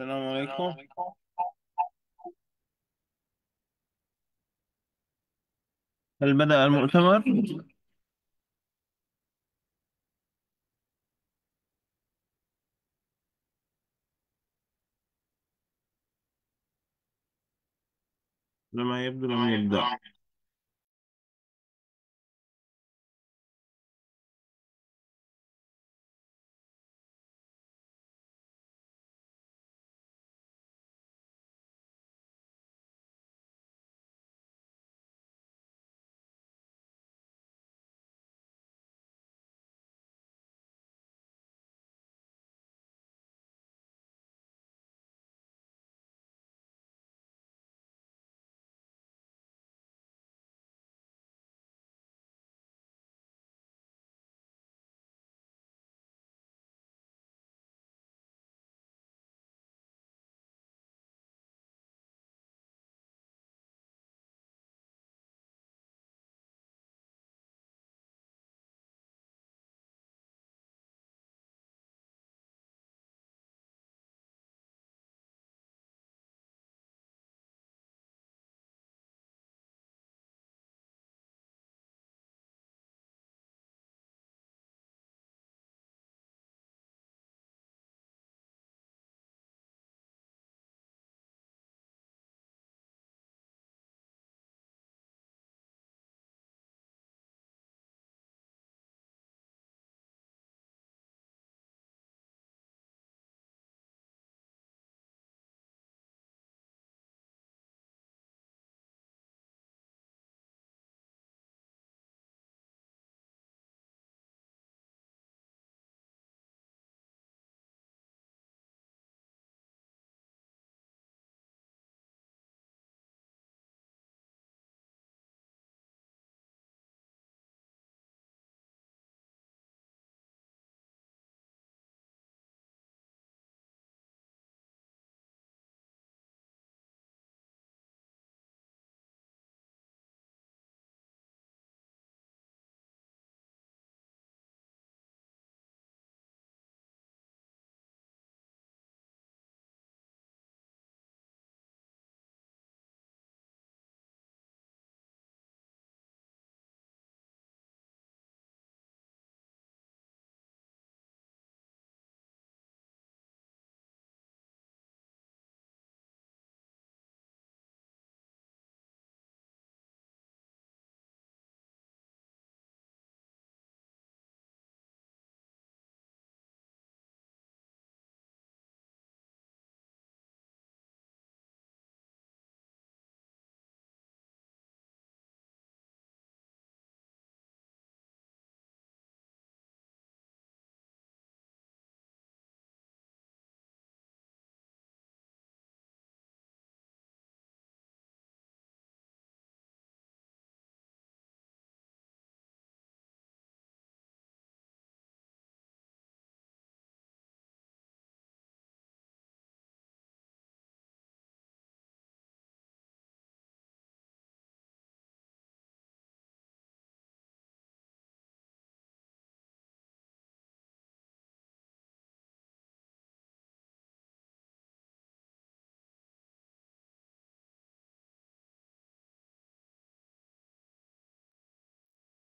السلام عليكم هل بدأ المؤتمر؟ لما يبدو لم يبدأ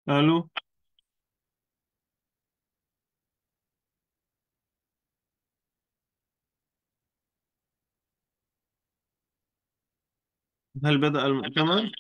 ألو هل بدأ المؤتمر؟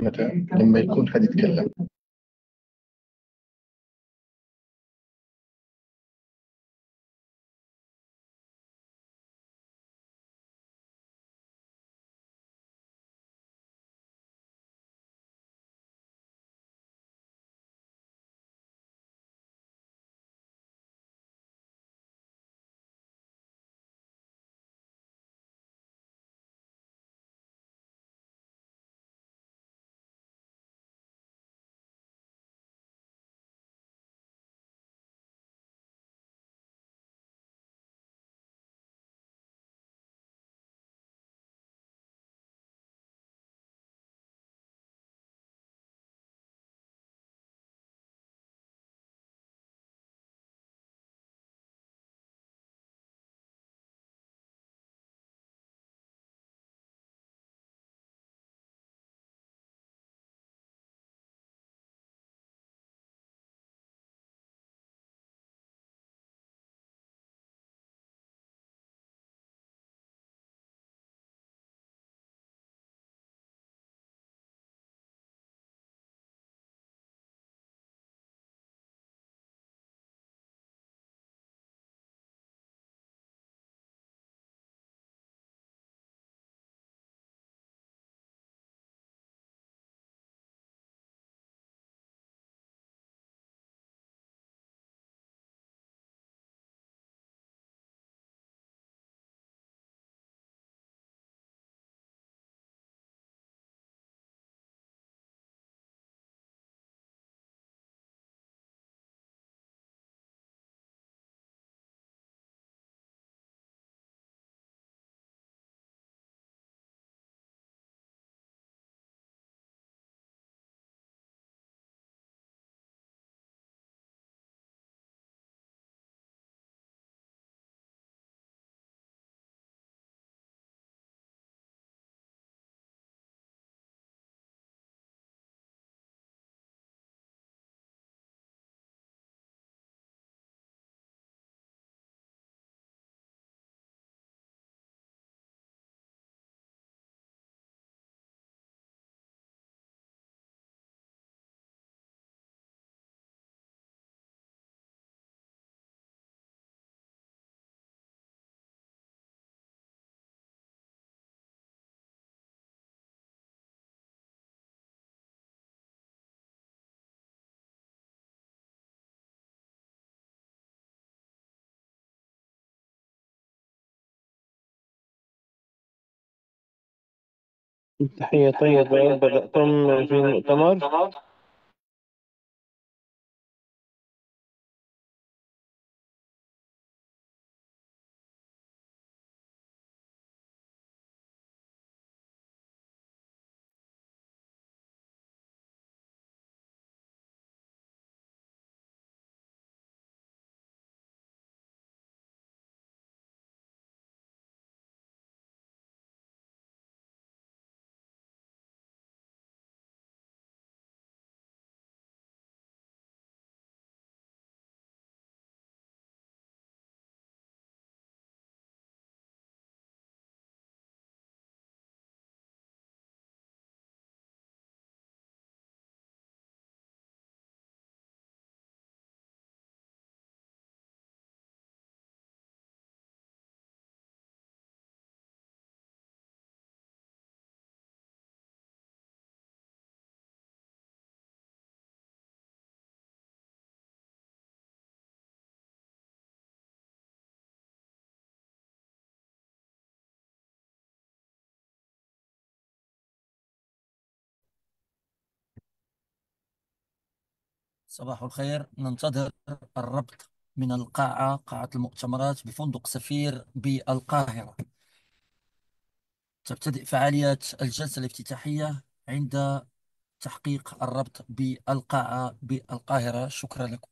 متى؟ لما يكون حد يتكلم. تحية طيبة بدأتم في المؤتمر صباح الخير. ننتظر الربط من القاعة قاعة المؤتمرات بفندق سفير بالقاهرة. تبتدئ فعاليات الجلسة الافتتاحية عند تحقيق الربط بالقاعة بالقاهرة. شكرا لكم.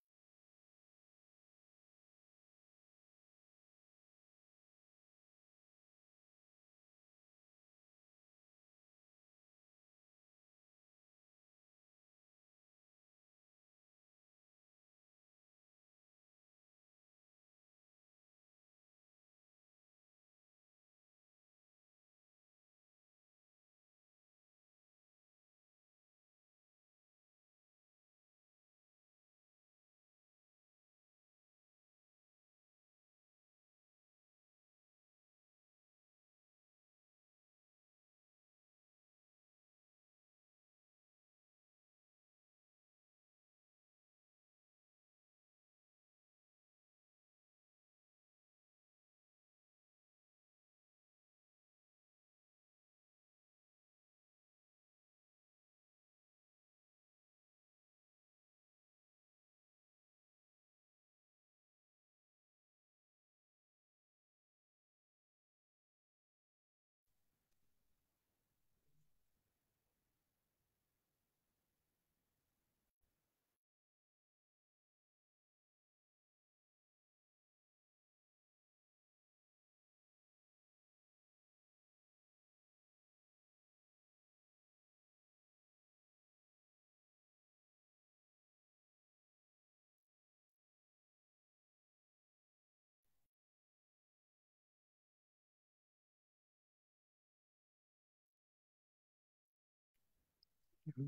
Mm-hmm.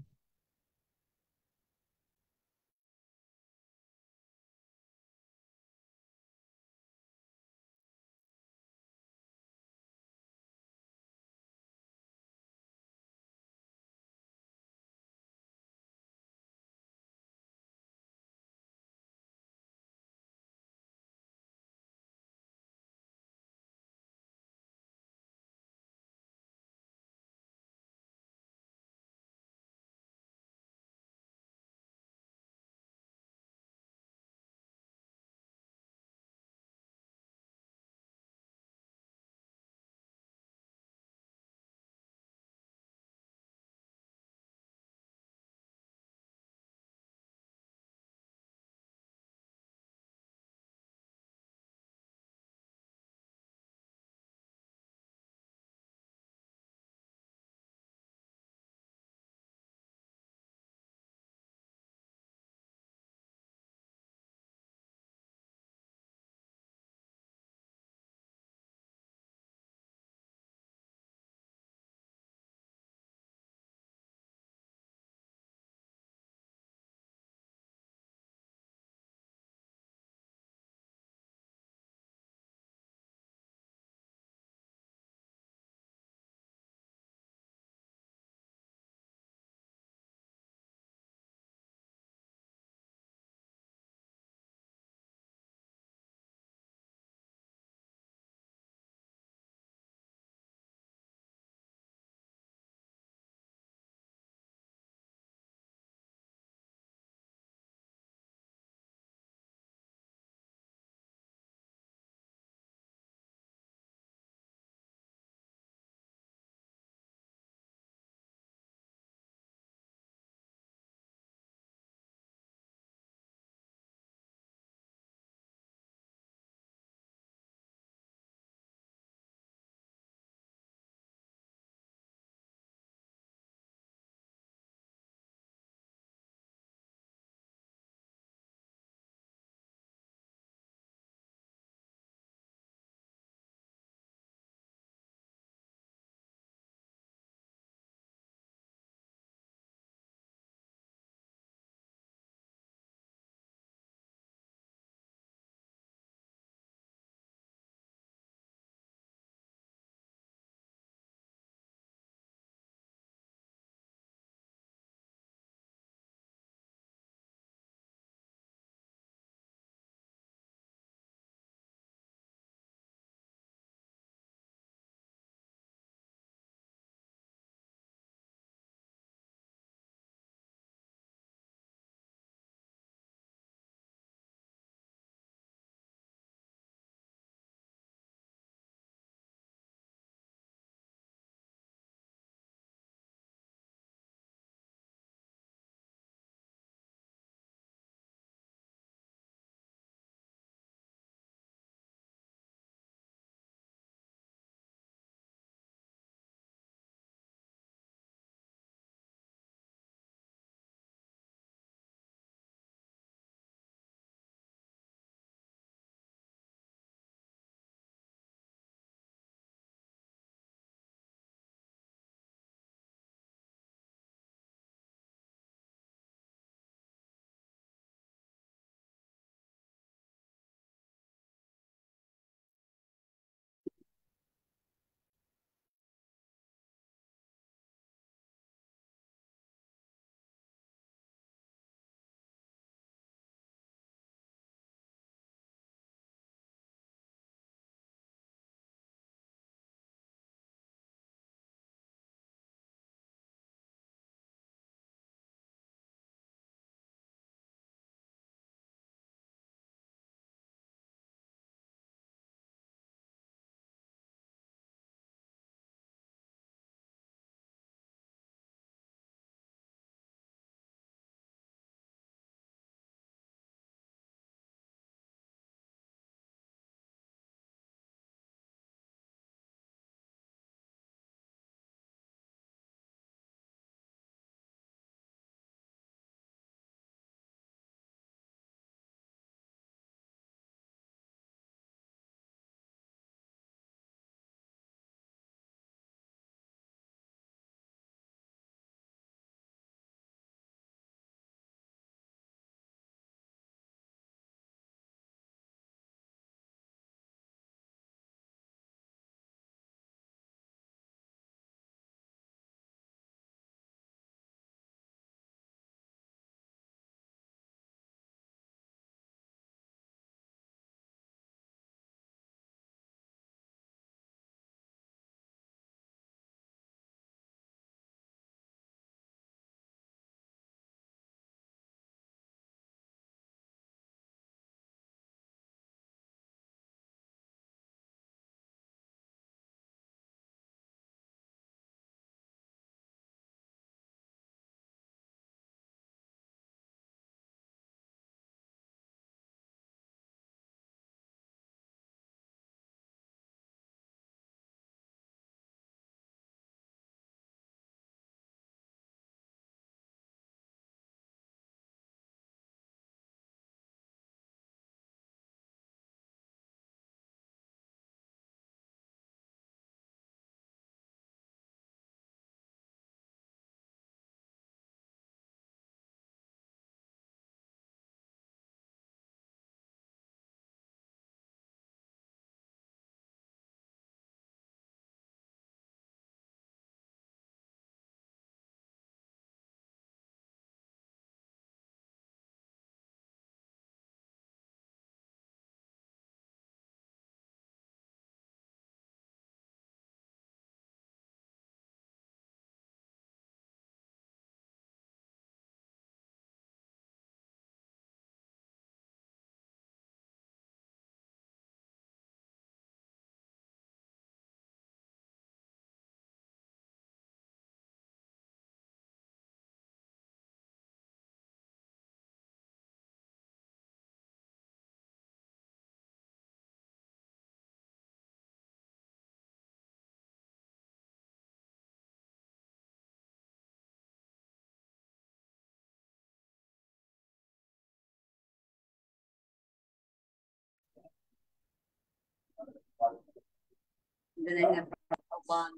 Then they have a long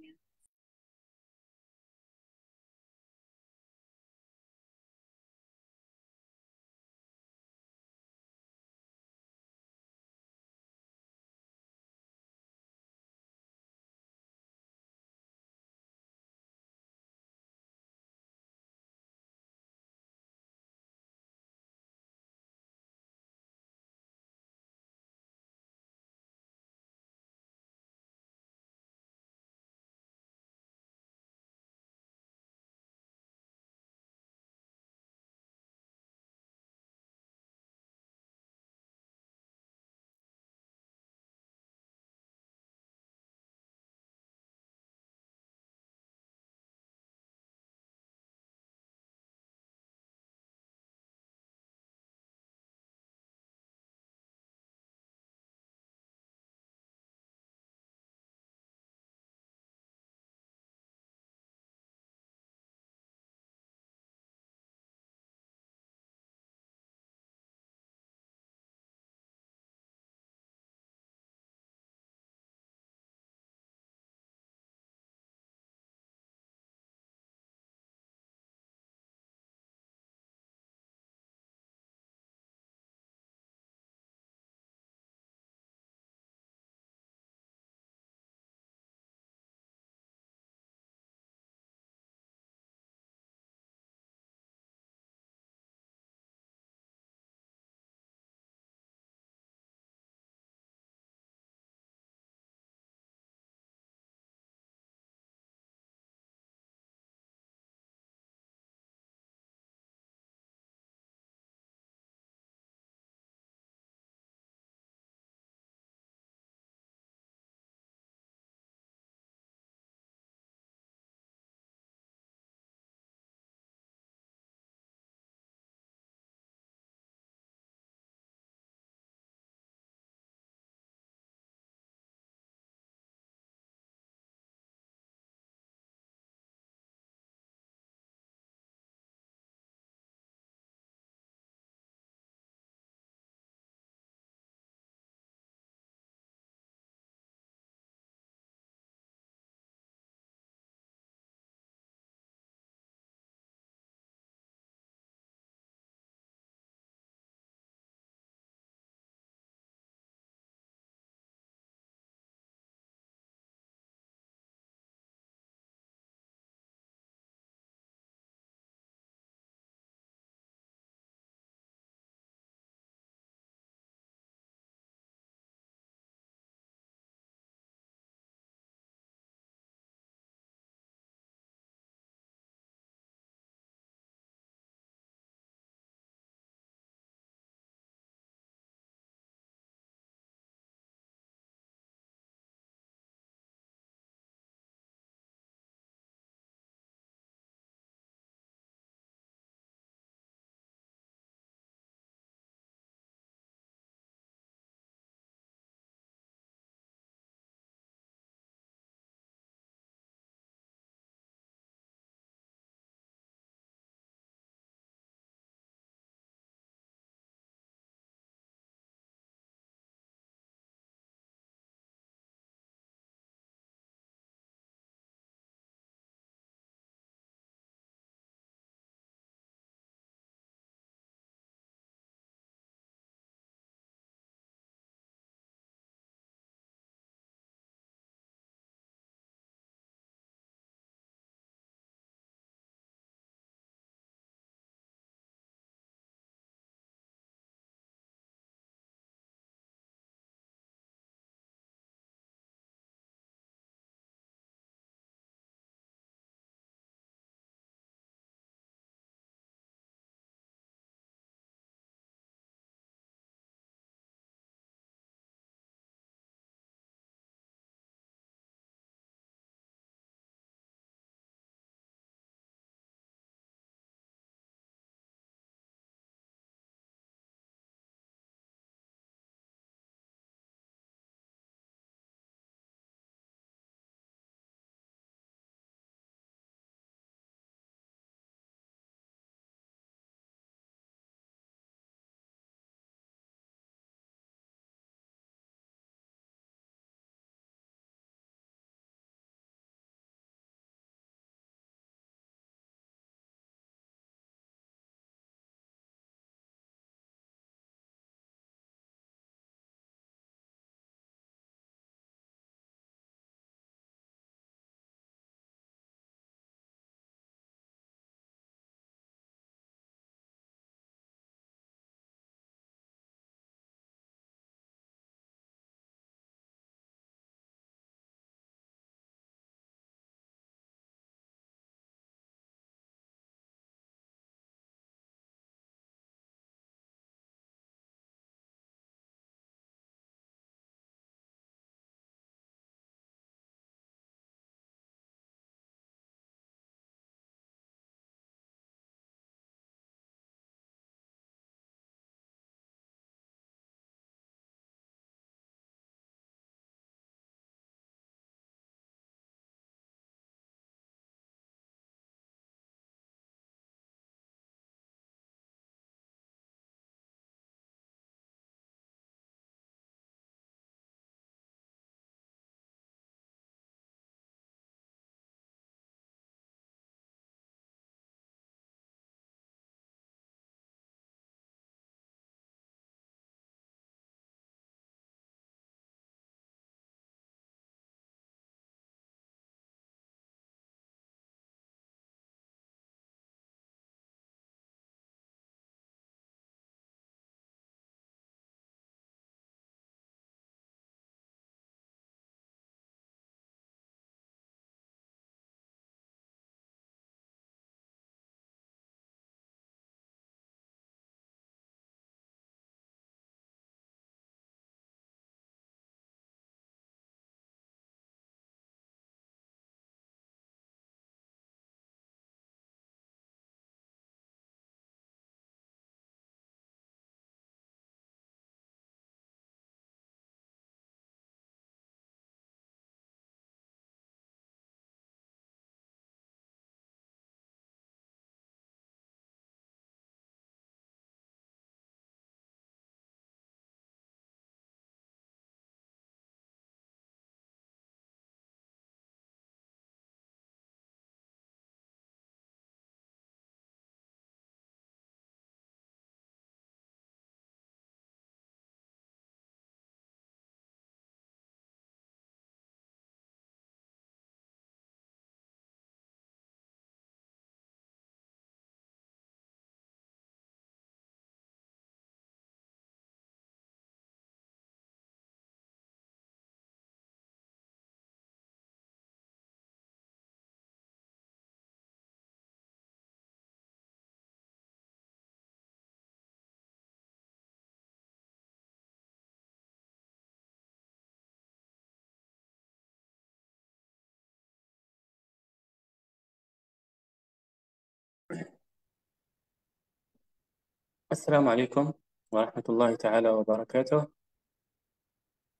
السلام عليكم ورحمة الله تعالى وبركاته.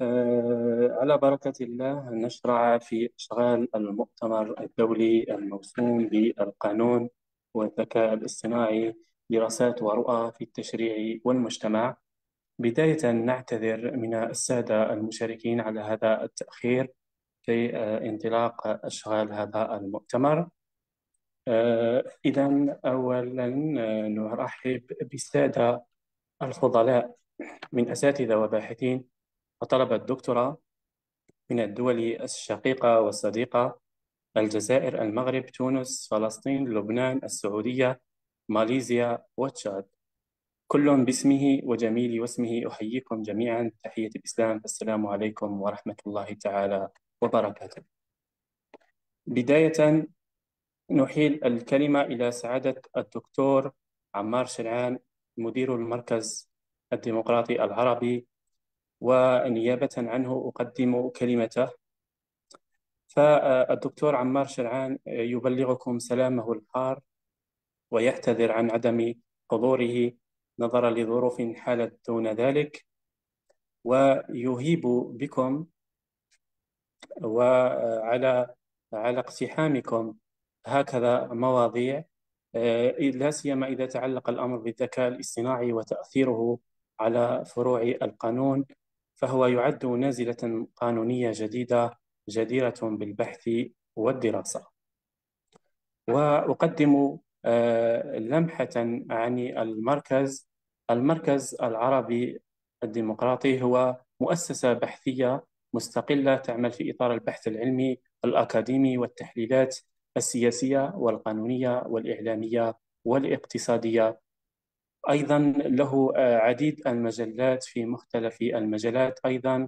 آه، على بركة الله نشرع في إشغال المؤتمر الدولي الموسوم بالقانون والذكاء الاصطناعي دراسات ورؤى في التشريع والمجتمع. بداية نعتذر من السادة المشاركين على هذا التأخير في آه، انطلاق إشغال هذا المؤتمر. إذا أولا آه، نرحب بالسادة الفضلاء من أساتذة وباحثين وطلبة الدكتوراه من الدول الشقيقة والصديقة الجزائر المغرب تونس فلسطين لبنان السعودية ماليزيا وتشاد. كل باسمه وجميل واسمه أحييكم جميعا. تحية الإسلام. السلام عليكم ورحمة الله تعالى وبركاته. بداية نحيل الكلمة إلى سعادة الدكتور عمار شرعان مدير المركز الديمقراطي العربي ونيابة عنه أقدم كلمته. فالدكتور عمار شرعان يبلغكم سلامه الحار ويعتذر عن عدم حضوره نظرا لظروف حالت دون ذلك ويهيب بكم وعلى على اقتحامكم هكذا مواضيع آه، لا سيما إذا تعلق الأمر بالذكاء الاصطناعي وتأثيره على فروع القانون فهو يعد نازلة قانونية جديدة جديرة بالبحث والدراسة. وأقدم آه، لمحة عن المركز المركز العربي الديمقراطي هو مؤسسة بحثية مستقلة تعمل في إطار البحث العلمي الأكاديمي والتحليلات السياسية والقانونية والإعلامية والاقتصادية. أيضا له آه، عديد المجلات في مختلف المجالات. أيضا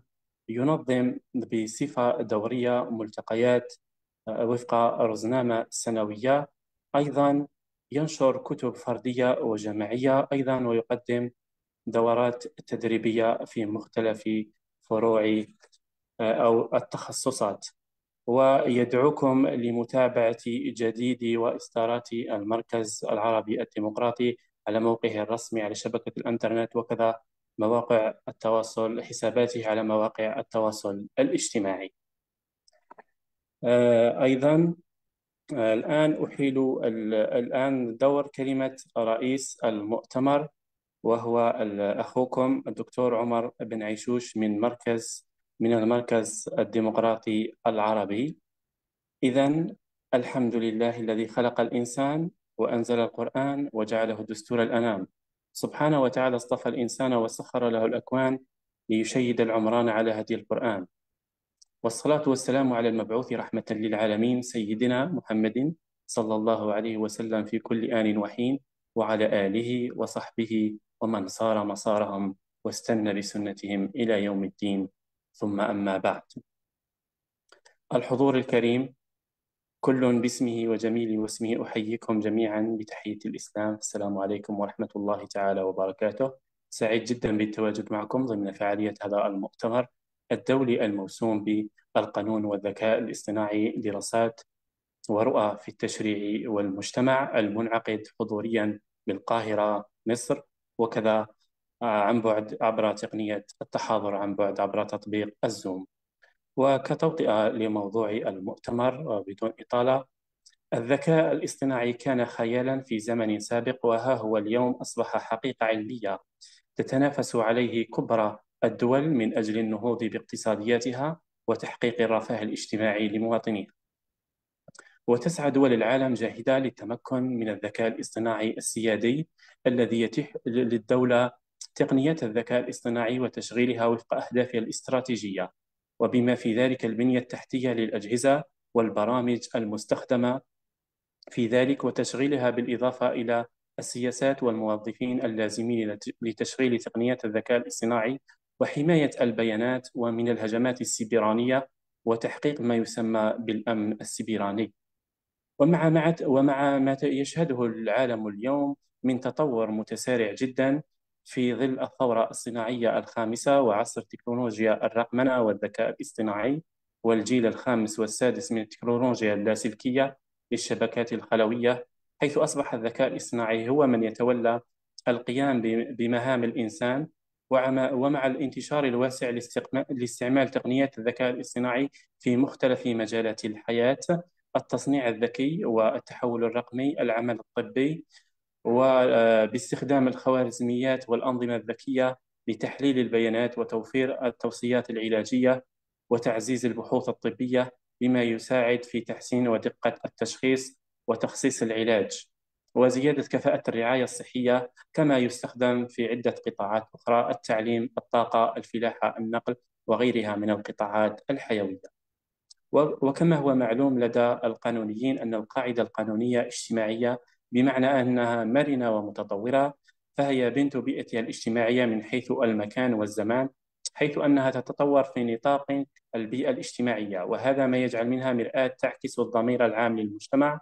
ينظم بصفة دورية ملتقيات آه، وفق رزنامة سنوية. أيضا ينشر كتب فردية وجماعية. أيضا ويقدم دورات تدريبية في مختلف فروع آه، أو التخصصات. ويدعوكم لمتابعة جديد وإصدارات المركز العربي الديمقراطي على موقعه الرسمي على شبكة الإنترنت وكذا مواقع التواصل حساباته على مواقع التواصل الاجتماعي. آه، أيضا آه، الآن أحيل الآن دور كلمة رئيس المؤتمر وهو أخوكم الدكتور عمر بن عيشوش من مركز من المركز الديمقراطي العربي. إذا الحمد لله الذي خلق الإنسان وأنزل القرآن وجعله دستور الأنام. سبحانه وتعالى اصطفى الإنسان وسخر له الأكوان ليشيد العمران على هدي القرآن. والصلاة والسلام على المبعوث رحمة للعالمين سيدنا محمد صلى الله عليه وسلم في كل آن وحين وعلى آله وصحبه ومن صار مسارهم واستنى بسنتهم إلى يوم الدين. ثم أما بعد. الحضور الكريم كل باسمه وجميل واسمه أحييكم جميعا بتحية الإسلام. السلام عليكم ورحمة الله تعالى وبركاته. سعيد جدا بالتواجد معكم ضمن فعالية هذا المؤتمر الدولي الموسوم بالقانون والذكاء الاصطناعي دراسات ورؤى في التشريع والمجتمع المنعقد حضوريا بالقاهرة مصر وكذا عن بعد عبر تقنية التحاضر عن بعد عبر تطبيق الزوم. وكتوطئة لموضوع المؤتمر بدون إطالة الذكاء الاصطناعي كان خيالا في زمن سابق وها هو اليوم أصبح حقيقة علمية تتنافس عليه كبرى الدول من أجل النهوض باقتصادياتها وتحقيق الرفاه الاجتماعي لمواطنيها. وتسعى دول العالم جاهدة للتمكن من الذكاء الاصطناعي السيادي الذي يتيح للدولة تقنيات الذكاء الاصطناعي وتشغيلها وفق أهدافها الاستراتيجية وبما في ذلك البنية التحتية للأجهزة والبرامج المستخدمة. في ذلك وتشغيلها بالإضافة إلى السياسات والموظفين اللازمين لتشغيل تقنيات الذكاء الاصطناعي وحماية البيانات ومن الهجمات السيبرانية وتحقيق ما يسمى بالأمن السيبراني. ومع ومع ما يشهده العالم اليوم من تطور متسارع جدا في ظل الثورة الصناعية الخامسة وعصر تكنولوجيا الرقمنة والذكاء الاصطناعي والجيل الخامس والسادس من التكنولوجيا اللاسلكية للشبكات الخلوية حيث أصبح الذكاء الاصطناعي هو من يتولى القيام بمهام الإنسان ومع الانتشار الواسع لاستعمال تقنيات الذكاء الاصطناعي في مختلف مجالات الحياة التصنيع الذكي والتحول الرقمي العمل الطبي وباستخدام الخوارزميات والأنظمة الذكية لتحليل البيانات وتوفير التوصيات العلاجية وتعزيز البحوث الطبية بما يساعد في تحسين ودقة التشخيص وتخصيص العلاج. وزيادة كفاءة الرعاية الصحية كما يستخدم في عدة قطاعات أخرى التعليم الطاقة الفلاحة النقل وغيرها من القطاعات الحيوية. وكما هو معلوم لدى القانونيين أن القاعدة القانونية اجتماعية بمعنى أنها مرنة ومتطورة فهي بنت بيئتها الاجتماعية من حيث المكان والزمان حيث أنها تتطور في نطاق البيئة الاجتماعية وهذا ما يجعل منها مرآة تعكس الضمير العام للمجتمع.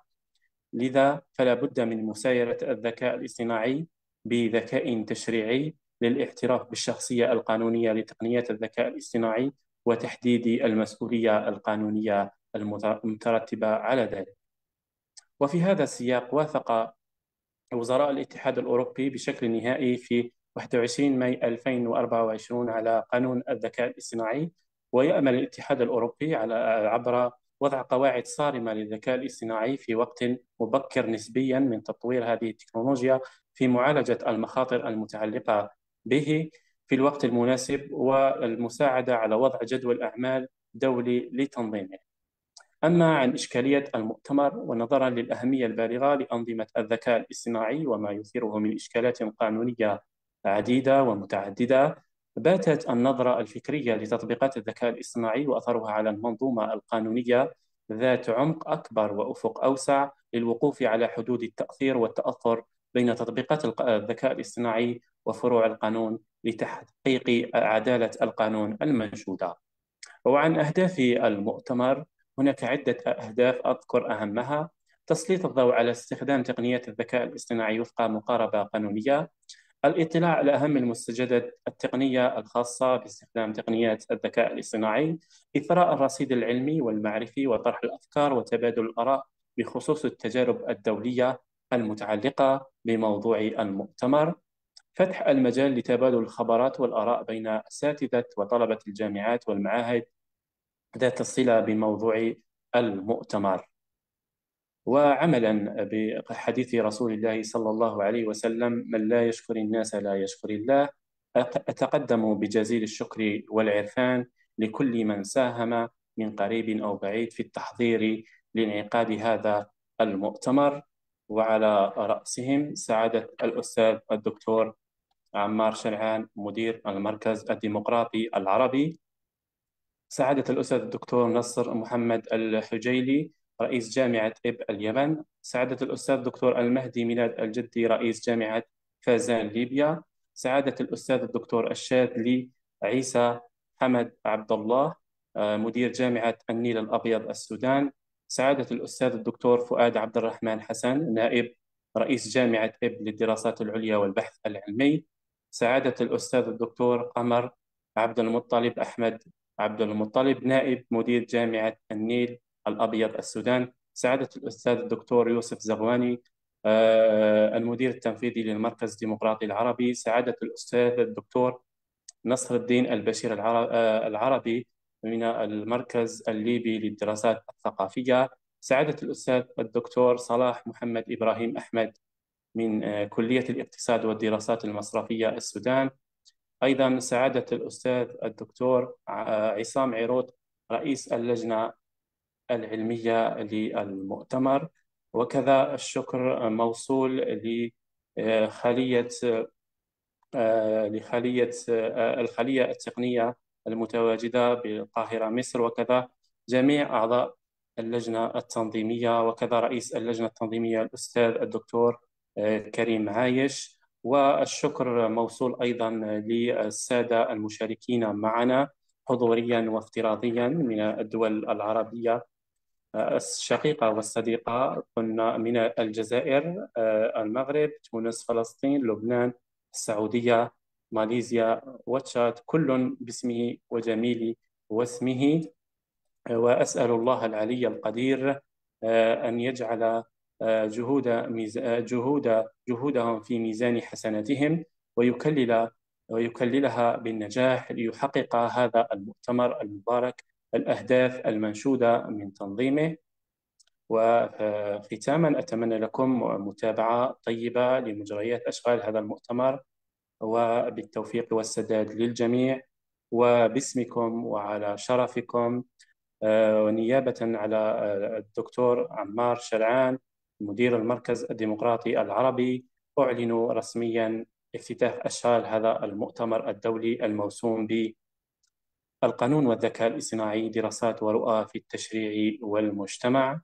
لذا فلا بد من مسايرة الذكاء الاصطناعي بذكاء تشريعي للاعتراف بالشخصية القانونية لتقنيات الذكاء الاصطناعي وتحديد المسؤولية القانونية المترتبة على ذلك. وفي هذا السياق وافق وزراء الاتحاد الأوروبي بشكل نهائي في 21 ماي 2024 على قانون الذكاء الاصطناعي ويأمل الاتحاد الأوروبي على عبر وضع قواعد صارمة للذكاء الاصطناعي في وقت مبكر نسبيا من تطوير هذه التكنولوجيا في معالجة المخاطر المتعلقة به في الوقت المناسب والمساعدة على وضع جدول أعمال دولي لتنظيمه. أما عن إشكالية المؤتمر ونظرا للأهمية البالغة لأنظمة الذكاء الاصطناعي وما يثيره من إشكالات قانونية عديدة ومتعددة باتت النظرة الفكرية لتطبيقات الذكاء الاصطناعي وأثرها على المنظومة القانونية ذات عمق أكبر وأفق أوسع للوقوف على حدود التأثير والتأثر بين تطبيقات الذكاء الاصطناعي وفروع القانون لتحقيق عدالة القانون المنشودة. وعن أهداف المؤتمر هناك عدة أهداف أذكر أهمها تسليط الضوء على استخدام تقنيات الذكاء الاصطناعي وفق مقاربة قانونية الاطلاع على أهم المستجدات التقنية الخاصة باستخدام تقنيات الذكاء الاصطناعي إثراء الرصيد العلمي والمعرفي وطرح الأفكار وتبادل الآراء بخصوص التجارب الدولية المتعلقة بموضوع المؤتمر فتح المجال لتبادل الخبرات والآراء بين أساتذة وطلبة الجامعات والمعاهد ذات الصلة بموضوع المؤتمر. وعملا بحديث رسول الله صلى الله عليه وسلم من لا يشكر الناس لا يشكر الله. أتقدم بجزيل الشكر والعرفان لكل من ساهم من قريب أو بعيد في التحضير لانعقاد هذا المؤتمر. وعلى رأسهم سعادة الأستاذ الدكتور عمار شرعان مدير المركز الديمقراطي العربي. سعادة الأستاذ الدكتور نصر محمد الحجيلي رئيس جامعة إب اليمن. سعادة الأستاذ الدكتور المهدي ميلاد الجدي رئيس جامعة فازان ليبيا. سعادة الأستاذ الدكتور الشاذلي عيسى حمد عبد الله آه، مدير جامعة النيل الأبيض السودان. سعادة الأستاذ الدكتور فؤاد عبد الرحمن حسن نائب رئيس جامعة إب للدراسات العليا والبحث العلمي. سعادة الأستاذ الدكتور قمر عبد المطلب أحمد عبد المطلب نائب مدير جامعة النيل الأبيض السودان سعادة الأستاذ الدكتور يوسف زغواني آه، المدير التنفيذي للمركز الديمقراطي العربي سعادة الأستاذ الدكتور نصر الدين البشير آه، العربي من المركز الليبي للدراسات الثقافية سعادة الأستاذ الدكتور صلاح محمد إبراهيم أحمد من آه، كلية الاقتصاد والدراسات المصرفية السودان أيضا سعادة الأستاذ الدكتور عصام عروض رئيس اللجنة العلمية للمؤتمر. وكذا الشكر موصول لخلية لخلية الخلية التقنية المتواجدة بالقاهرة مصر. وكذا جميع أعضاء اللجنة التنظيمية. وكذا رئيس اللجنة التنظيمية الأستاذ الدكتور كريم عايش. والشكر موصول أيضا للسادة المشاركين معنا حضوريا وافتراضيا من الدول العربية. الشقيقة والصديقة كنا من الجزائر المغرب تونس فلسطين لبنان السعودية ماليزيا وتشاد كل باسمه وجميل واسمه. وأسأل الله العلي القدير آه، أن يجعل جهود جهود جهودهم في ميزان حسناتهم ويكلل ويكللها بالنجاح ليحقق هذا المؤتمر المبارك الأهداف المنشودة من تنظيمه. وختاما أتمنى لكم متابعة طيبة لمجريات أشغال هذا المؤتمر وبالتوفيق والسداد للجميع وباسمكم وعلى شرفكم. آه، ونيابة على آه، الدكتور عمار شرعان مدير المركز الديمقراطي العربي أعلن رسميا افتتاح أشغال هذا المؤتمر الدولي الموسوم بالقانون والذكاء الاصطناعي دراسات ورؤى في التشريع والمجتمع.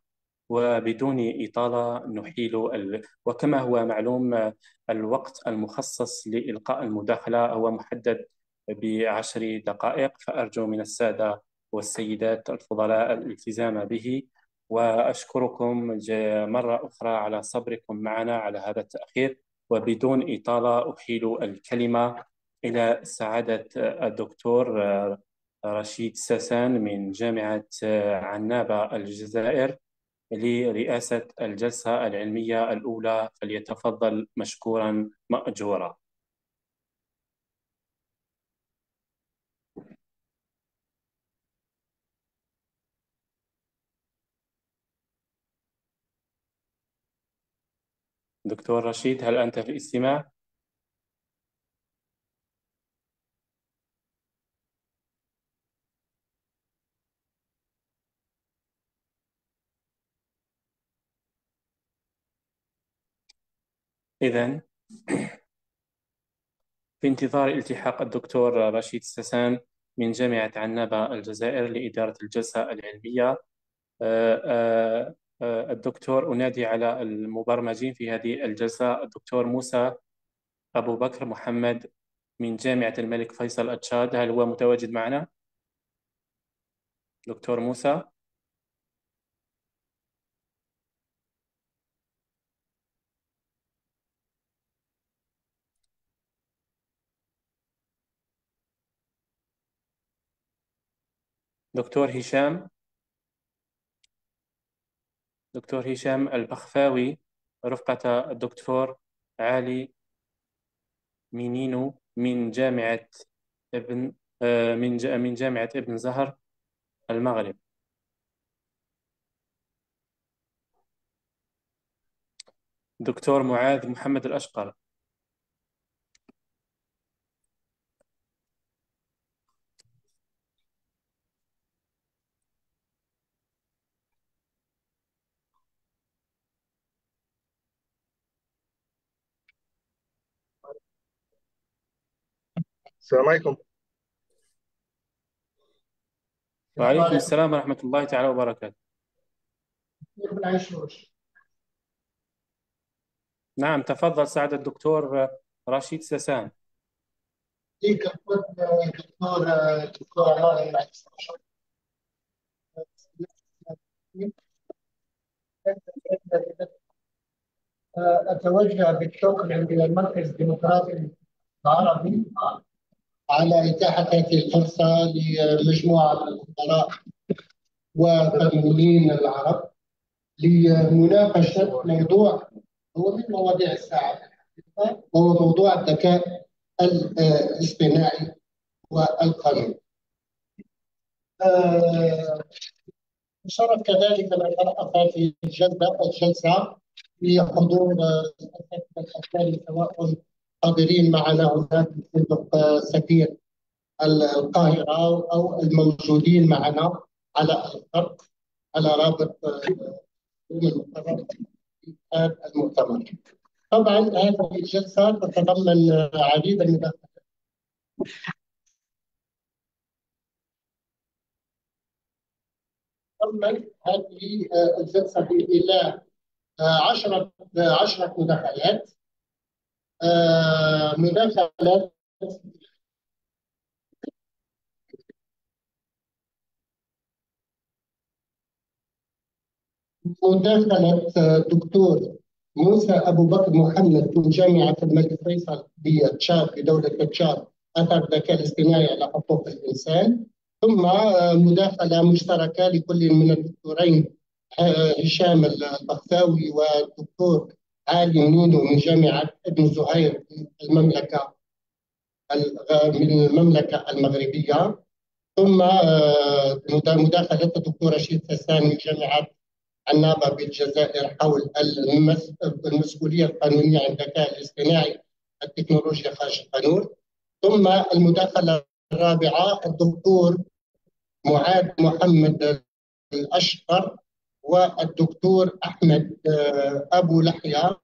وبدون إطالة نحيل ال... وكما هو معلوم الوقت المخصص لإلقاء المداخلة هو محدد بعشر دقائق. فأرجو من السادة والسيدات الفضلاء الالتزام به. وأشكركم مرة أخرى على صبركم معنا على هذا التأخير وبدون إطالة أحيل الكلمة إلى سعادة الدكتور رشيد ساسان من جامعة عنابة الجزائر لرئاسة الجلسة العلمية الأولى فليتفضل مشكورا مأجورا. دكتور رشيد هل أنت في الاستماع؟ إذا في انتظار التحاق الدكتور رشيد سسان من جامعة عنابة الجزائر لإدارة الجلسة العلمية آه، آه، الدكتور أنادي على المبرمجين في هذه الجلسة الدكتور موسى أبو بكر محمد من جامعة الملك فيصل التشاد. هل هو متواجد معنا؟ دكتور موسى. دكتور هشام. دكتور هشام البخفاوي رفقة الدكتور علي مينينو من جامعة ابن آه، من من جامعة ابن زهر المغرب. دكتور معاذ محمد الأشقر. السلام عليكم. وعليكم السلام ورحمة الله تعالى وبركاته. نعم تفضل سعادة الدكتور رشيد سسان. دكتور دكتور أتوجه بالشكر إلى المركز الديمقراطي العربي. على إتاحة هذه الفرصة لمجموعة من الخبراء وفنانين العرب لمناقشة موضوع هو من مواضيع الساعة وهو موضوع الذكاء الاصطناعي والقانون. آه، شرف كذلك من طرف في الجلسة الجلسة بحضور الأساتذة سواء حاضرين معنا هناك فندق سفير القاهرة أو الموجودين معنا على الخط على رابط المقرر هذا المؤتمر. طبعا هذه الجلسة تتضمن عديد من تضمن هذه الجلسة إلى عشرة عشرة مداخلات مداخلة. مداخلة دكتور موسى أبو بكر محمد من جامعة الملك فيصل بتشاد في دولة تشاد أثر الذكاء الاصطناعي على حقوق الإنسان. ثم مداخلة مشتركة لكل من الدكتورين هشام البخساوي والدكتور علي منينو من جامعة ابن زهير المملكة من المملكة المغربية. ثم آه، مداخلة الدكتور رشيد سسان من جامعة عنابة بالجزائر حول المسؤولية القانونية عن الذكاء الاصطناعي التكنولوجيا خارج القانون. ثم المداخلة الرابعة الدكتور معاذ محمد الأشقر والدكتور أحمد آه، أبو لحية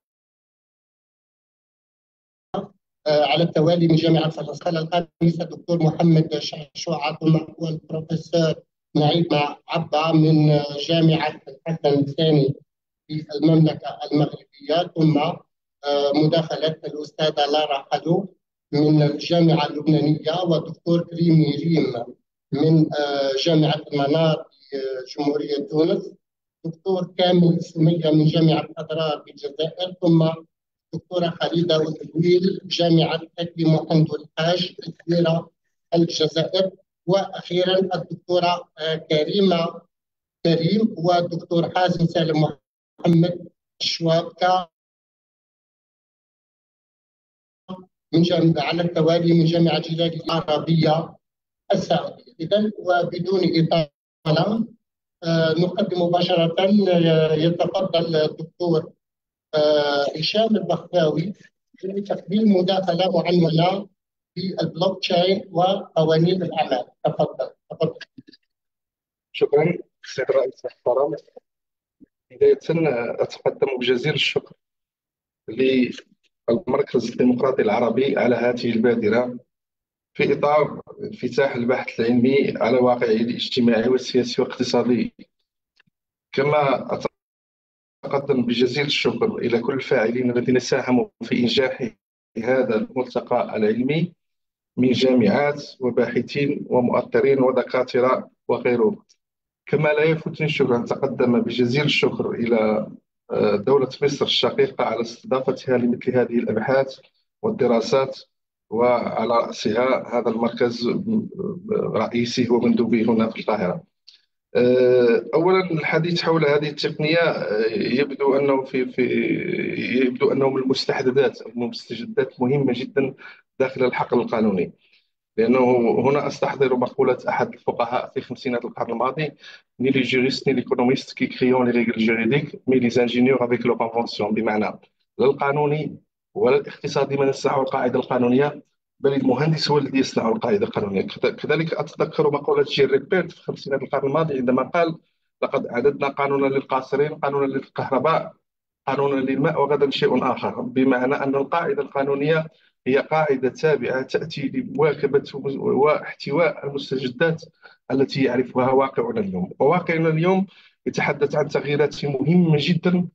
آه، على التوالي من جامعة فرنسا. الخامسة الدكتور محمد شعشوعة والبروفيسور نعيم عبا من جامعة الحسن الثاني في المملكة المغربية. ثم آه، مداخلة الأستاذة لارا حلو من الجامعة اللبنانية. والدكتور كريمي ريم من جامعة المنار في جمهورية تونس. دكتور كامل سمية من جامعة أضرار بالجزائر ثم دكتورة خالدة وتدويل جامعة حكي محمد الحاج الكبيرة الجزائر. وأخيرا الدكتورة آه، كريمة كريم والدكتور حازم سالم محمد شوابكا من جامعة على التوالي من جامعة جلال العربية السعودية. إذا وبدون إطالة نقدم مباشرة آه، يتفضل الدكتور آه، هشام البخاوي لتقديم مداخلة معنونة في البلوك تشين وقوانين الأعمال. تفضل تفضل. شكرا سيد الرئيس المحترم بداية أتقدم بجزيل الشكر للمركز الديمقراطي العربي على هذه البادرة. في إطار انفتاح البحث العلمي على واقعه الاجتماعي والسياسي والاقتصادي. كما أتقدم بجزيل الشكر إلى كل الفاعلين الذين ساهموا في إنجاح هذا الملتقى العلمي من جامعات وباحثين ومؤطرين ودكاترة وغيرهم. كما لا يفوتني الشكر أن أتقدم بجزيل الشكر إلى آه، دولة مصر الشقيقة على استضافتها لمثل هذه الأبحاث والدراسات وعلى رأسها هذا المركز رئيسي ومندوبي هنا في القاهرة. آه، اولا الحديث حول هذه التقنية آه، يبدو أنه في في يبدو انه من المستحدثات أو مستجدات مهمة جدا داخل الحقل القانوني. لأنه هنا أستحضر مقولة أحد الفقهاء في خمسينات القرن الماضي ni les juristes ni l'économiste qui créent les règles juridiques mais les ingénieurs avec le convention بمعنى لا القانوني ولا الاقتصادي من يصنع القاعدة القانونية بل المهندس هو الذي يصنع القاعدة القانونية. كذلك أتذكر مقوله جيري بيرت في خمسينات القرن الماضي عندما قال لقد أعددنا قانونا للقاصرين قانونا للكهرباء قانونا للماء وغدا شيء آخر. بمعنى أن القاعدة القانونية هي قاعدة تابعة تأتي لمواكبة واحتواء المستجدات التي يعرفها واقعنا اليوم. وواقعنا اليوم يتحدث عن تغييرات مهمة جدا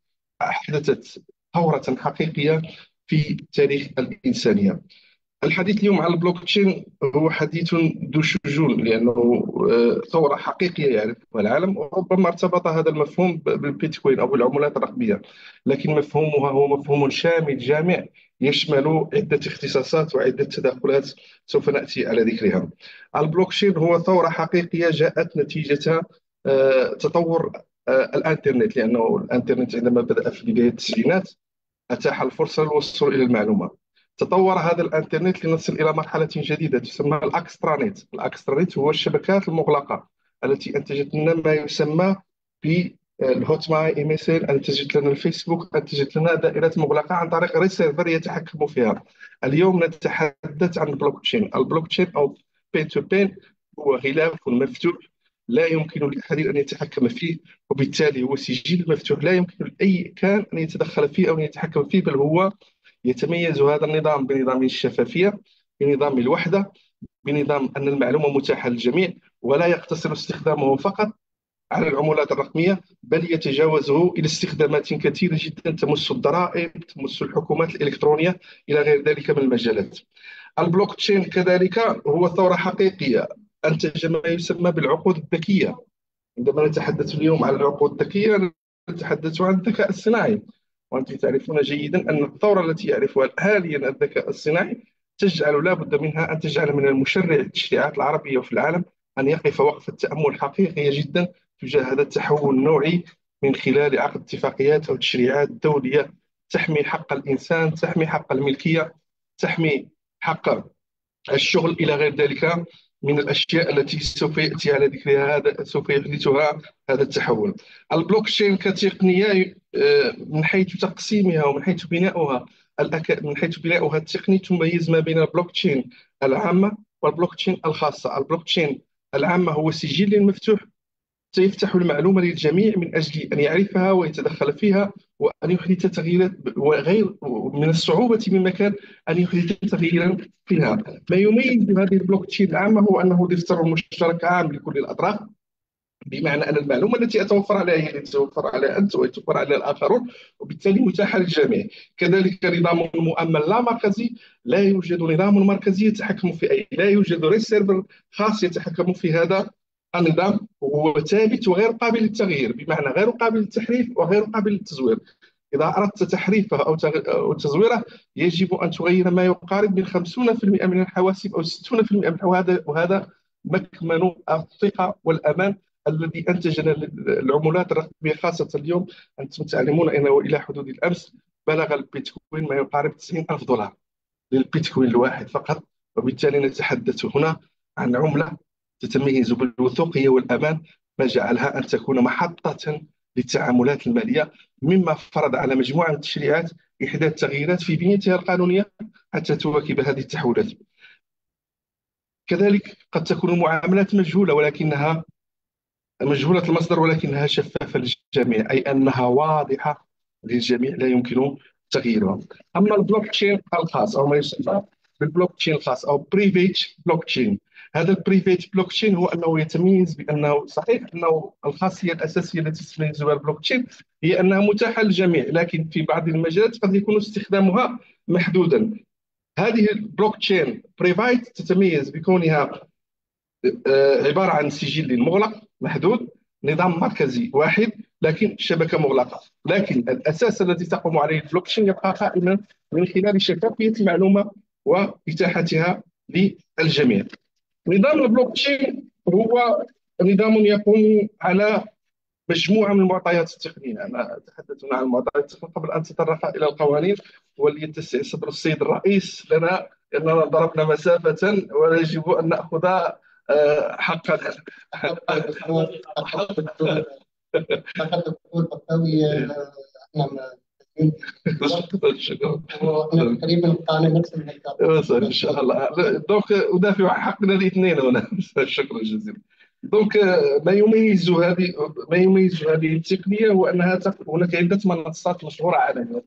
أحدثت ثورة حقيقية في تاريخ الإنسانية الحديث اليوم على البلوك تشين هو حديث ذو شجون لأنه آه، ثورة حقيقية يعرفها العالم وربما ارتبط هذا المفهوم بالبيتكوين أو بالعملات الرقمية لكن مفهومها هو مفهوم شامل جامع يشمل عدة اختصاصات وعدة تداخلات سوف نأتي على ذكرها. البلوك تشين هو ثورة حقيقية جاءت نتيجة آه، تطور آه، الإنترنت لأنه الإنترنت عندما بدأ في بداية التسعينات أتاح الفرصة للوصول إلى المعلومة. تطور هذا الإنترنت لنصل إلى مرحلة جديدة تسمى ال extranet. ال extranet هو الشبكات المغلقة التي انتجت لنا ما يسمى ب ال Hotmail انتجت لنا الفيسبوك انتجت لنا دائره مغلقة عن طريق serveur يتحكم فيها. اليوم نتحدث عن ال blockchain ال blockchain أو peer to peer هو غلاف مفتوح لا يمكن لاحد أن يتحكم فيه وبالتالي هو سجل مفتوح لا يمكن لأي كان أن يتدخل فيه أو أن يتحكم فيه بل هو يتميز هذا النظام بنظام الشفافية بنظام الوحدة بنظام أن المعلومة متاحة للجميع ولا يقتصر استخدامه فقط على العملات الرقمية بل يتجاوزه إلى استخدامات كثيرة جدا تمس الضرائب تمس الحكومات الإلكترونية إلى غير ذلك من المجالات. البلوك تشين كذلك هو ثورة حقيقية. أنتج ما يسمى بالعقود الذكية. عندما نتحدث اليوم عن العقود الذكية نتحدث عن الذكاء الصناعي. وأنتم تعرفون جيدا أن الثورة التي يعرفها حاليا الذكاء الصناعي تجعل لا بد منها أن تجعل من المشرع التشريعات العربية وفي العالم أن يقف وقفة تأمل حقيقية جدا تجاه هذا التحول النوعي من خلال عقد اتفاقيات أو تشريعات دولية. تحمي حق الإنسان تحمي حق الملكية تحمي حق الشغل إلى غير ذلك. من الأشياء التي سوف يأتي على ذكرها هذا سوف يحدثها هذا التحول البلوك تشين كتقنية آه، من حيث تقسيمها ومن حيث بناؤها. من حيث بناؤها التقني تميز ما بين البلوك تشين العامة والبلوك تشين الخاصة البلوك تشين العامة هو سجل مفتوح سيفتح المعلومة للجميع من أجل أن يعرفها ويتدخل فيها وأن يحدث تغييرات وغير من الصعوبة بمكان أن يحدث تغييرا فيها ما يميز هذه البلوك تشين العامة هو أنه دفتر مشترك عام لكل الأطراف بمعنى أن المعلومة التي أتوفر عليها هي التي تتوفر عليها أنت ويتوفر عليها الآخرون وبالتالي متاحة للجميع. كذلك نظام مؤمن لا مركزي لا يوجد نظام مركزي يتحكم في أي لا يوجد ريسيرفر خاص يتحكم في هذا النظام هو ثابت وغير قابل للتغيير بمعنى غير قابل للتحريف وغير قابل للتزوير. إذا أردت تحريفه أو تزويره يجب أن تغير ما يقارب من 50% من الحواسيب أو 60% من وهذا وهذا مكمن الثقة والأمان الذي أنتج العملات الرقمية خاصة اليوم أنتم تعلمون أنه إلى حدود الأمس بلغ البيتكوين ما يقارب 90 ألف دولار للبيتكوين الواحد فقط وبالتالي نتحدث هنا عن عملة تتميز بالوثوقية والأمان ما جعلها أن تكون محطة للتعاملات المالية مما فرض على مجموعة من التشريعات إحداث تغييرات في بنيتها القانونية حتى تواكب هذه التحولات. كذلك قد تكون المعاملات مجهولة ولكنها مجهولة المصدر ولكنها شفافة للجميع أي أنها واضحة للجميع لا يمكن تغييرها. أما البلوك تشين الخاص أو ما يسمى بالبلوك تشين الخاص أو private blockchain هذا ال private blockchain هو أنه يتميز بأنه صحيح أنه الخاصية الأساسية التي تميز بها البلوك تشين هي أنها متاحة للجميع لكن في بعض المجالات قد يكون استخدامها محدودا. هذه ال blockchain private تتميز بكونها آه، عبارة عن سجل مغلق محدود نظام مركزي واحد لكن شبكة مغلقة. لكن الأساس الذي تقوم عليه البلوكشين يبقى قائما من خلال شفافية المعلومة وإتاحتها للجميع. نظام البلوكشين هو نظام يقوم على مجموعه من المعطيات التقنيه انا تحدثنا عن المعطيات التقنيه قبل ان تطرق إلى القوانين وليتسع صدر السيد الرئيس لنا اننا ضربنا مسافه ويجب ان ناخذ حقا حقا الدكتور بطاوي إحنا تقريبا الهكذا ان شاء الله دونك ادافع عن حقنا الاثنين هنا شكرا جزيلا دونك ما يميز هذه ما يميز هذه التقنيه هو انها هناك عده منصات مشهوره عالميا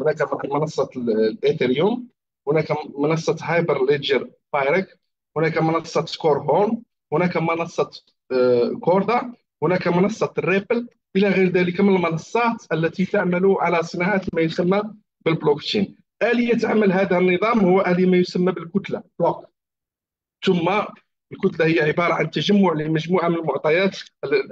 هناك منصه ال Ethereum هناك منصه Hyperledger Fabric هناك منصة Quorum هناك منصة آه، Corda هناك منصة Ripple إلى غير ذلك من المنصات التي تعمل على صناعة ما يسمى بالبلوك تشين آلية عمل هذا النظام هو آلية ما يسمى بالكتلة block ثم الكتلة هي عبارة عن تجمع لمجموعة من المعطيات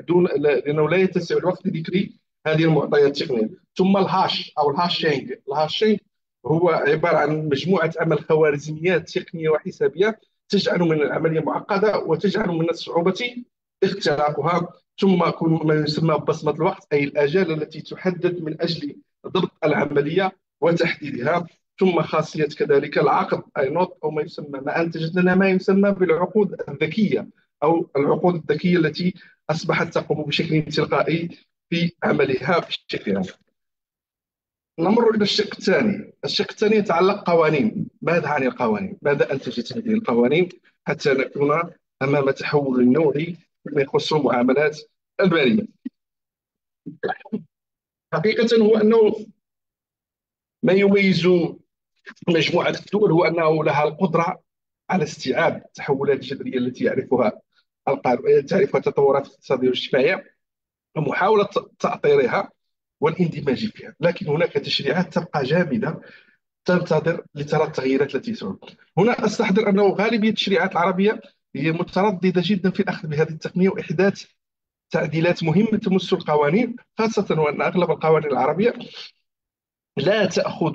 donc لأنه لا يتسع الوقت لذكر هذه المعطيات التقنية. ثم ال hash أو ال hashing ال hashing هو عبارة عن مجموعة عمل خوارزميات تقنية وحسابية تجعل من العملية معقدة وتجعل من الصعوبة اختراقها. ثم ما يسمى ببصمة الوقت أي الآجال التي تحدد من أجل ضبط العملية وتحديدها. ثم خاصية كذلك العقد أي node أو ما يسمى ما أنتجت لنا ما يسمى بالعقود الذكية أو العقود الذكية التي أصبحت تقوم بشكل تلقائي في عملها بشكل عام. نمر إلى الشق الثاني. الشق الثاني يتعلق قوانين. ماذا عن القوانين؟ ماذا انتجت هذه القوانين حتى نكون أمام تحول نوعي فيما يخص المعاملات الماليه حقيقة هو أنه ما يميز مجموعة الدول هو أنه لها القدرة على استيعاب التحولات الجذرية التي يعرفها تعرفها التطورات الاقتصادية والاجتماعية ومحاولة تأطيرها والاندماج فيها. لكن هناك تشريعات تبقى جامدة تنتظر لترى التغييرات التي تحدث هنا أستحضر أنه غالبية التشريعات العربية هي مترددة جدا في الأخذ بهذه التقنية وإحداث تعديلات مهمة تمس القوانين خاصة وأن أغلب القوانين العربية لا تأخذ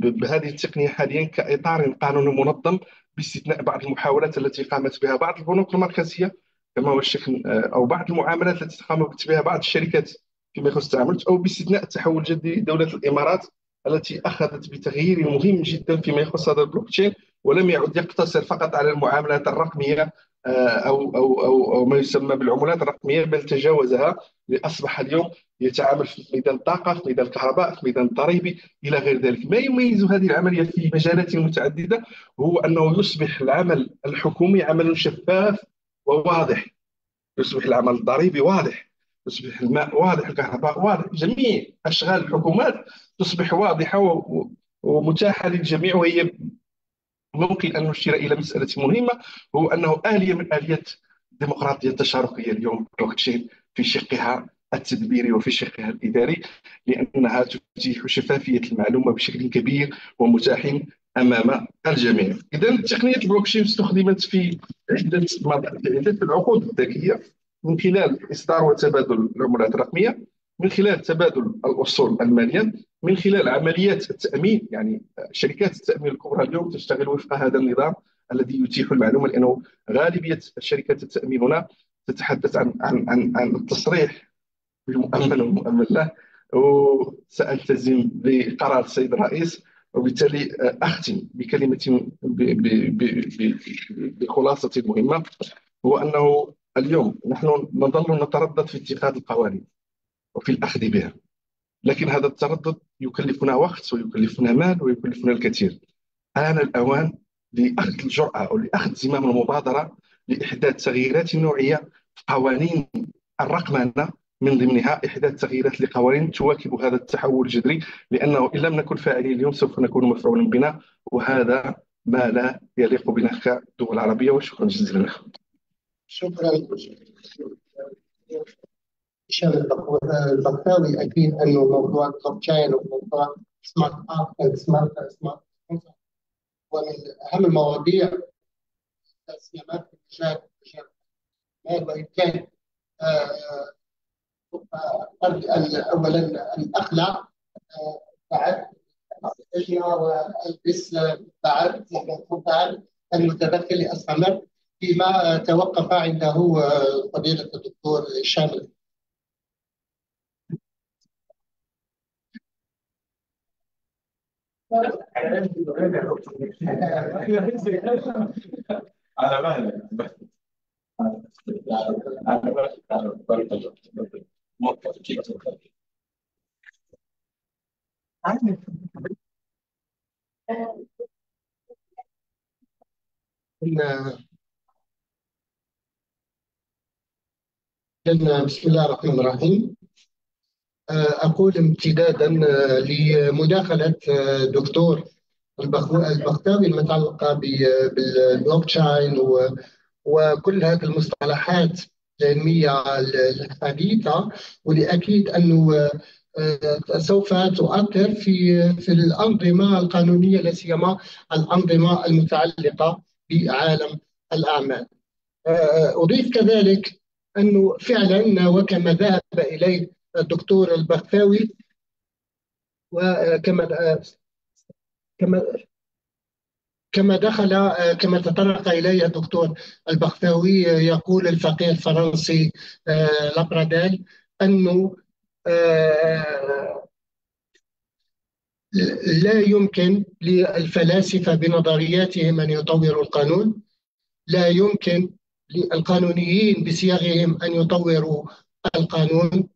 بهذه التقنية حاليا كإطار قانوني منظم باستثناء بعض المحاولات التي قامت بها بعض البنوك المركزية كما هو الشكل آه، أو بعض المعاملات التي تقام بها بعض الشركات فيما يخص التعامل أو باستثناء التحول الجدي لدوله الإمارات التي أخذت بتغيير مهم جدا فيما يخص هذا البلوك تشين. ولم يعد يقتصر فقط على المعاملات الرقمية آه، أو أو أو, أو ما يسمى بالعملات الرقمية بل تجاوزها لأصبح اليوم يتعامل في ميدان الطاقه في ميدان الكهرباء في ميدان الضريبي إلى غير ذلك. ما يميز هذه العملية في مجالات متعددة هو أنه يصبح العمل الحكومي عمل شفاف وواضح. يصبح العمل الضريبي واضح يصبح الماء واضح الكهرباء واضح جميع أشغال الحكومات تصبح واضحة ومتاحة للجميع وهي ممكن أن نشير إلى مسألة مهمة هو أنه اليه من اليات الديمقراطية التشاركية اليوم بلوك تشين في شقها التدبيري وفي شقها الإداري لأنها تتيح شفافية المعلومة بشكل كبير ومتاح أمام الجميع. إذا تقنية البلوكشين استخدمت في عدة عدة العقود الذكية من خلال إصدار وتبادل العملات الرقمية. من خلال تبادل الاصول الماليه من خلال عمليات التأمين يعني شركات التأمين الكبرى اليوم تشتغل وفق هذا النظام الذي يتيح المعلومة لأنه غالبية الشركات التأمين هنا تتحدث عن عن عن, عن التصريح بالمؤمن والمؤمن له وسألتزم بقرار السيد الرئيس وبالتالي أختم بكلمة بخلاصة مهمة هو أنه اليوم نحن نظل نتردد في اتخاذ القوانين. وفي الأخذ بها. لكن هذا التردد يكلفنا وقت ويكلفنا مال ويكلفنا الكثير. آن الأوان لأخذ الجرأة أو لأخذ زمام المبادرة لإحداث تغييرات نوعية في قوانين الرقمنة من ضمنها إحداث تغييرات لقوانين تواكب هذا التحول الجذري لأنه إن لم نكن فاعلين اليوم سوف نكون مفعولا بنا وهذا ما لا يليق بنا كدول عربية وشكرا جزيلا لكم. شكرا. هشام البقاوي أكيد أنه موضوع البلوك تشين وموضوع سمارت اب سمارت سمارت ومن أهم المواضيع السيامات في مجال مجال وان كان اولا الاخلع بعد والبس بعد بعد المتدخل فيما توقف عنده فضيلة الدكتور هشام على بسم الله الرحمن الرحيم. أقول امتدادا لمداخلة دكتور البختاوي المتعلقة بالبلوك تشين وكل هذه المصطلحات العلمية الحديثة والأكيد أنه سوف تؤثر في في الأنظمة القانونية لا سيما الأنظمة المتعلقة بعالم الأعمال. أضيف كذلك أنه فعلا وكما ذهب إليه الدكتور البختاوي وكما كما كما دخل كما تطرق إليه الدكتور البختاوي يقول الفقيه الفرنسي لابرادال أنه لا يمكن للفلاسفة بنظرياتهم أن يطوروا القانون لا يمكن للقانونيين بصياغهم أن يطوروا القانون.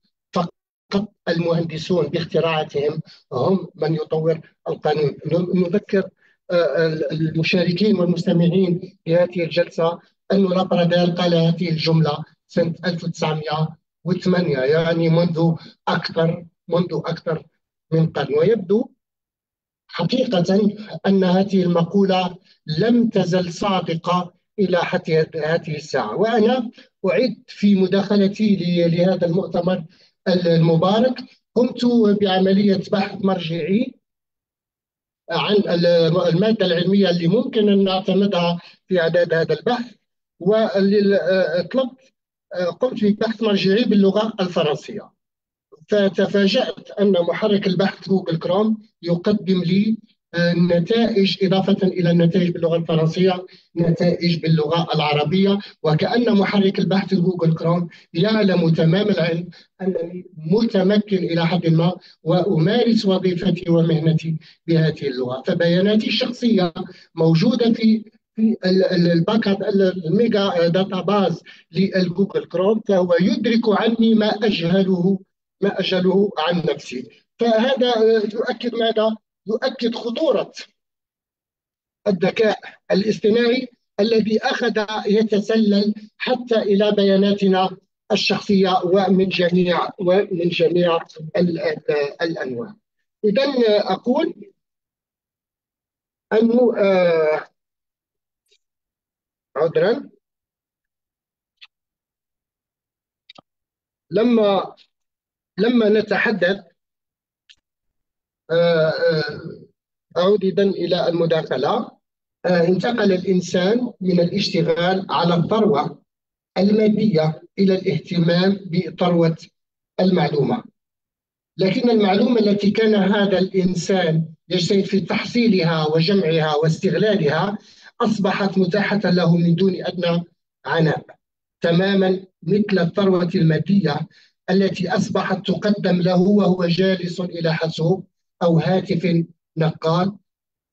فقط المهندسون باختراعاتهم هم من يطور القانون. نذكر المشاركين والمستمعين في هذه الجلسة أن لابرادال قال هذه الجملة سنة 1908 يعني منذ أكثر منذ أكثر من قرن. ويبدو حقيقة أن هذه المقولة لم تزل صادقة إلى حتى هذه الساعة. وأنا أعد في مداخلتي لهذا المؤتمر المبارك. قمت بعملية بحث مرجعي عن المادة العلمية اللي ممكن أن نعتمدها في إعداد هذا البحث. وطلبت قمت ببحث مرجعي باللغة الفرنسية. فتفاجأت أن محرك البحث جوجل كروم يقدم لي نتائج إضافة إلى النتائج باللغة الفرنسية نتائج باللغة العربية. وكأن محرك البحث جوجل كروم يعلم تمام العلم أنني متمكن إلى حد ما وأمارس وظيفتي ومهنتي بهذه اللغة. فبياناتي الشخصية موجودة في في ال big الميجا data base للجوجل كروم فهو يدرك عني ما أجهله ما أجهله عن نفسي. فهذا يؤكد ماذا؟ يؤكد خطورة الذكاء الاصطناعي الذي أخذ يتسلل حتى إلى بياناتنا الشخصية ومن جميع ومن جميع الأنواع. إذا أقول أنه آه عذرا. لما لما نتحدث أعود إذا إلى المداخلة. آه، انتقل الإنسان من الاشتغال على الثروة المادية إلى الاهتمام بثروة المعلومة. لكن المعلومة التي كان هذا الإنسان يجتهد في تحصيلها وجمعها واستغلالها أصبحت متاحة له من دون أدنى عناء تماما مثل الثروة المادية التي أصبحت تقدم له وهو جالس إلى حاسوب أو هاتف نقال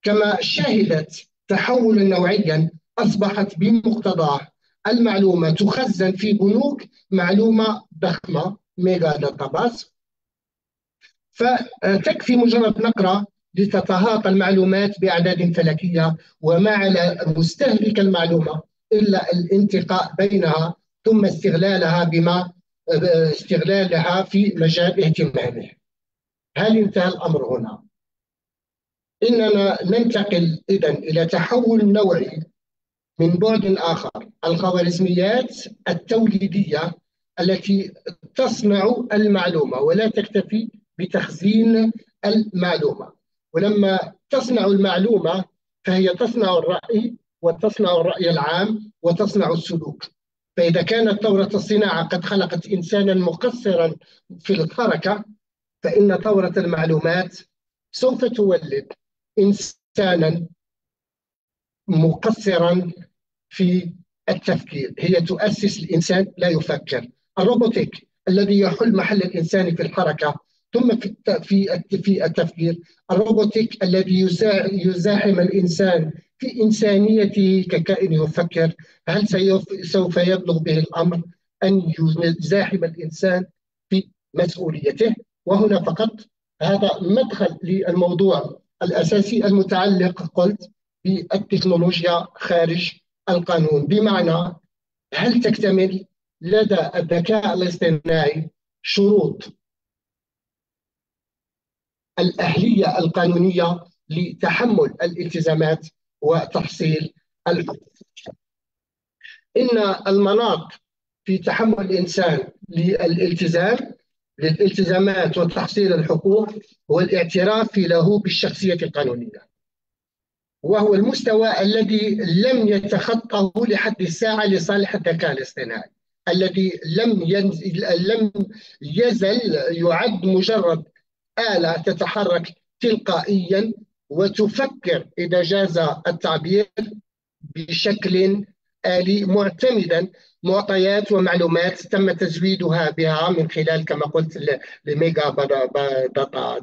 كما شهدت تحولا نوعيا أصبحت بمقتضاه. المعلومة تخزن في بنوك معلومة ضخمة ميجا داتاباس فتكفي مجرد نقرة لتتهاطى المعلومات بأعداد فلكية وما على مستهلك المعلومة إلا الانتقاء بينها ثم استغلالها بما استغلالها في مجال اهتمامه. هل انتهى الأمر هنا؟ إننا ننتقل إذا إلى تحول نوعي من بعد آخر. الخوارزميات التوليدية التي تصنع المعلومة ولا تكتفي بتخزين المعلومة. ولما تصنع المعلومة فهي تصنع الرأي وتصنع الرأي العام وتصنع السلوك. فإذا كانت ثورة الصناعة قد خلقت إنسانا مقصرا في الحركة فإن ثورة المعلومات سوف تولد إنسانا مقصرا في التفكير. هي تؤسس الإنسان لا يفكر. الروبوتيك الذي يحل محل الإنسان في الحركة ثم في في التفكير. الروبوتيك الذي يزاحم الإنسان في إنسانيته ككائن يفكر هل سوف يبلغ به الأمر أن يزاحم الإنسان في مسؤوليته؟ وهنا فقط هذا مدخل للموضوع الأساسي المتعلق قلت بالتكنولوجيا خارج القانون. بمعنى هل تكتمل لدى الذكاء الاصطناعي شروط الأهلية القانونية لتحمل الالتزامات وتحصيل الحقوق إن المناط في تحمل الإنسان للالتزام للالتزامات وتحصيل الحقوق هو الاعتراف له بالشخصية القانونية. وهو المستوى الذي لم يتخطه لحد الساعة لصالح الذكاء الاصطناعي. الذي لم ينزل لم يزل يعد مجرد آلة تتحرك تلقائيا وتفكر إذا جاز التعبير بشكل آلي معتمدا معطيات ومعلومات تم تزويدها بها من خلال كما قلت الميجا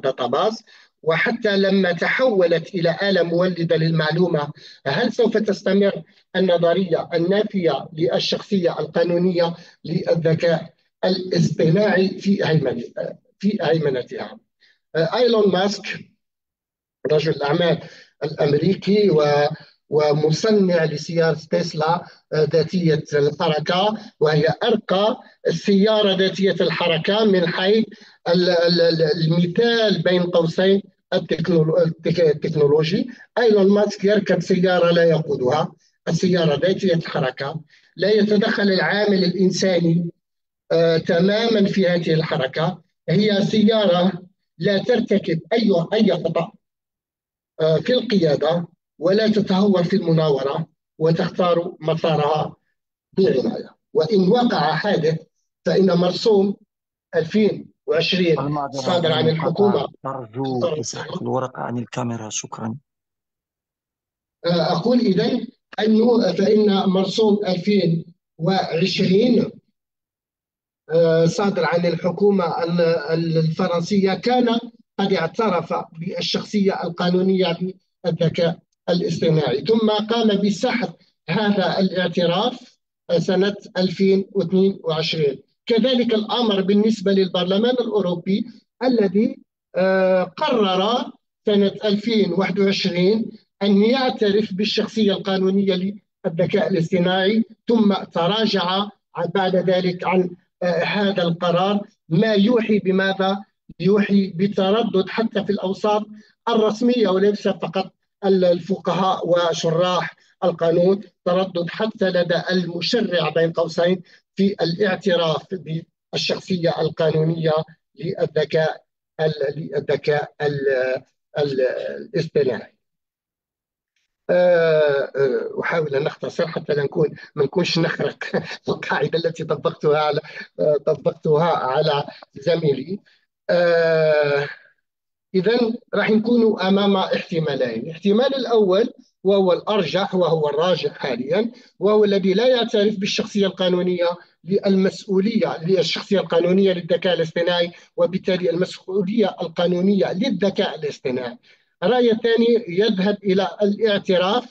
data, base وحتى لما تحولت إلى آلة مولدة للمعلومة هل سوف تستمر النظرية النافية للشخصية القانونية للذكاء الاصطناعي في في هيمنتها إيلون ماسك رجل الأعمال الأمريكي و ومصنع لسيارة تسلا ذاتية الحركة وهي أرقى سيارة ذاتية الحركة من حيث المثال بين قوسين التكنولوجي. أيلون ماسك يركب سيارة لا يقودها. السيارة ذاتية الحركة. لا يتدخل العامل الإنساني آه تماما في هذه الحركة. هي سيارة لا ترتكب أي أي خطأ آه، في القيادة. ولا تتهور في المناورة وتختار مسارها بعناية. وإن وقع حادث فإن مرسوم 2020 صادر عن الحكومة. أرجو إسحاق الورقة عن الكاميرا. شكرا. أقول إذا أنه فإن مرسوم 2020 صادر عن الحكومة الفرنسية. كان قد اعترف بالشخصية القانونية بالذكاء الاصطناعي. ثم قام بسحب هذا الاعتراف سنة 2022 كذلك الأمر بالنسبة للبرلمان الأوروبي الذي قرر سنة 2021 أن يعترف بالشخصية القانونية للذكاء الاصطناعي ثم تراجع بعد ذلك عن هذا القرار. ما يوحي بماذا؟ يوحي بتردد حتى في الأوساط الرسمية وليس فقط الفقهاء وشراح القانون تردد حتى لدى المشرع بين قوسين في الاعتراف بالشخصية القانونية للذكاء للذكاء الاصطناعي. آه، آه، أحاول أن أختصر حتى لا نكون ما نكونش نخرق القاعدة التي طبقتها على آه، طبقتها على زميلي. اذا راح نكون أمام احتمالين. الاحتمال الأول وهو الأرجح وهو الراجح حاليا وهو الذي لا يعترف بالشخصية القانونية للمسؤولية للشخصية القانونية للذكاء الاصطناعي وبالتالي المسؤولية القانونية للذكاء الاصطناعي. الرأي الثاني يذهب إلى الاعتراف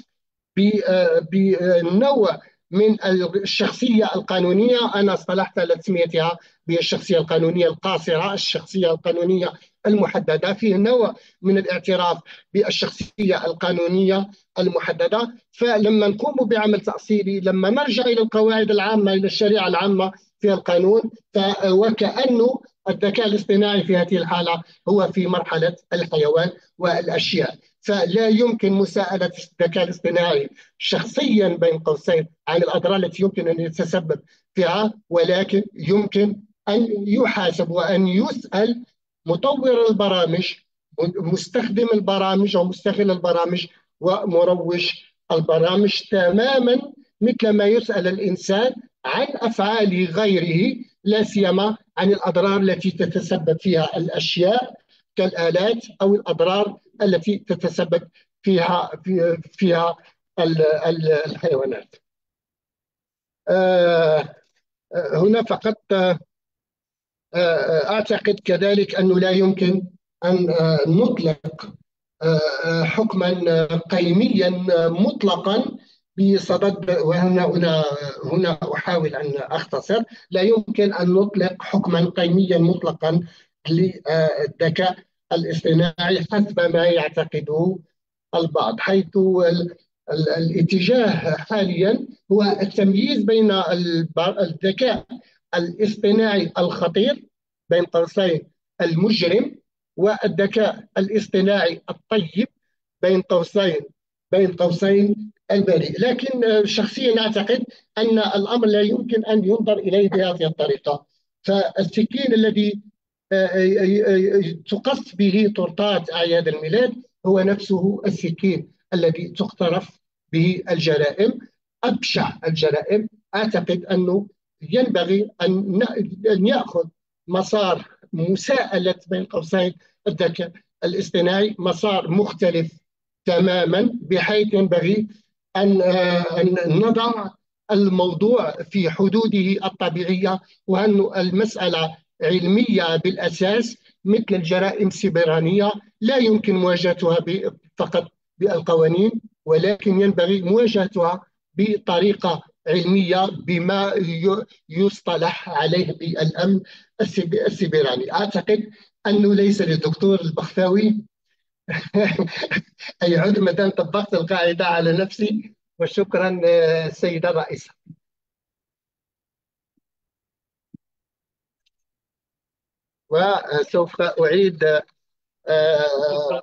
بنوع من الشخصية القانونية. أنا اصطلحت على تسميتها بالشخصية القانونية القاصرة الشخصية القانونية المحددة. فيه نوع من الاعتراف بالشخصية القانونية المحددة. فلما نقوم بعمل تأصيلي لما نرجع إلى القواعد العامة إلى الشريعة العامة في القانون وكأنه الذكاء الاصطناعي في هذه الحالة هو في مرحلة الحيوان والأشياء. فلا يمكن مساءلة الذكاء الاصطناعي شخصيا بين قوسين عن الأضرار التي يمكن أن يتسبب فيها ولكن يمكن أن يحاسب وأن يسأل مطور البرامج مستخدم البرامج أو مستغل البرامج ومروج البرامج تماما مثل ما يسأل الإنسان عن أفعال غيره لا سيما عن الأضرار التي تتسبب فيها الأشياء كالآلات أو الأضرار التي تتسبب فيها فيها الحيوانات. آه، هنا فقط أعتقد كذلك أنه لا يمكن أن نطلق آه، حكما قيميا مطلقا بصدد وهنا هنا هنا أحاول أن أختصر. لا يمكن أن نطلق حكما قيميا مطلقا للذكاء الاصطناعي حسب ما يعتقده البعض حيث الاتجاه حاليا هو التمييز بين الذكاء الاصطناعي الخطير بين قوسين المجرم والذكاء الاصطناعي الطيب بين قوسين بين قوسين البريء. لكن شخصيا أعتقد أن الأمر لا يمكن أن ينظر إليه بهذه الطريقة. فالسكين الذي آه، آه، آه، تقص به تورتات أعياد الميلاد هو نفسه السكين الذي تقترف به الجرائم أبشع الجرائم. أعتقد أنه ينبغي أن أن يأخذ مسار مساءلة بين قوسين الذكاء الاصطناعي مسار مختلف تماما بحيث ينبغي أن أن نضع الموضوع في حدوده الطبيعية وأن المسألة علمية بالأساس مثل الجرائم السيبرانية لا يمكن مواجهتها فقط بالقوانين ولكن ينبغي مواجهتها بطريقة علمية بما يصطلح عليه بالأمن السيبراني. أعتقد أنه ليس للدكتور البخفاوي أي عد ما دام طبقت القاعدة على نفسي وشكرا السيدة الرئيسة. وسوف أعيد آه،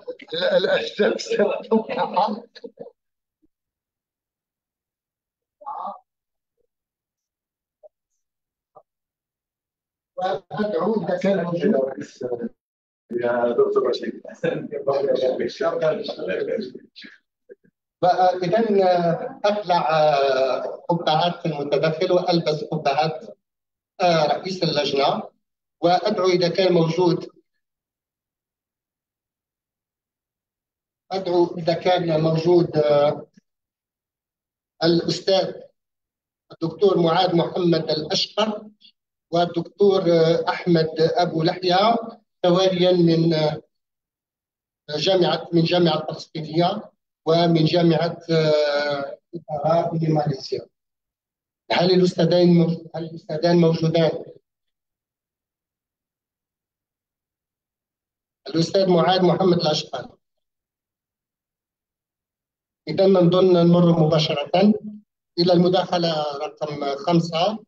الشمس. موجود يا دكتور رشيد إذا أقلع قبعات المتدخل وألبس قبعات رئيس اللجنة وأدعو إذا كان موجود. أدعو إذا كان موجود الأستاذ الدكتور معاذ محمد الأشقر. والدكتور أحمد أبو لحية تواليا من جامعة من جامعة فلسطينية ومن جامعة الإمارات في ماليزيا. هل الأستاذين هل الأستاذان موجودان؟ الأستاذ معاذ محمد الأشقر. إذا نظن نمر مباشرة. إلى المداخلة رقم خمسة.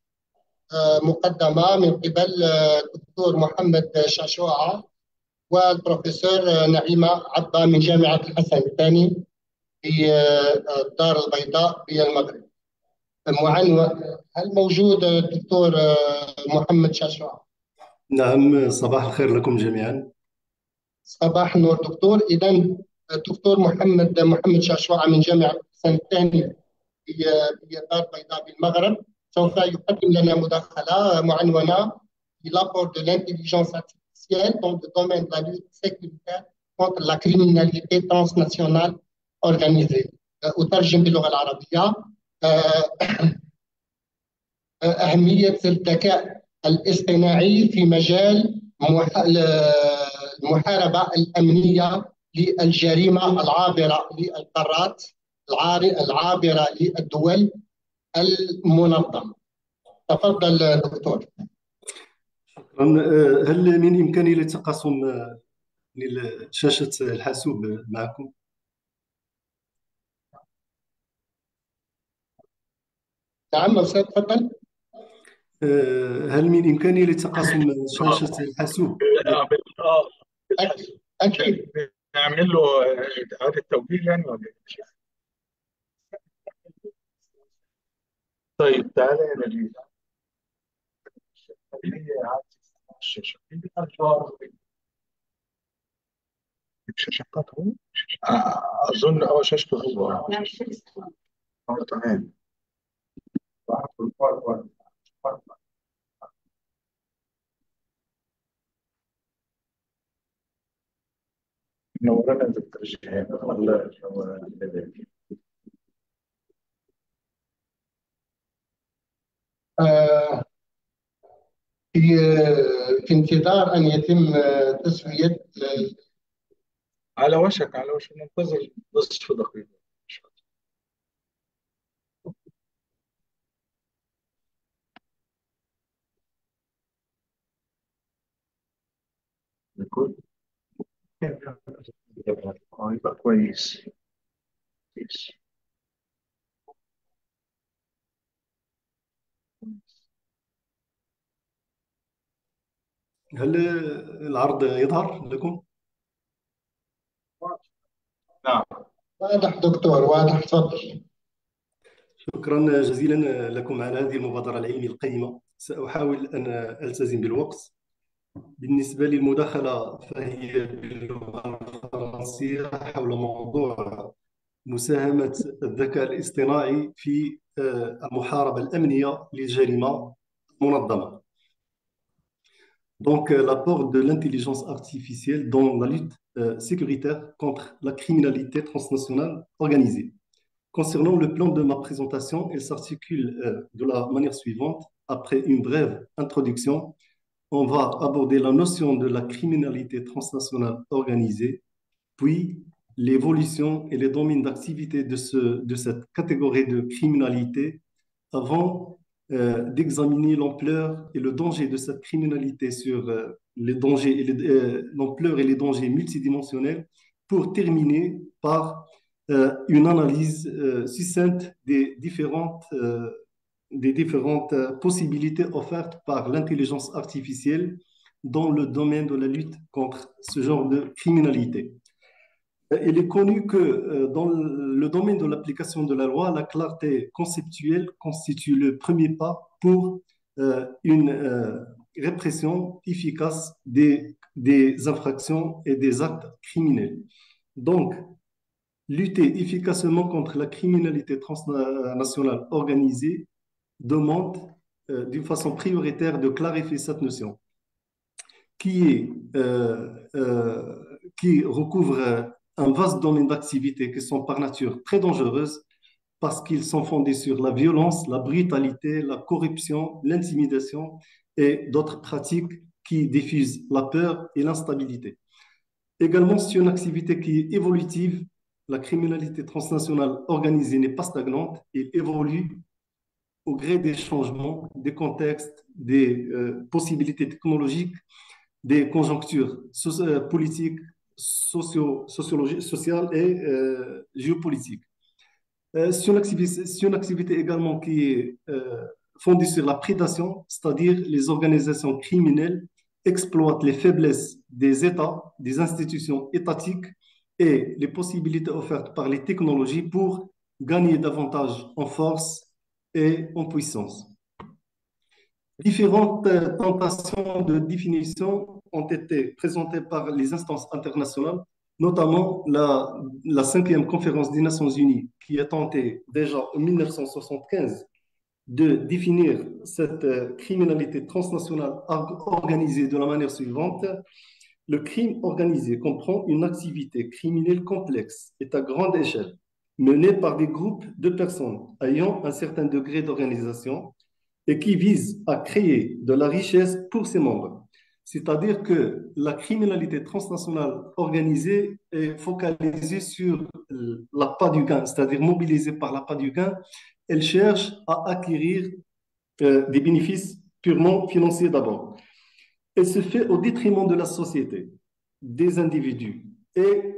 مقدمة من قبل الدكتور محمد شاشوعة والبروفيسور نعيمة عبا من جامعة الحسن الثاني في الدار البيضاء في المغرب. هل موجود الدكتور محمد شاشوعة؟ نعم صباح الخير لكم جميعا. صباح النور دكتور. إذا الدكتور محمد محمد شاشوعة من جامعة الحسن الثاني في الدار البيضاء بالمغرب سوف يقدم لنا مداخلة معنونة l'apport de l'intelligence artificielle dans le domaine de la lutte sécuritaire contre la criminalité transnationale organisée. أترجم باللغة العربية أهمية الذكاء الاصطناعي في مجال المحاربة الأمنية للجريمة العابرة للقارات العابرة للدول المنظمة تفضل دكتور. شكرا. هل من إمكاني التقاسم شاشة الحاسوب معكم؟ نعم أستاذ تفضل. هل من إمكاني لتقاسم شاشة الحاسوب؟ أكيد. نعمل له إعادة توجيه يعني ولا طيب تعالى يا نبيل. الشاشة شاشة هو أظن أه شاشته هو. أه تمام. نورنا جهاد الله ينور في في انتظار أن يتم تسوية على وشك على وشك ننتظر نصف دقيقة. يكون يبقى كويس كويس هل العرض يظهر لكم؟ نعم واضح دكتور واضح تفضل شكرا جزيلا لكم على هذه المبادرة العلمية القيمة سأحاول أن ألتزم بالوقت بالنسبة للمداخلة فهي باللغة الفرنسية حول موضوع مساهمة الذكاء الاصطناعي في المحاربة الأمنية للجريمة المنظمة. Donc, l'apport de l'intelligence artificielle dans la lutte euh, sécuritaire contre la criminalité transnationale organisée. Concernant le plan de ma présentation, il s'articule euh, de la manière suivante. Après une brève introduction, on va aborder la notion de la criminalité transnationale organisée, puis l'évolution et les domaines d'activité de, ce, de cette catégorie de criminalité avant euh, d'examiner l'ampleur et le danger de cette criminalité sur euh, les et l'ampleur et les dangers multidimensionnels pour terminer par euh, une analyse succincte des différentes possibilités offertes par l'intelligence artificielle dans le domaine de la lutte contre ce genre de criminalité. Il est connu que dans le domaine de l'application de la loi, la clarté conceptuelle constitue le premier pas pour une répression efficace des, infractions et des actes criminels. Donc, lutter efficacement contre la criminalité transnationale organisée demande euh, d'une façon prioritaire de clarifier cette notion euh, euh, qui recouvre un vaste domaine d'activités qui sont par nature très dangereuses parce qu'ils sont fondés sur la violence, la brutalité, la corruption, l'intimidation et d'autres pratiques qui diffusent la peur et l'instabilité. Également, c'est une activité qui est évolutive. La criminalité transnationale organisée n'est pas stagnante, elle évolue au gré des changements, des contextes, des euh, possibilités technologiques, des conjonctures euh, politiques, socio sociales et euh, géopolitiques. Euh, c'est une, activité, une activité également qui est euh, fondée sur la prédation, c'est-à-dire les organisations criminelles exploitent les faiblesses des États, des institutions étatiques et les possibilités offertes par les technologies pour gagner davantage en force et en puissance. Différentes euh, tentations de définition ont été présentées par les instances internationales, notamment la, la cinquième conférence des Nations Unies, qui a tenté déjà en 1975 de définir cette euh, criminalité transnationale organisée de la manière suivante. Le crime organisé comprend une activité criminelle complexe et à grande échelle, menée par des groupes de personnes ayant un certain degré d'organisation et qui vise à créer de la richesse pour ses membres. C'est-à-dire que la criminalité transnationale organisée est focalisée sur l'appât du gain, c'est-à-dire mobilisée par l'appât du gain. Elle cherche à acquérir euh, des bénéfices purement financiers d'abord. Elle se fait au détriment de la société, des individus et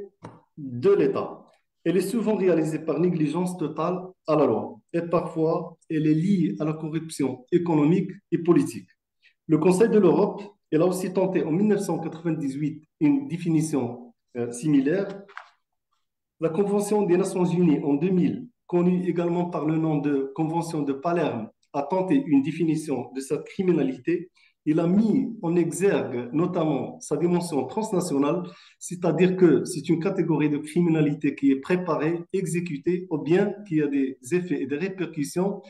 de l'État. Elle est souvent réalisée par négligence totale à la loi et parfois elle est liée à la corruption économique et politique. Le Conseil de l'Europe, elle a aussi tenté en 1998 une définition euh, similaire. La Convention des Nations Unies en 2000, connue également par le nom de Convention de Palerme, a tenté une définition de cette criminalité il a mis en exergue notamment sa dimension transnationale, c'est-à-dire que c'est une catégorie de criminalité qui est préparée, exécutée, ou bien qui a des effets et des répercussions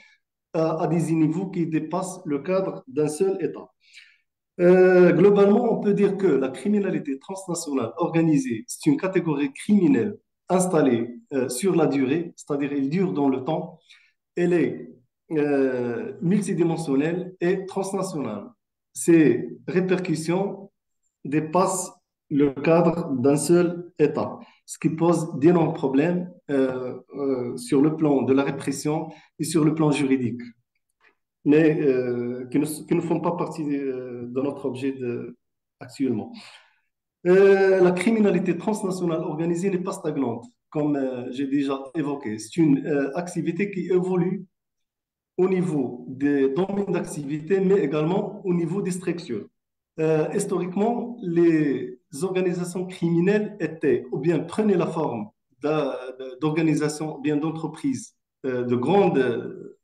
à, à des niveaux qui dépassent le cadre d'un seul État. Euh, globalement, on peut dire que la criminalité transnationale organisée, c'est une catégorie criminelle installée euh, sur la durée, c'est-à-dire elle dure dans le temps, elle est euh, multidimensionnelle et transnationale. Ces répercussions dépassent le cadre d'un seul État, ce qui pose d'énormes problèmes sur le plan de la répression et sur le plan juridique, mais euh, qui, ne, qui, ne, font pas partie de, de notre objet actuellement. Euh, la criminalité transnationale organisée n'est pas stagnante, comme euh, j'ai déjà évoqué. C'est une euh, activité qui évolue au niveau des domaines d'activité, mais également au niveau des structures. Euh, historiquement, les organisations criminelles étaient ou bien prenaient la forme d'organisations, bien d'entreprises, euh, de grandes,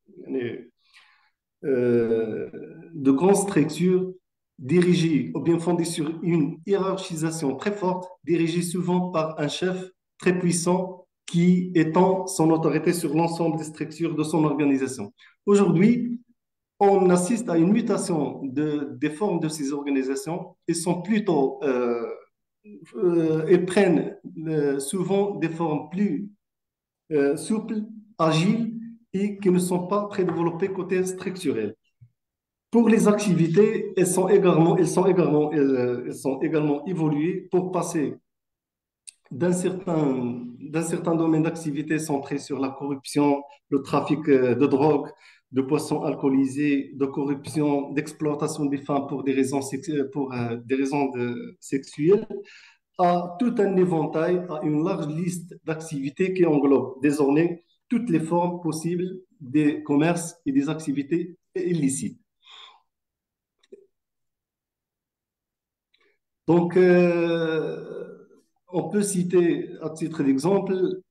euh, de grandes structures dirigées ou bien fondées sur une hiérarchisation très forte, dirigées souvent par un chef très puissant qui étend son autorité sur l'ensemble des structures de son organisation. Aujourd'hui, on assiste à une mutation de, des formes de ces organisations. Elles sont plutôt, euh, euh, prennent euh, souvent des formes plus souples, agiles et qui ne sont pas très développées côté structurel. Pour les activités, elles sont également, elles sont également, elles sont également évoluées pour passer d'un certain, d'un certain domaine d'activité centré sur la corruption, le trafic euh, de drogue, de poissons alcoolisés, de corruption, d'exploitation des femmes pour des raisons, pour, euh, des raisons sexuelles, à tout un éventail, à une large liste d'activités qui englobe désormais toutes les formes possibles des commerces et des activités illicites. Donc, euh, on peut citer à titre d'exemple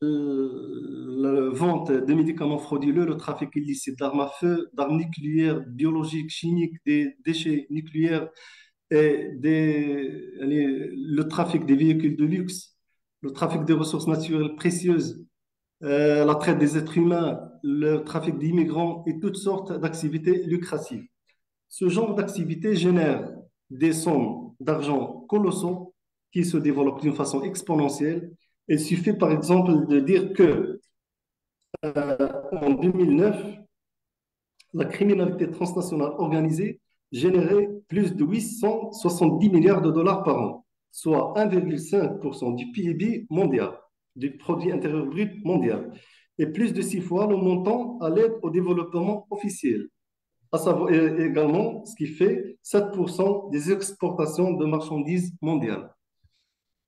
la vente de médicaments frauduleux, le trafic illicite d'armes à feu, d'armes nucléaires, biologiques, chimiques, des déchets nucléaires et le trafic des véhicules de luxe, le trafic des ressources naturelles précieuses, euh, la traite des êtres humains, le trafic d'immigrants et toutes sortes d'activités lucratives. Ce genre d'activité génère des sommes d'argent colossaux qui se développe d'une façon exponentielle. Il suffit par exemple de dire que en 2009, la criminalité transnationale organisée générait plus de 870 milliards de dollars par an, soit 1,5% du PIB mondial, du produit intérieur brut mondial, et plus de six fois le montant à l'aide au développement officiel, à savoir également ce qui fait 7% des exportations de marchandises mondiales.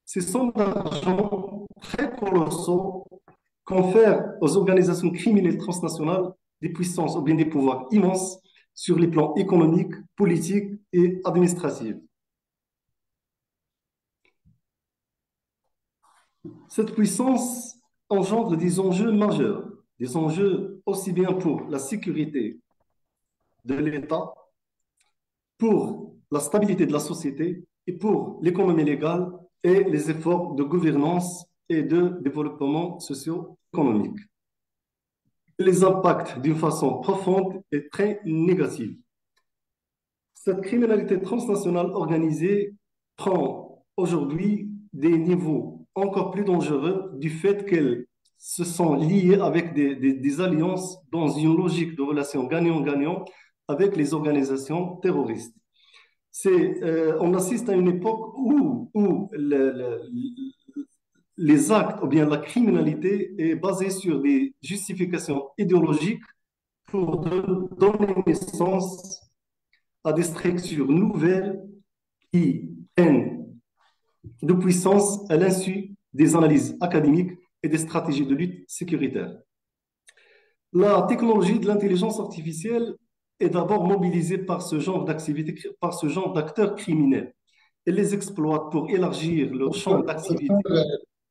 Ces sommes d'argent très colossaux confèrent aux organisations criminelles transnationales des puissances ou bien des pouvoirs immenses sur les plans économiques, politiques et administratifs. Cette puissance engendre des enjeux majeurs, des enjeux aussi bien pour la sécurité de l'État, pour la stabilité de la société et pour l'économie légale et les efforts de gouvernance et de développement socio-économique. Les impacts d'une façon profonde et très négative. Cette criminalité transnationale organisée prend aujourd'hui des niveaux encore plus dangereux du fait qu'elles se sont liées avec des, alliances dans une logique de relations gagnant-gagnant avec les organisations terroristes. Euh, on assiste à une époque où, où le, le, les actes ou bien la criminalité est basée sur des justifications idéologiques pour donner naissance à des structures nouvelles qui prennent de puissance à l'insu des analyses académiques et des stratégies de lutte sécuritaire. La technologie de l'intelligence artificielle est d'abord mobilisée par ce genre d'activité, par ce genre d'acteurs criminels. Elle les exploite pour élargir leur champ d'activité.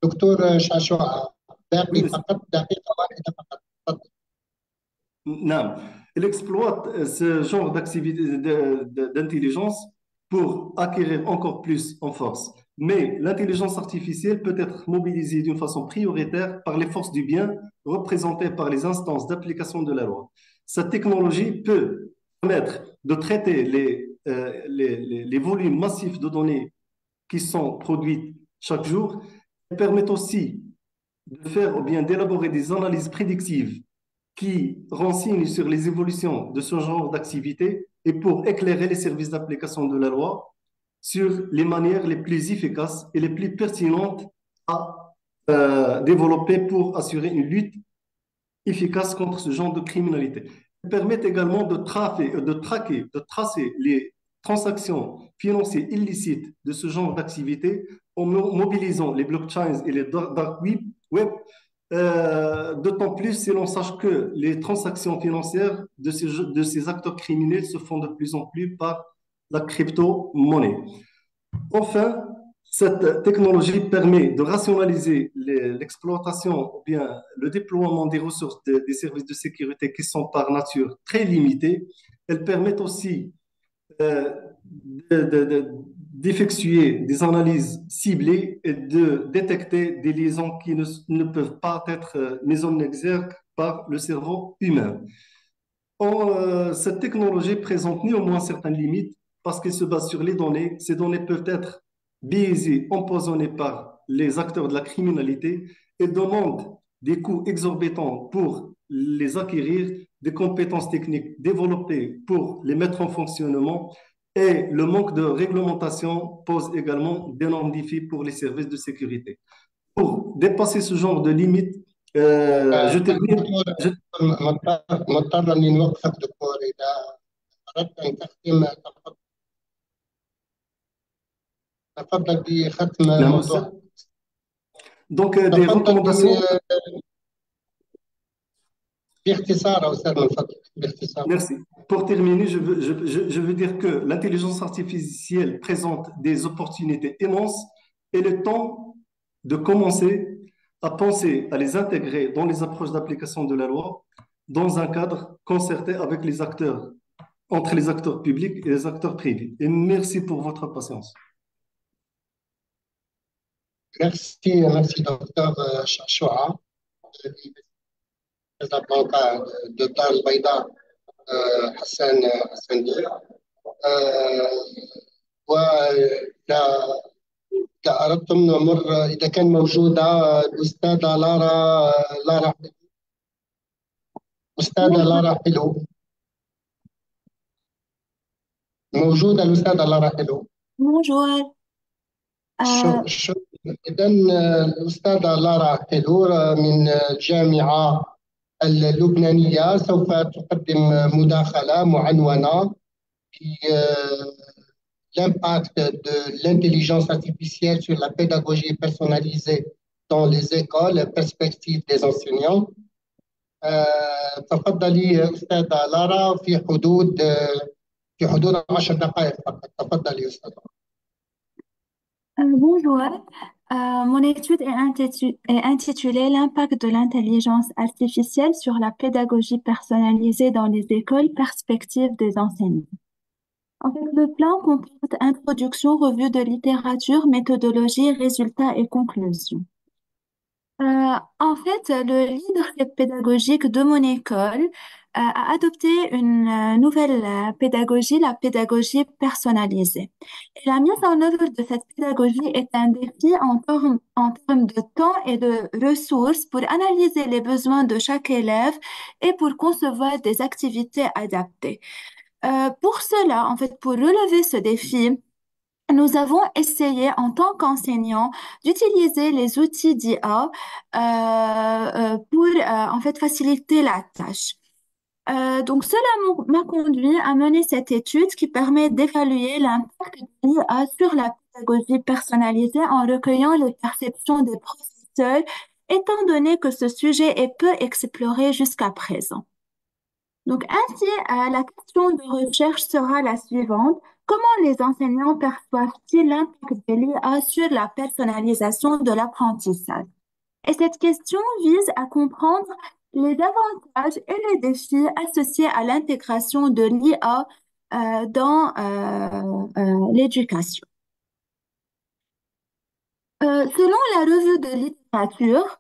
Docteur non. Elle exploite euh, ce genre d'activité d'intelligence pour acquérir encore plus en force. Mais l'intelligence artificielle peut être mobilisée d'une façon prioritaire par les forces du bien représentées par les instances d'application de la loi. Cette technologie peut permettre de traiter les, euh, les, les, volumes massifs de données qui sont produites chaque jour. Elle permet aussi de faire ou bien d'élaborer des analyses prédictives qui renseignent sur les évolutions de ce genre d'activité et pour éclairer les services d'application de la loi sur les manières les plus efficaces et les plus pertinentes à euh, développer pour assurer une lutte efficace contre ce genre de criminalité. Elle permet également de, trafer, de traquer, de tracer les transactions financières illicites de ce genre d'activité en mobilisant les blockchains et les dark web, web euh, d'autant plus si l'on sache que les transactions financières de ces, de ces acteurs criminels se font de plus en plus par la crypto-monnaie. Enfin, cette technologie permet de rationaliser l'exploitation ou bien le déploiement des ressources de, des services de sécurité qui sont par nature très limitées. Elles permettent aussi d'effectuer de, de, des analyses ciblées et de détecter des liaisons qui ne, peuvent pas être euh, mises en exergue par le cerveau humain. Euh, cette technologie présente néanmoins certaines limites parce qu'elle se base sur les données. Ces données peuvent être biaisées, empoisonnées par les acteurs de la criminalité et demandent des coûts exorbitants pour les acquérir, des compétences techniques développées pour les mettre en fonctionnement et le manque de réglementation pose également d'énormes défis pour les services de sécurité. Pour dépasser ce genre de limites, euh, je termine. Je... تفضل بختم الموضوع Donc, euh, des recommandations. باختصار او استاذ من فضلك باختصار Merci. Pour terminer, je veux, je, je, je veux dire que l'intelligence artificielle présente des opportunités immenses et le temps de commencer à penser à les intégrer dans les approches d'application de la loi dans un cadre concerté avec les acteurs, entre les acteurs publics et les acteurs privés. Et merci pour votre patience. Merci, merci docteur Chachoua, Casablanca de Dar البيضاء حسان حسن ولا إذا أردتم نمر إذا كان موجودة الأستاذة لارا لارا الأستاذة لارا حلو موجودة الأستاذة لارا حلو Bonjour. شو Euh, شو إذا الأستاذة لارا حلو من الجامعة اللبنانية سوف تقدم مداخلة معنونة في l'impact de l'intelligence artificielle sur la pédagogie personnalisée dans les écoles, perspectives des enseignants. آه، تفضلي أستاذة لارا في حدود في حدود عشر دقائق فقط تفضلي أستاذة euh, bonjour. Euh, mon étude est intitu- est intitulée L'impact de l'intelligence artificielle sur la pédagogie personnalisée dans les écoles, perspectives des enseignants. En fait, le plan comporte introduction, revue de littérature, méthodologie, résultats et conclusions. Euh, en fait, le leader pédagogique de mon école a adopté une euh, nouvelle euh, pédagogie, la pédagogie personnalisée. Et la mise en œuvre de cette pédagogie est un défi en termes, de temps et de ressources pour analyser les besoins de chaque élève et pour concevoir des activités adaptées. Euh, pour cela, en fait, pour relever ce défi, nous avons essayé en tant qu'enseignants d'utiliser les outils d'IA euh, euh, pour euh, en fait faciliter la tâche. Euh, donc cela m'a conduit à mener cette étude qui permet d'évaluer l'impact de l'IA sur la pédagogie personnalisée en recueillant les perceptions des professeurs, étant donné que ce sujet est peu exploré jusqu'à présent. Donc ainsi, euh, la question de recherche sera la suivante. Comment les enseignants perçoivent-ils l'impact de l'IA sur la personnalisation de l'apprentissage? Et cette question vise à comprendre les avantages et les défis associés à l'intégration de l'IA euh, dans euh, euh, l'éducation. Selon la revue de littérature,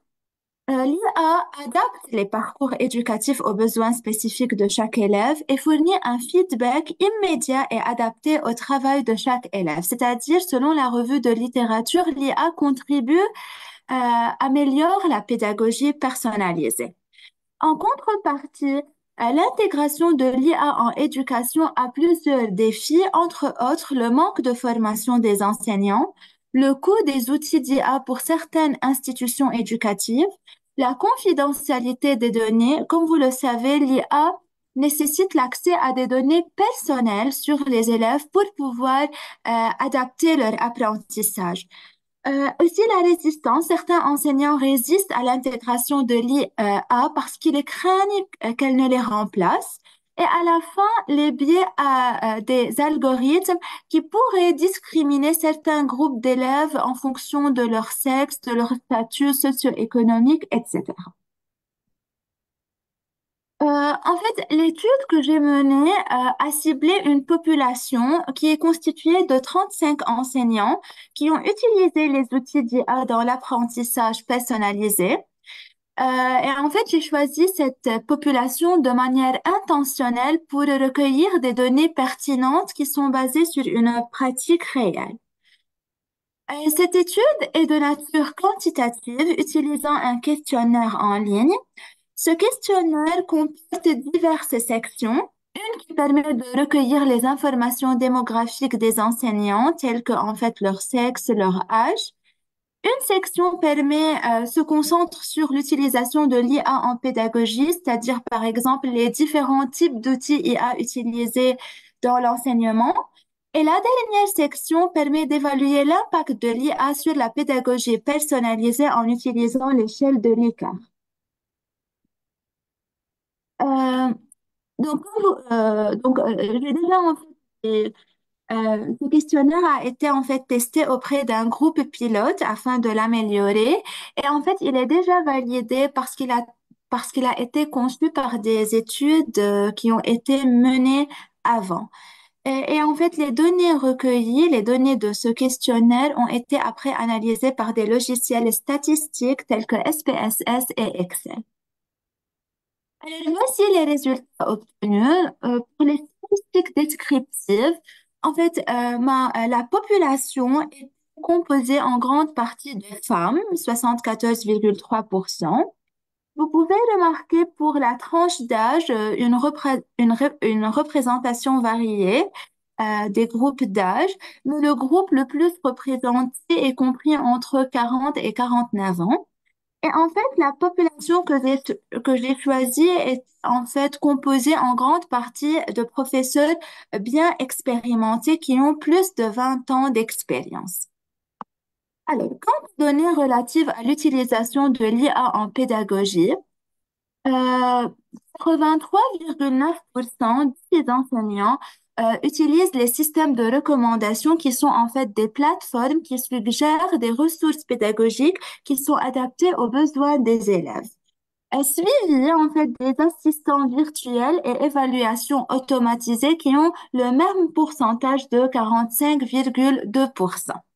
l'IA adapte les parcours éducatifs aux besoins spécifiques de chaque élève et fournit un feedback immédiat et adapté au travail de chaque élève. C'est-à-dire, selon la revue de littérature, l'IA contribue, euh, améliore la pédagogie personnalisée. En contrepartie, l'intégration de l'IA en éducation a plusieurs défis, entre autres le manque de formation des enseignants, le coût des outils d'IA pour certaines institutions éducatives, la confidentialité des données. Comme vous le savez, l'IA nécessite l'accès à des données personnelles sur les élèves pour pouvoir euh, adapter leur apprentissage. Euh, aussi la résistance. Certains enseignants résistent à l'intégration de l'IA parce qu'ils craignent euh, qu'elle ne les remplace. Et à la fin, les biais à, euh, des algorithmes qui pourraient discriminer certains groupes d'élèves en fonction de leur sexe, de leur statut socio-économique, etc. Euh, en fait, l'étude que j'ai menée euh, a ciblé une population qui est constituée de 35 enseignants qui ont utilisé les outils d'IA dans l'apprentissage personnalisé. Euh, et en fait, j'ai choisi cette population de manière intentionnelle pour recueillir des données pertinentes qui sont basées sur une pratique réelle. Cette étude est de nature quantitative, utilisant un questionnaire en ligne. Ce questionnaire comporte diverses sections. Une qui permet de recueillir les informations démographiques des enseignants, telles que en fait leur sexe, leur âge. Une section permet, euh, se concentre sur l'utilisation de l'IA en pédagogie, c'est-à-dire par exemple les différents types d'outils IA utilisés dans l'enseignement. Et la dernière section permet d'évaluer l'impact de l'IA sur la pédagogie personnalisée en utilisant l'échelle de Likert. Euh, donc, euh, donc euh, j'ai déjà en fait, ce questionnaire a été en fait testé auprès d'un groupe pilote afin de l'améliorer. Et en fait, il est déjà validé parce qu'il a, parce qu'il a été conçu par des études qui ont été menées avant. Et en fait, les données recueillies, les données de ce questionnaire ont été après analysées par des logiciels statistiques tels que SPSS et Excel. Alors, voici les résultats obtenus. Euh, pour les statistiques descriptives, en fait, euh, ma- euh, la population est composée en grande partie de femmes, 74,3%. vous pouvez remarquer pour la tranche d'âge une, une, ré- une représentation variée des groupes d'âge, mais le groupe le plus représenté est compris entre 40 et 49 ans. Et en fait, la population que j'ai que j'ai choisie est en fait composée en grande partie de professeurs bien expérimentés qui ont plus de 20 ans d'expérience. Alors, quant aux données relatives à l'utilisation de l'IA en pédagogie, euh, 83,9% des enseignants euh, utilisent les systèmes de recommandation qui sont en fait des plateformes qui suggèrent des ressources pédagogiques qui sont adaptées aux besoins des élèves. Est suivi en fait des assistants virtuels et évaluations automatisées qui ont le même pourcentage de 45,2%.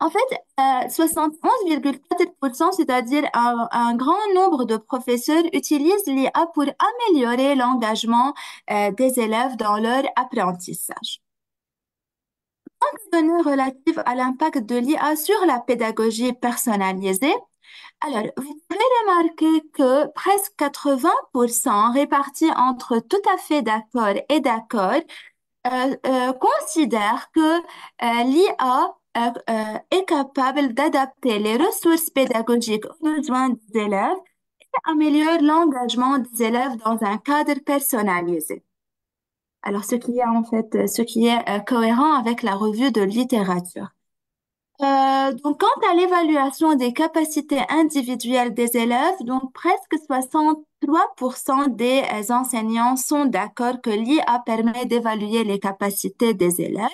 En fait, euh, 71,4%, c'est-à-dire un, grand nombre de professeurs utilisent l'IA pour améliorer l'engagement euh, des élèves dans leur apprentissage. Aux données relatives à l'impact de l'IA sur la pédagogie personnalisée, alors, vous pouvez remarquer que presque 80% répartis entre tout à fait d'accord et d'accord euh, euh, considèrent que l'IA est capable d'adapter les ressources pédagogiques aux besoins des élèves et améliore l'engagement des élèves dans un cadre personnalisé. Alors, ce qui est en fait, ce qui est euh, cohérent avec la revue de littérature. Euh, donc, quant à l'évaluation des capacités individuelles des élèves, donc presque 63% des euh, enseignants sont d'accord que l'IA permet d'évaluer les capacités des élèves,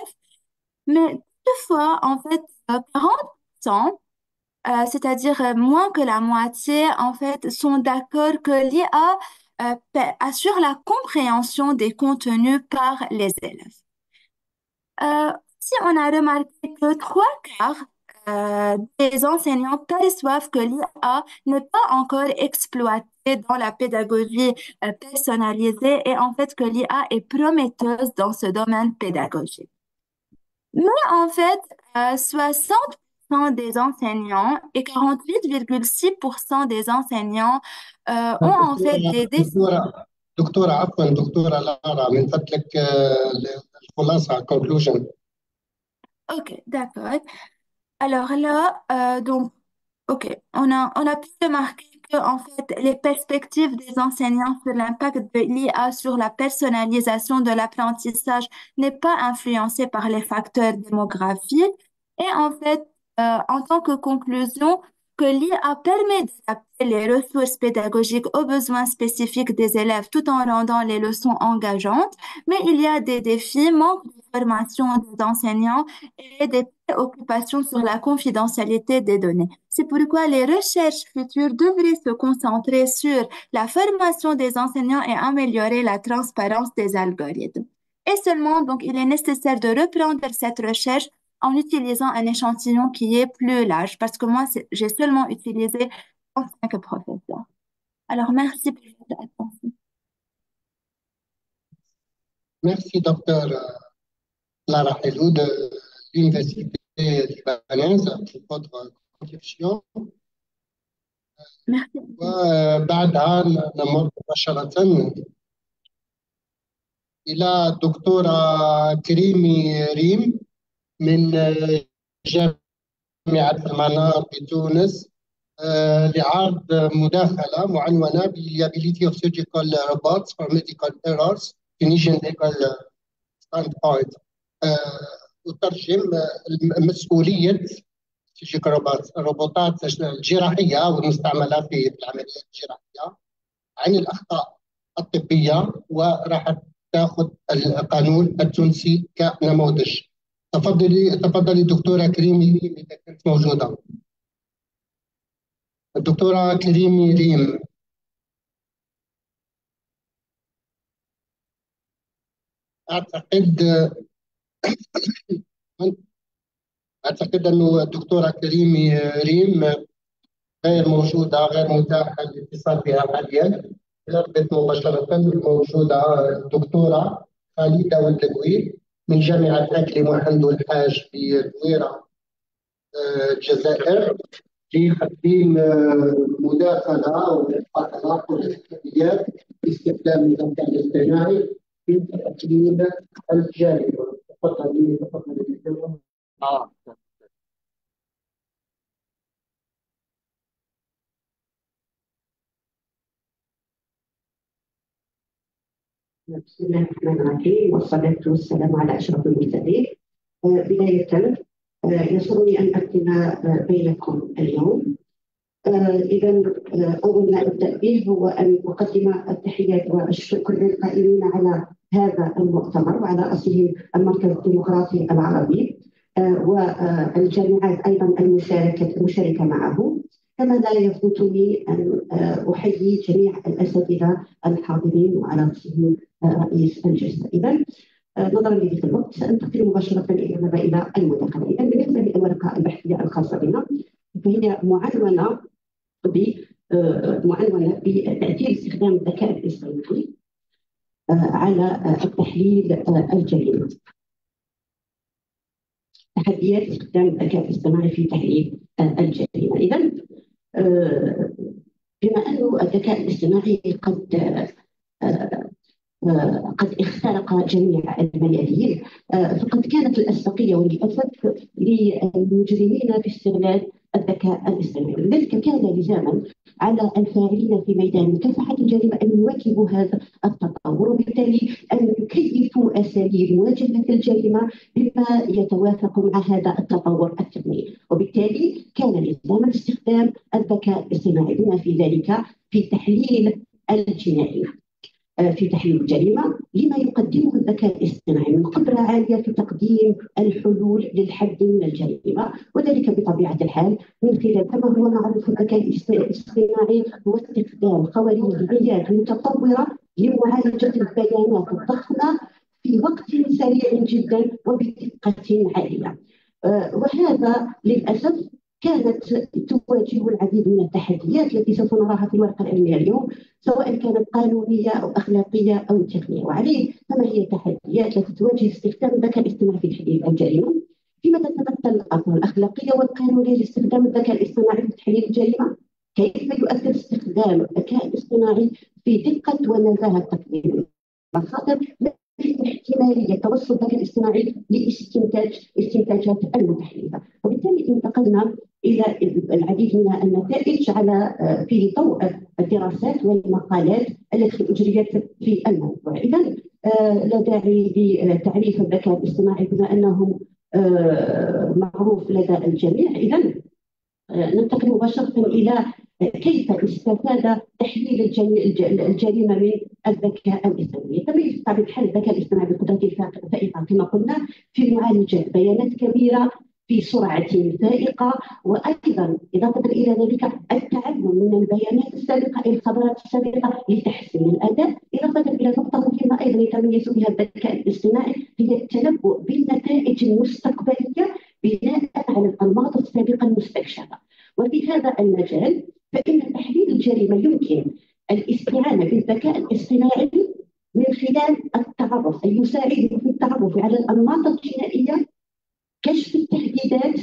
mais toutefois, en fait, euh, 40%, euh, c'est-à-dire euh, moins que la moitié, en fait, sont d'accord que l'IA euh, assure la compréhension des contenus par les élèves. Si on a remarqué que trois quarts des enseignants perçoivent que l'IA n'est pas encore exploitée dans la pédagogie personnalisée et en fait que l'IA est prometteuse dans ce domaine pédagogique. Mais en fait, euh, 60% des enseignants et 48,6% des enseignants euh, ont en fait دكتورة des défis. دكتورة دكتورة عفوا دكتورة لارا من فضلك آه، الخلاصة conclusion Ok, d'accord. Alors là, euh, donc, ok, on a, on a pu remarquer que en fait, les perspectives des enseignants sur l'impact de l'IA sur la personnalisation de l'apprentissage n'est pas influencée par les facteurs démographiques. Et en fait, euh, en tant que conclusion, que l'IA permet d'adapter les ressources pédagogiques aux besoins spécifiques des élèves tout en rendant les leçons engageantes, mais il y a des défis, manque de formation des enseignants et des préoccupations sur la confidentialité des données. C'est pourquoi les recherches futures devraient se concentrer sur la formation des enseignants et améliorer la transparence des algorithmes. Et seulement, donc, il est nécessaire de reprendre cette recherche en utilisant un échantillon qui est plus large, parce que moi, c'est- j'ai seulement utilisé 35 professeurs. Alors, merci pour votre attention. Merci docteur Lara Helou de l'Université libanaise pour votre contribution Merci. وبعدها نمر مباشرة إلى الدكتورة كريمي ريم من جامعة المنار بتونس آه، لعرض مداخلة معنونة Reliability of Surgical Robots for Medical Errors Tunisian Standpoint. آه، أترجم آه، مسؤولية surgical robots الروبوتات الجراحية والمستعملة في العمليات الجراحية عن الأخطاء الطبية وراح تاخذ القانون التونسي كنموذج. تفضلي تفضلي دكتورة كريمي ريم إذا كنت موجودة. الدكتورة كريمي ريم. أعتقد أعتقد أنه الدكتورة كريمي ريم غير موجودة غير متاحة الاتصال بها حاليا. نربط مباشرة موجودة الدكتورة خالدة والدقوي من جامعة أكرم وحمد الحاج في دويرة الجزائر لتقديم آه، مداخلة وتناقش التحديات باستخدام الذكاء الاصطناعي في تحليل الجريمة. تفضل تفضل. بسم الله الرحمن الرحيم والصلاة والسلام على أشرف المرسلين آه، بداية آه، يسرني أن آه، بينكم اليوم إذا أول ما أبدأ به هو أن أقدم التحيات والشكر للقائمين على هذا المؤتمر وعلى رأسهم المركز الديمقراطي العربي والجامعات أيضا المشاركة المشاركة معه كما لا يفوتني أن أحيي جميع الأساتذة الحاضرين وعلى رأسهم رئيس الجلسة. إذا نظرا لضيق الوقت. سأنتقل مباشرة إلى ما إلى المداخلة إذا بالنسبة للورقة البحثية الخاصة بنا فهي معنونة ب معنونة بتأثير استخدام الذكاء الاصطناعي على التحليل الجريمة. تحديات استخدام الذكاء الاصطناعي في تحليل الجريمة. إذا بما أن الذكاء الاصطناعي قد قد اخترق جميع الميادين فقد كانت الأسبقية وللأسف للمجرمين في استغلال الذكاء الاصطناعي لذلك كان لزاما على الفاعلين في ميدان مكافحة الجريمة أن يواكبوا هذا التطور. وبالتالي أن يكيفوا أساليب مواجهة الجريمة بما يتوافق مع هذا التطور التقني. وبالتالي كان لزاما استخدام الذكاء الاصطناعي بما في ذلك في تحليل الجنائي. في تحليل الجريمه لما يقدمه الذكاء الاصطناعي من قدره عالية في تقديم الحلول للحد من الجريمة وذلك بطبيعة الحال من خلال كما هو معروف الذكاء الاصطناعي هو استخدام خوارزميات متطورة لمعالجة البيانات الضخمة في وقت سريع جدا وبدقة عالية. آه، وهذا للأسف كانت تواجه العديد من التحديات التي سوف نراها في الورقة العلمية اليوم سواء كانت قانونية أو أخلاقية أو تقنية. وعليه فما هي التحديات التي تواجه استخدام الذكاء الاصطناعي في تحليل الجريمة؟ فيما تتمثل الاثار الأخلاقية والقانونية لاستخدام الذكاء الاصطناعي في تحليل الجريمة كيف يؤثر استخدام الذكاء الاصطناعي في دقة ونزاهة تقديم المخاطر؟ احتماليه توصل الذكاء الاصطناعي لاستنتاج استنتاجات المتحلفه وبالتالي انتقلنا إلى العديد من النتائج على آه، في ضوء الدراسات والمقالات التي أجريت في الموضوع. اذا آه، لا داعي لتعريف الذكاء الاصطناعي بما انه آه، معروف لدى الجميع. اذا ننتقل مباشرة إلى كيف استفاد تحليل الجريمة من الذكاء الاصطناعي؟ تم بطبيعه الحال الذكاء الاصطناعي بقدرته الفائقة كما قلنا في معالجة بيانات كبيرة في سرعة فائقة؟ وأيضا إضافة إلى ذلك التعلم من البيانات السابقة الخبرات السابقة لتحسين الأداء. إضافة إلى نقطة مهمة أيضا يتميز بها الذكاء الاصطناعي هي التنبؤ بالنتائج المستقبلية بناء على الأنماط السابقة المستكشفة. وفي هذا المجال فإن تحليل الجريمة يمكن الاستعانة بالذكاء الاصطناعي من خلال التعرف أي يساعده في التعرف على الأنماط الجنائية كشف التهديدات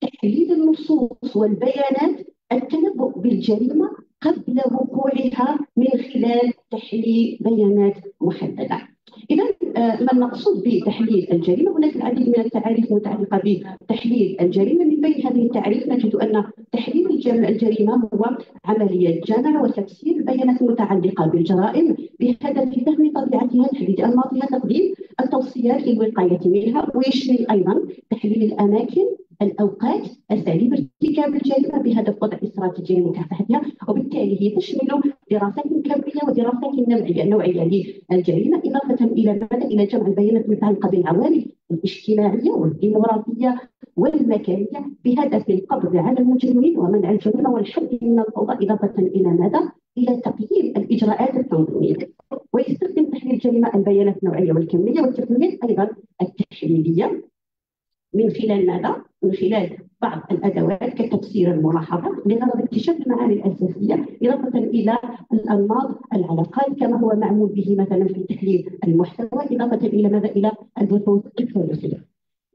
تحليل النصوص والبيانات التنبؤ بالجريمة قبل وقوعها من خلال تحليل بيانات محددة. إذا آه، ما المقصود بتحليل الجريمة هناك العديد من التعاريف المتعلقة بتحليل الجريمة. من بين هذه التعاريف نجد أن تحليل الجريمة هو عملية جمع وتفسير البيانات المتعلقة بالجرائم بهدف فهم طبيعتها تحديد أنماطها تقديم التوصيات للوقاية منها ويشمل أيضا تحليل الأماكن الأوقات اساليب ارتكاب الجريمه بهدف وضع استراتيجيه لمكافحتها وبالتالي هي تشمل دراسات كميه ودراسات نوعيه نوعيه للجريمه إضافة إلى ماذا؟ إلى جمع البيانات المتعلقه بالعوامل الاجتماعية والديمغرافيه والمكانيه بهدف القبض على المجرمين ومنع الجريمة والحد من الفوضى إضافة إلى ماذا؟ إلى تقييم الإجراءات التنظيمية ويستخدم تحليل الجريمه البيانات النوعية والكمية والتقنيات أيضا التحليلية من خلال ماذا؟ من خلال بعض الأدوات كتفسير الملاحظات لغرض اكتشاف المعاني الأساسية إضافة إلى الأنماط العلاقات كما هو معمول به مثلا في تحليل المحتوى إضافة إلى ماذا؟ إلى البحوث التاريخيه.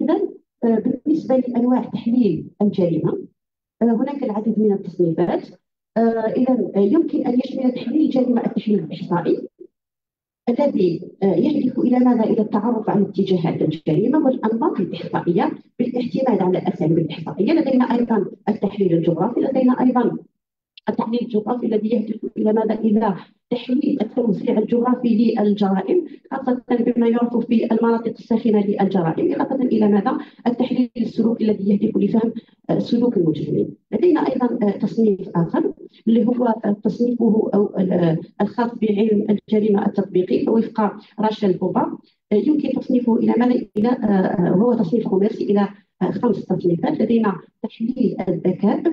اذا آه، بالنسبة لأنواع تحليل الجريمة هناك العديد من التصنيفات إذا يمكن أن يشمل تحليل الجريمة التحليل الإحصائي الذي يهدف إلى ماذا؟ إلى التعرف على اتجاهات الجريمة والأنماط الإحصائية بالاعتماد على الأساليب الإحصائية لدينا أيضا التحليل الجغرافي لدينا أيضا التحليل الجغرافي الذي يهدف إلى ماذا؟ إلى تحليل التوزيع الجغرافي للجرائم خاصة بما يعرف في المناطق الساخنة للجرائم إضافة إلى ماذا؟ التحليل السلوكي الذي يهدف لفهم سلوك المجرمين لدينا أيضا تصنيف آخر اللي هو تصنيفه أو الخاص بعلم الجريمة التطبيقي وفق راشل بوبا يمكن تصنيفه إلى ماذا؟ إلى وهو تصنيف خماسي إلى خمس تصنيفات لدينا تحليل الذكاء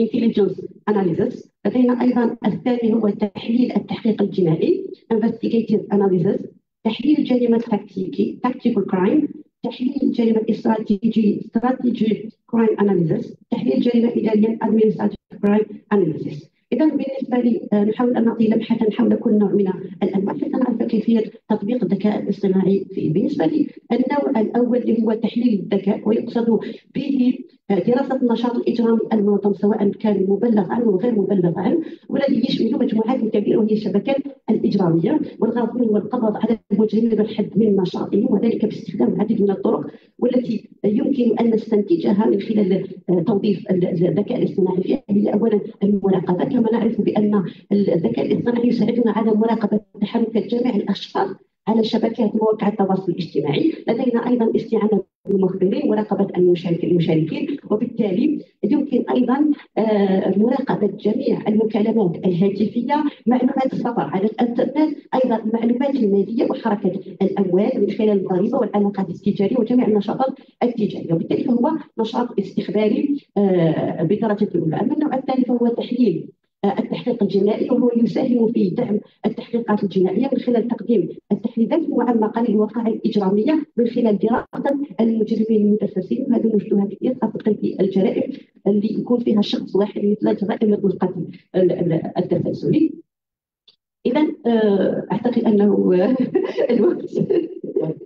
intelligence analysis لدينا أيضا الثاني هو تحليل التحقيق الجنائي investigative analysis تحليل الجريمة التكتيكي tactical crime تحليل الجريمة الاستراتيجي strategy crime analysis تحليل الجريمة الإدارية administrative crime analysis إذا بالنسبة لي آه، نحاول أن نعطي لمحة حول كل نوع من الأنواع. حتى نعرف كيفية تطبيق الذكاء الاصطناعي فيه بالنسبة لي النوع الأول اللي هو تحليل الذكاء ويقصد به آه، دراسة النشاط الإجرامي المنظم سواء كان مبلغ عنه أو غير مبلغ عنه والذي يشمل مجموعات كبيرة وهي الشبكات الإجرامية والغرض منه القبض على المجرمين بالحد من نشاطهم وذلك باستخدام العديد من الطرق والتي يمكن أن نستنتجها من خلال آه، توظيف الذكاء الاصطناعي فيها هي أولا المراقبة. كما نعرف بأن الذكاء الاصطناعي يساعدنا على مراقبة تحركات جميع الأشخاص على شبكات مواقع التواصل الاجتماعي. لدينا أيضا استعانة بالمخبرين مراقبة المشاركين وبالتالي يمكن أيضا آه، مراقبة جميع المكالمات الهاتفية معلومات السفر على الإنترنت أيضا المعلومات المالية وحركة الأموال من خلال الضريبة والعلاقات التجارية وجميع النشاطات التجارية وبالتالي فهو نشاط استخباري آه، بدرجة الأولى. أما النوع الثاني فهو تحليل التحقيق الجنائي وهو يساهم في دعم التحقيقات الجنائية من خلال تقديم التحليلات المعمقه للوقائع الإجرامية من خلال دراسة المجرمين المدسسين وهذا نجدها كثير خاصة في الجرائم اللي يكون فيها شخص واحد مثل جرائم القتل التسلسلي إذا آه، أعتقد أنه الوقت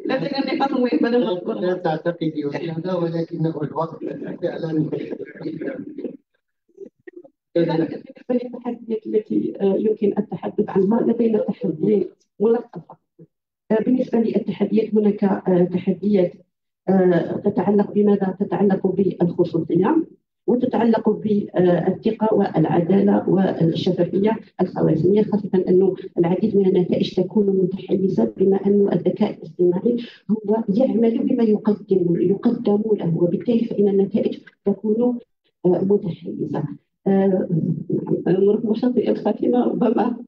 لدينا نقاط مهمه لا تعتقدي هذا ولكنه الوقت فعلا. بالنسبة للتحديات التي آه، يمكن التحدث عنها لدينا تحديات ملخصة آه، بالنسبة للتحديات هناك آه، تحديات تتعلق بماذا؟ تتعلق بالخصوصية وتتعلق بالثقة والعدالة والشفافية الخوارزمية خاصة أن العديد من النتائج تكون متحيزة بما أن الذكاء الاصطناعي هو يعمل بما يقدم يقدم له وبالتالي فإن النتائج تكون متحيزة مشاطئ الخاتمة ربما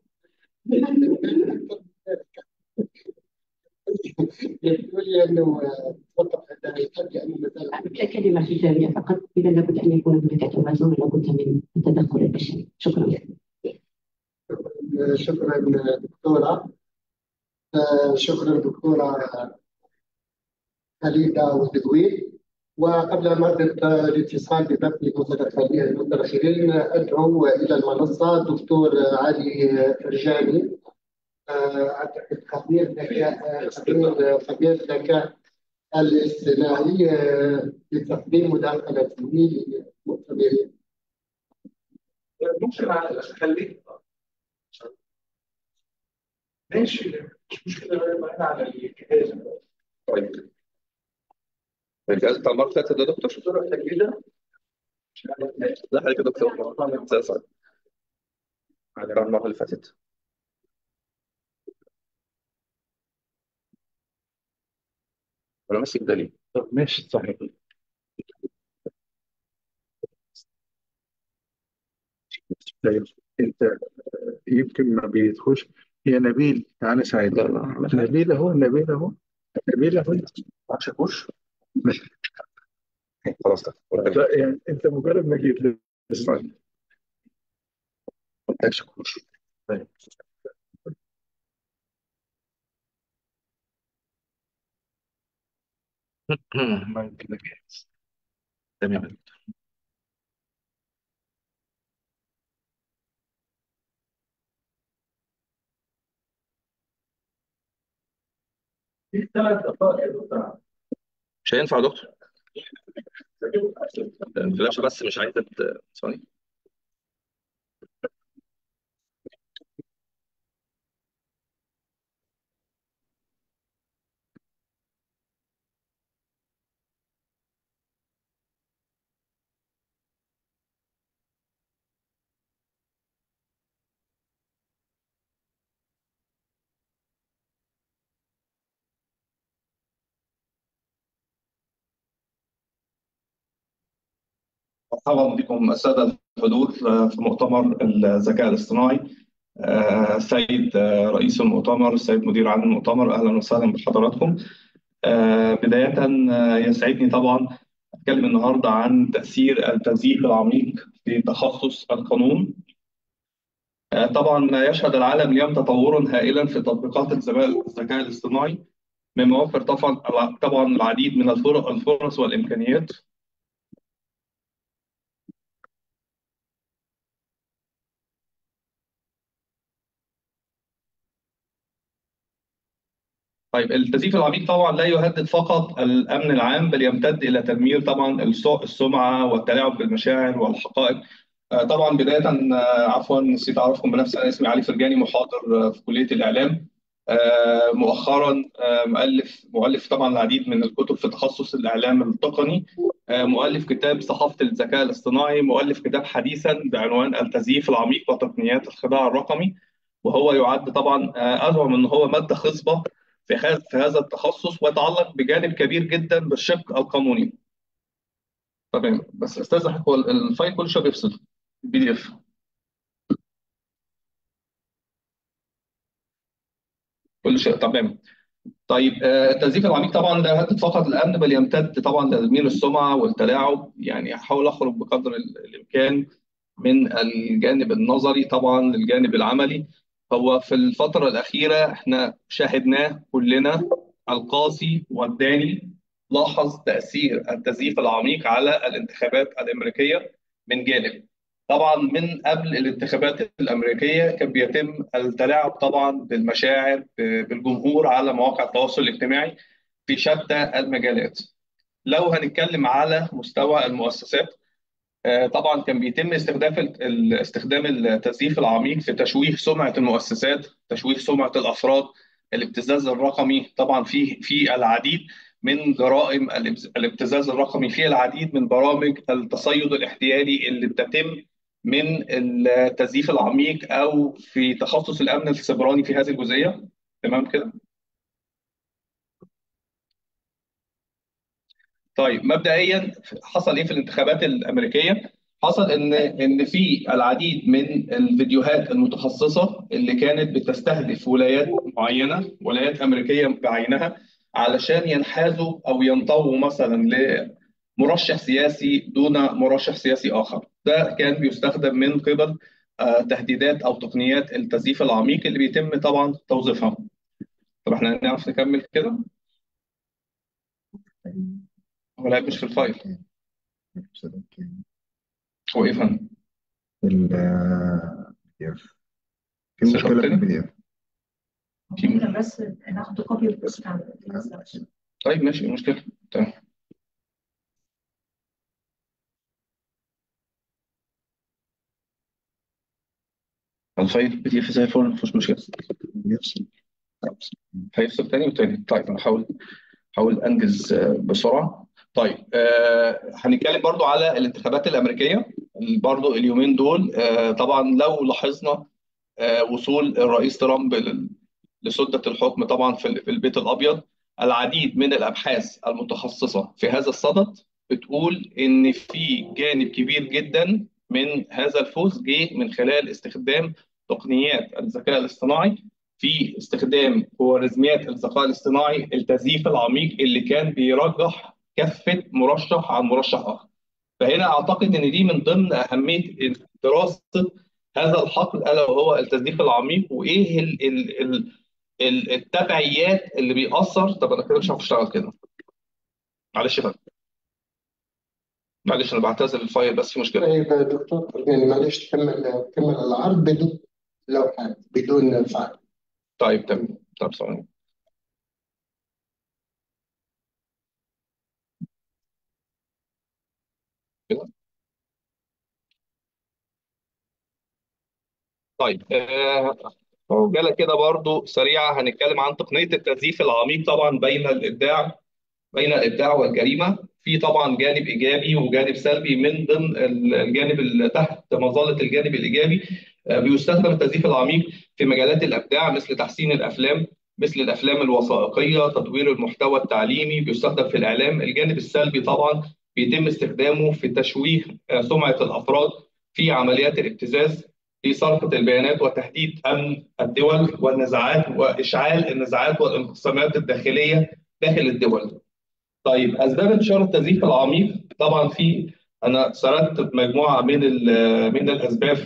يقول لي انه فقط كلمة ختامية فقط إذا لابد أن يكون هناك توازن لابد من التدخل البشري. شكرا. شكرا دكتورة. شكرا دكتورة خليدة ودويل وقبل ما نبدا الاتصال ببث المتدخلين أدعو إلى المنصة الدكتور علي فرجاني. أعتقد خبير ذكاء خبير خبير ذكاء الاصطناعي لتقديم مداخلته للمؤتمرين. ممكن اخليك ماشي. مش مشكلة أنا على الجهاز. طيب. الجهاز بتاع المرة اللي فاتت ده دكتور؟ صورة جديدة؟ لا حضرتك يا دكتور مساء سعد بتاع المرة اللي فاتت. ولا ماسك ده ليه؟ طب ماشي صحيح. طيب انت يمكن ما بيدخلش. يا نبيل تعالى سعيد نبيل أهو نبيل أهو. نبيل أهو. ما شافوش؟ خلاص ده لا يعني أنت مجرد ما جيت بس ما طيب ما يمكن جاهز. تمام في ثلاث دقائق يا دكتور. مش هينفع يا دكتور؟ الفلاشة بس مش عايزة ت- ثواني. مرحبا بكم السادة الحضور في مؤتمر الذكاء الاصطناعي. آه، السيد آه، رئيس المؤتمر السيد مدير عام المؤتمر أهلا وسهلا بحضراتكم. آه، بداية آه، يسعدني طبعا أتكلم النهاردة عن تأثير التزييف العميق في تخصص القانون. طبعا يشهد العالم اليوم تطورا هائلا في تطبيقات الذكاء الاصطناعي مما يوفر طبعا طبعا العديد من الفرص الفرص طيب التزييف العميق طبعا لا يهدد فقط الأمن العام بل يمتد إلى تدمير طبعا السمعة والتلاعب بالمشاعر والحقائق. آه، طبعا بداية آه، عفوا نسيت أعرفكم بنفسي أنا اسمي علي فرجاني محاضر آه، في كلية الإعلام. مؤخرا مؤلف مؤلف طبعا العديد من الكتب في تخصص الإعلام التقني. مؤلف كتاب صحافة الذكاء الاصطناعي مؤلف كتاب حديثا بعنوان التزييف العميق وتقنيات الخداع الرقمي. وهو يعد طبعا أزعم إن هو ماده خصبة في هذا التخصص ويتعلق بجانب كبير جدا بالشق القانوني. تمام. بس أستاذ هو ال file كل شوية بيفصل ال PDF. كل شيء تمام. طيب آه، التزييف العميق طبعا لا يهدد فقط الأمن بل يمتد طبعا لتدمير السمعة والتلاعب. يعني أحاول أخرج بقدر ال- الإمكان من الجانب النظري طبعا للجانب العملي. هو في الفترة الأخيرة إحنا شاهدناه كلنا القاسي والداني لاحظ تأثير التزييف العميق على الانتخابات الأمريكية من جانب. طبعا من قبل الانتخابات الأمريكية كان بيتم التلاعب طبعا بالمشاعر بالجمهور على مواقع التواصل الاجتماعي في شتى المجالات. لو هنتكلم على مستوى المؤسسات طبعا كان بيتم استخدام استخدام التزييف العميق في تشويه سمعة المؤسسات، تشويه سمعة الأفراد، الابتزاز الرقمي، طبعا في في العديد من جرائم الابتزاز الرقمي، في العديد من برامج التصيد الاحتيالي اللي بتتم من التزييف العميق أو في تخصص الأمن السيبراني في هذه الجزئية، تمام كده؟ طيب مبدئيا حصل إيه في الانتخابات الأمريكية؟ حصل إن إن في العديد من الفيديوهات المتخصصة اللي كانت بتستهدف ولايات معينة، ولايات أمريكية بعينها علشان ينحازوا أو ينطووا مثلا لمرشح سياسي دون مرشح سياسي آخر. ده كان بيستخدم من قبل آه، تهديدات أو تقنيات التزييف العميق اللي بيتم طبعا توظيفها. طب إحنا نعرف نكمل كده؟ ولا مش في ال file؟ هو إيه فن؟ ال PDF في مشكلة في ال PDF. ممكن بس ناخد copy و paste عن طيب ماشي إيه المشكلة؟ تمام. ال file PDF زي الفل مفيش مشكلة. بيفصل هيفصل تاني وتاني طيب أنا هحاول هحاول أنجز بسرعة. طيب آه هنتكلم برضو على الانتخابات الأمريكية. برضو اليومين دول آه طبعا لو لاحظنا آه وصول الرئيس ترامب لسدة الحكم طبعا في ال- في البيت الأبيض العديد من الأبحاث المتخصصة في هذا الصدد بتقول إن في جانب كبير جدا من هذا الفوز جه من خلال استخدام تقنيات الذكاء الاصطناعي في استخدام خوارزميات الذكاء الاصطناعي التزييف العميق اللي كان بيرجح كفة مرشح عن مرشح آخر. فهنا أعتقد إن دي من ضمن أهمية دراسة هذا الحقل ألا وهو التزييف العميق وإيه ال ال ال ال- التبعيات اللي بيأثر. طب أنا كده مش عارف أشتغل كده. معلش يا فندم. معلش أنا بعتذر الفايل بس في مشكلة. طيب يا دكتور يعني معلش تكمل تكمل العرض بدون لوحات بدون فايل. طيب تمام. طب ثواني. كده طيب آه، عجالة كده برضو سريعة هنتكلم عن تقنية التزييف العميق طبعا بين الإبداع بين الإبداع والجريمة. في طبعا جانب إيجابي وجانب سلبي من ضمن الجانب اللي تحت مظلة الجانب الإيجابي. آه، بيستخدم التزييف العميق في مجالات الإبداع مثل تحسين الأفلام مثل الأفلام الوثائقية تطوير المحتوى التعليمي بيستخدم في الإعلام. الجانب السلبي طبعا بيتم استخدامه في تشويه آه، سمعة الأفراد في عمليات الابتزاز في سرقة البيانات وتهديد أمن الدول والنزاعات وإشعال النزاعات والانقسامات الداخلية داخل الدول. طيب أسباب انتشار التزييف العميق طبعا في أنا سردت مجموعة من ال- من الأسباب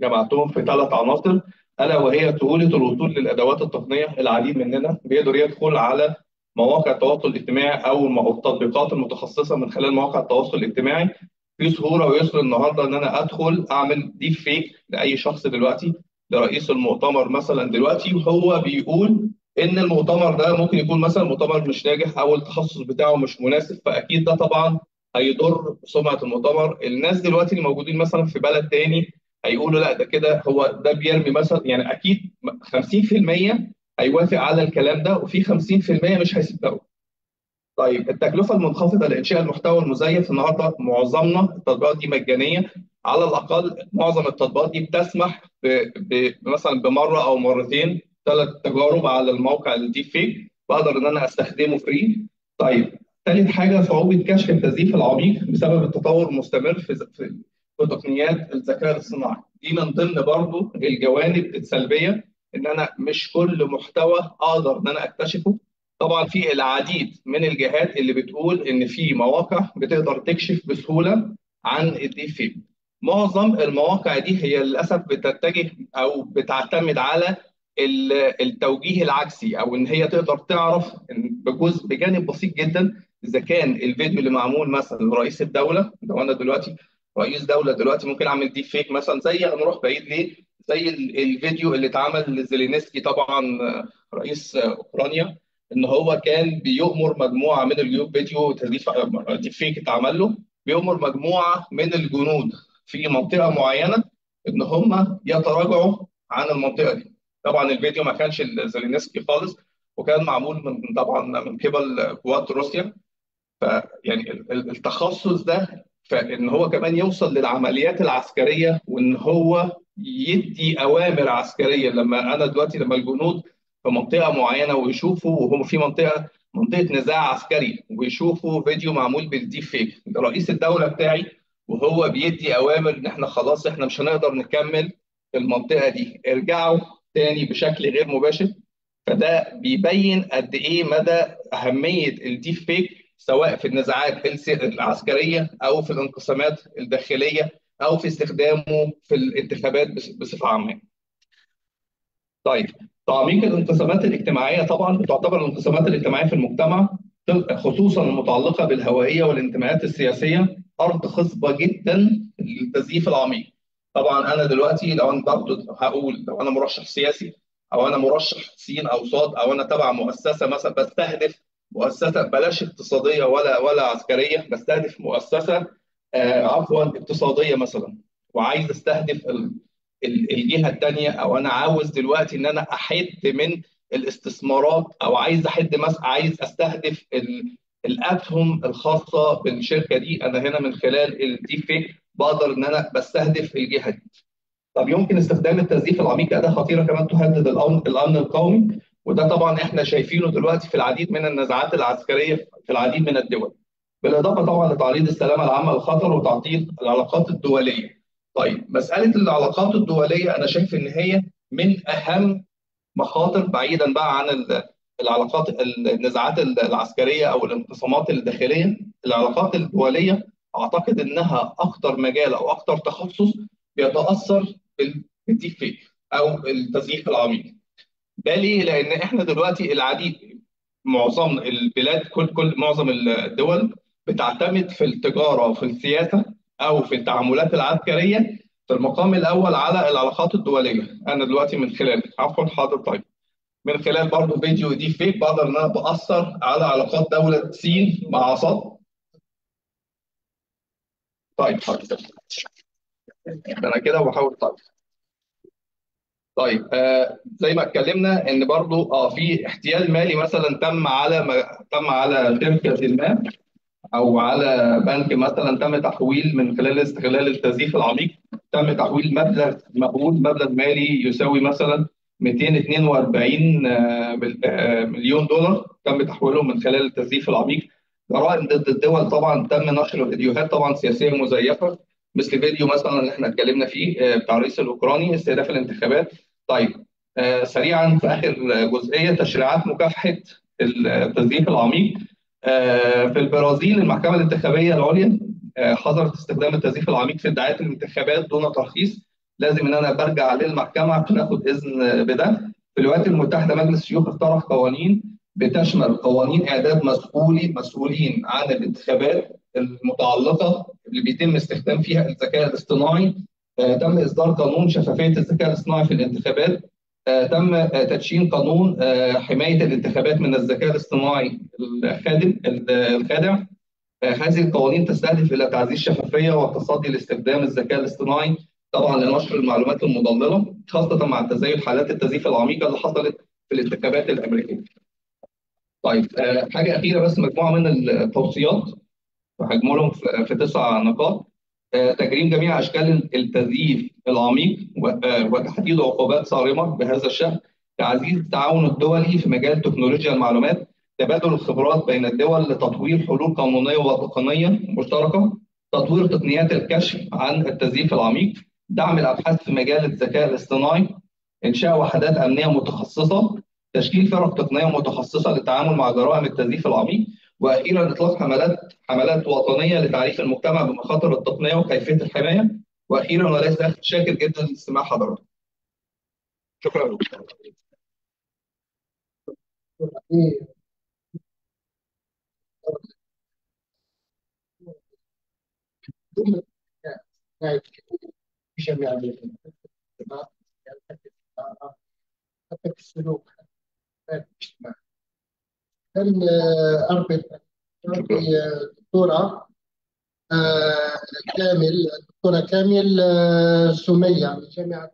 جمعتهم في ثلاث عناصر ألا وهي سهولة الوصول للأدوات التقنية العديد مننا بيقدر يدخل على مواقع التواصل الاجتماعي المو- التطبيقات المتخصصة من خلال مواقع التواصل الاجتماعي في سهوله ويسر النهارده إن أنا أدخل أعمل ديب فيك لأي شخص دلوقتي لرئيس المؤتمر مثلا دلوقتي وهو بيقول إن المؤتمر ده ممكن يكون مثلا مؤتمر مش ناجح أو التخصص بتاعه مش مناسب فأكيد ده طبعا هيضر سمعة المؤتمر. الناس دلوقتي اللي موجودين مثلا في بلد تاني هيقولوا لا ده كده هو ده بيرمي مثلا يعني أكيد 50% هيوافق على الكلام ده وفي 50% مش هيصدقوا. طيب التكلفة المنخفضة لإنشاء المحتوى المزيف النهارده معظمنا التطبيقات دي مجانية. على الأقل معظم التطبيقات دي بتسمح ب... ب... مثلا بمرة أو مرتين ثلاث تجارب على الموقع ال deepfake بقدر إن أنا أستخدمه free طيب ثالث حاجة صعوبة كشف التزييف العميق بسبب التطور المستمر في في, في تقنيات الذكاء الاصطناعي. دي من ضمن برضو الجوانب السلبية. إن أنا مش كل محتوى أقدر إن أنا أكتشفه. طبعا في العديد من الجهات اللي بتقول إن في مواقع بتقدر تكشف بسهولة عن ال deepfake. معظم المواقع دي هي للأسف بتتجه أو بتعتمد على ال- التوجيه العكسي أو إن هي تقدر تعرف بجزء بجانب بسيط جدا إذا كان الفيديو اللي معمول مثلا لرئيس الدولة لو أنا دلوقتي رئيس دولة دلوقتي ممكن أعمل deepfake مثلا زي هنروح بعيد ليه؟ زي ال- الفيديو اللي اتعمل لزيلينسكي طبعا رئيس أوكرانيا إن هو كان بيؤمر مجموعة من الجنود فيديو ديب فيك اتعمل له بيؤمر مجموعة من الجنود في منطقة معينة إن هم يتراجعوا عن المنطقة دي. طبعا الفيديو ما كانش زيلينسكي خالص وكان معمول من طبعا من قبل قوات روسيا. فيعني ال- ال- التخصص ده فإن هو كمان يوصل للعمليات العسكرية وإن هو يدي أوامر عسكرية. لما أنا دلوقتي لما الجنود في منطقة معينة ويشوفوا وهم في منطقة منطقة نزاع عسكري ويشوفوا فيديو معمول بالديب فيك رئيس الدولة بتاعي وهو بيدي أوامر إن إحنا خلاص إحنا مش هنقدر نكمل في المنطقة دي. ارجعوا تاني بشكل غير مباشر. فده بيبين قد إيه مدى أهمية الديب فيك سواء في النزاعات العسكرية أو في الانقسامات الداخلية. أو في استخدامه في الانتخابات بص- بصفة عامة. طيب تعميق الانقسامات الاجتماعية طبعا بتعتبر الانقسامات الاجتماعية في المجتمع خصوصا المتعلقه بالهويه والانتماءات السياسية أرض خصبة جدا للتزييف العميق. طبعا أنا دلوقتي لو أنا برضه هقول لو أنا مرشح سياسي أو أنا مرشح سين أو صاد أو أنا تبع مؤسسة مثلا بستهدف مؤسسة بلاش اقتصادية ولا ولا عسكرية بستهدف مؤسسة عفوا اقتصادية مثلا وعايز أستهدف ال- ال- الجهة الثانية أو أنا عاوز دلوقتي إن أنا أحد من الاستثمارات أو عايز أحد مثلا عايز أستهدف ال- الاسهم الخاصة بالشركة دي. أنا هنا من خلال الديب فيك بقدر إن أنا بستهدف الجهة دي. طب يمكن استخدام التزييف العميق كأداة خطيرة كمان تهدد الأمن الأمن القومي. وده طبعا إحنا شايفينه دلوقتي في العديد من النزاعات العسكرية في العديد من الدول. بالإضافة طبعا لتعريض السلامة العامة للخطر وتعطيل العلاقات الدولية. طيب مسألة العلاقات الدولية أنا شايف إن هي من أهم مخاطر بعيدا بقى عن ال- العلاقات النزاعات العسكرية أو الانقسامات الداخلية. العلاقات الدولية أعتقد إنها أكتر مجال أو أكتر تخصص بيتأثر بال- بالديب فيك أو التزييف العميق. ده ليه؟ لأن إحنا دلوقتي العديد معظم البلاد كل كل معظم الدول بتعتمد في التجارة وفي السياسة أو في التعاملات العسكرية في المقام الأول على العلاقات الدولية. أنا دلوقتي من خلال عفوا حاضر طيب. من خلال برضه فيديو دي فيك بقدر إن أنا بأثر على علاقات دولة سين مع صاد طيب طيب أنا كده بحاول طيب. طيب آه زي ما اتكلمنا إن برضو آه في احتيال مالي مثلا تم على تم على شركة ما. أو على بنك مثلا تم تحويل من خلال استغلال التزييف العميق تم تحويل مبلغ مهول مبلغ مالي يساوي مثلا 242 آه، آه، مليون دولار تم تحويلهم من خلال التزييف العميق. جرائم ضد الدول طبعا تم نشر فيديوهات طبعا سياسية مزيفة. مثل فيديو مثلا اللي إحنا اتكلمنا فيه آه، بتاع الرئيس الأوكراني استهداف الانتخابات. طيب سريعا في آخر جزئية تشريعات مكافحة التزييف العميق. في البرازيل المحكمة الانتخابية العليا آه، حظرت استخدام التزييف العميق في ادعاءات الانتخابات دون ترخيص. لازم إن أنا برجع للمحكمة عشان آخد إذن بده. في الولايات المتحدة مجلس الشيوخ اقترح قوانين بتشمل قوانين إعداد مسؤولي مسؤولين عن الانتخابات المتعلقة اللي بيتم استخدام فيها الذكاء الاصطناعي. آه، تم إصدار قانون شفافية الذكاء الاصطناعي في الانتخابات. آه، تم آه، تدشين قانون آه، حماية الانتخابات من الذكاء الاصطناعي الخادم الخادع. آه، هذه القوانين تستهدف إلى تعزيز الشفافيه والتصدي لاستخدام الذكاء الاصطناعي طبعا لنشر المعلومات المضللة خاصة مع تزايد حالات التزييف العميقة اللي حصلت في الانتخابات الأمريكية. طيب آه، حاجة أخيرة بس مجموعة من التوصيات. هجملهم في تسع نقاط. آه، تجريم جميع أشكال التزييف العميق آه، وتحديد عقوبات صارمة بهذا الشأن. تعزيز التعاون الدولي في مجال تكنولوجيا المعلومات تبادل الخبرات بين الدول لتطوير حلول قانونية وتقنية مشتركة تطوير تقنيات الكشف عن التزييف العميق دعم الأبحاث في مجال الذكاء الاصطناعي إنشاء وحدات أمنية متخصصة تشكيل فرق تقنية متخصصة للتعامل مع جرائم التزييف العميق وأخيرا إطلاق حملات حملات وطنية لتعريف المجتمع بمخاطر التقنية وكيفية الحماية. وأخيرا وليس اخر شاكر جدا لاستماع حضراتكم. شكرا في السلوك في كان آه، أربط دكتورة آه، كامل الدكتورة كامل آه، سمية من جامعة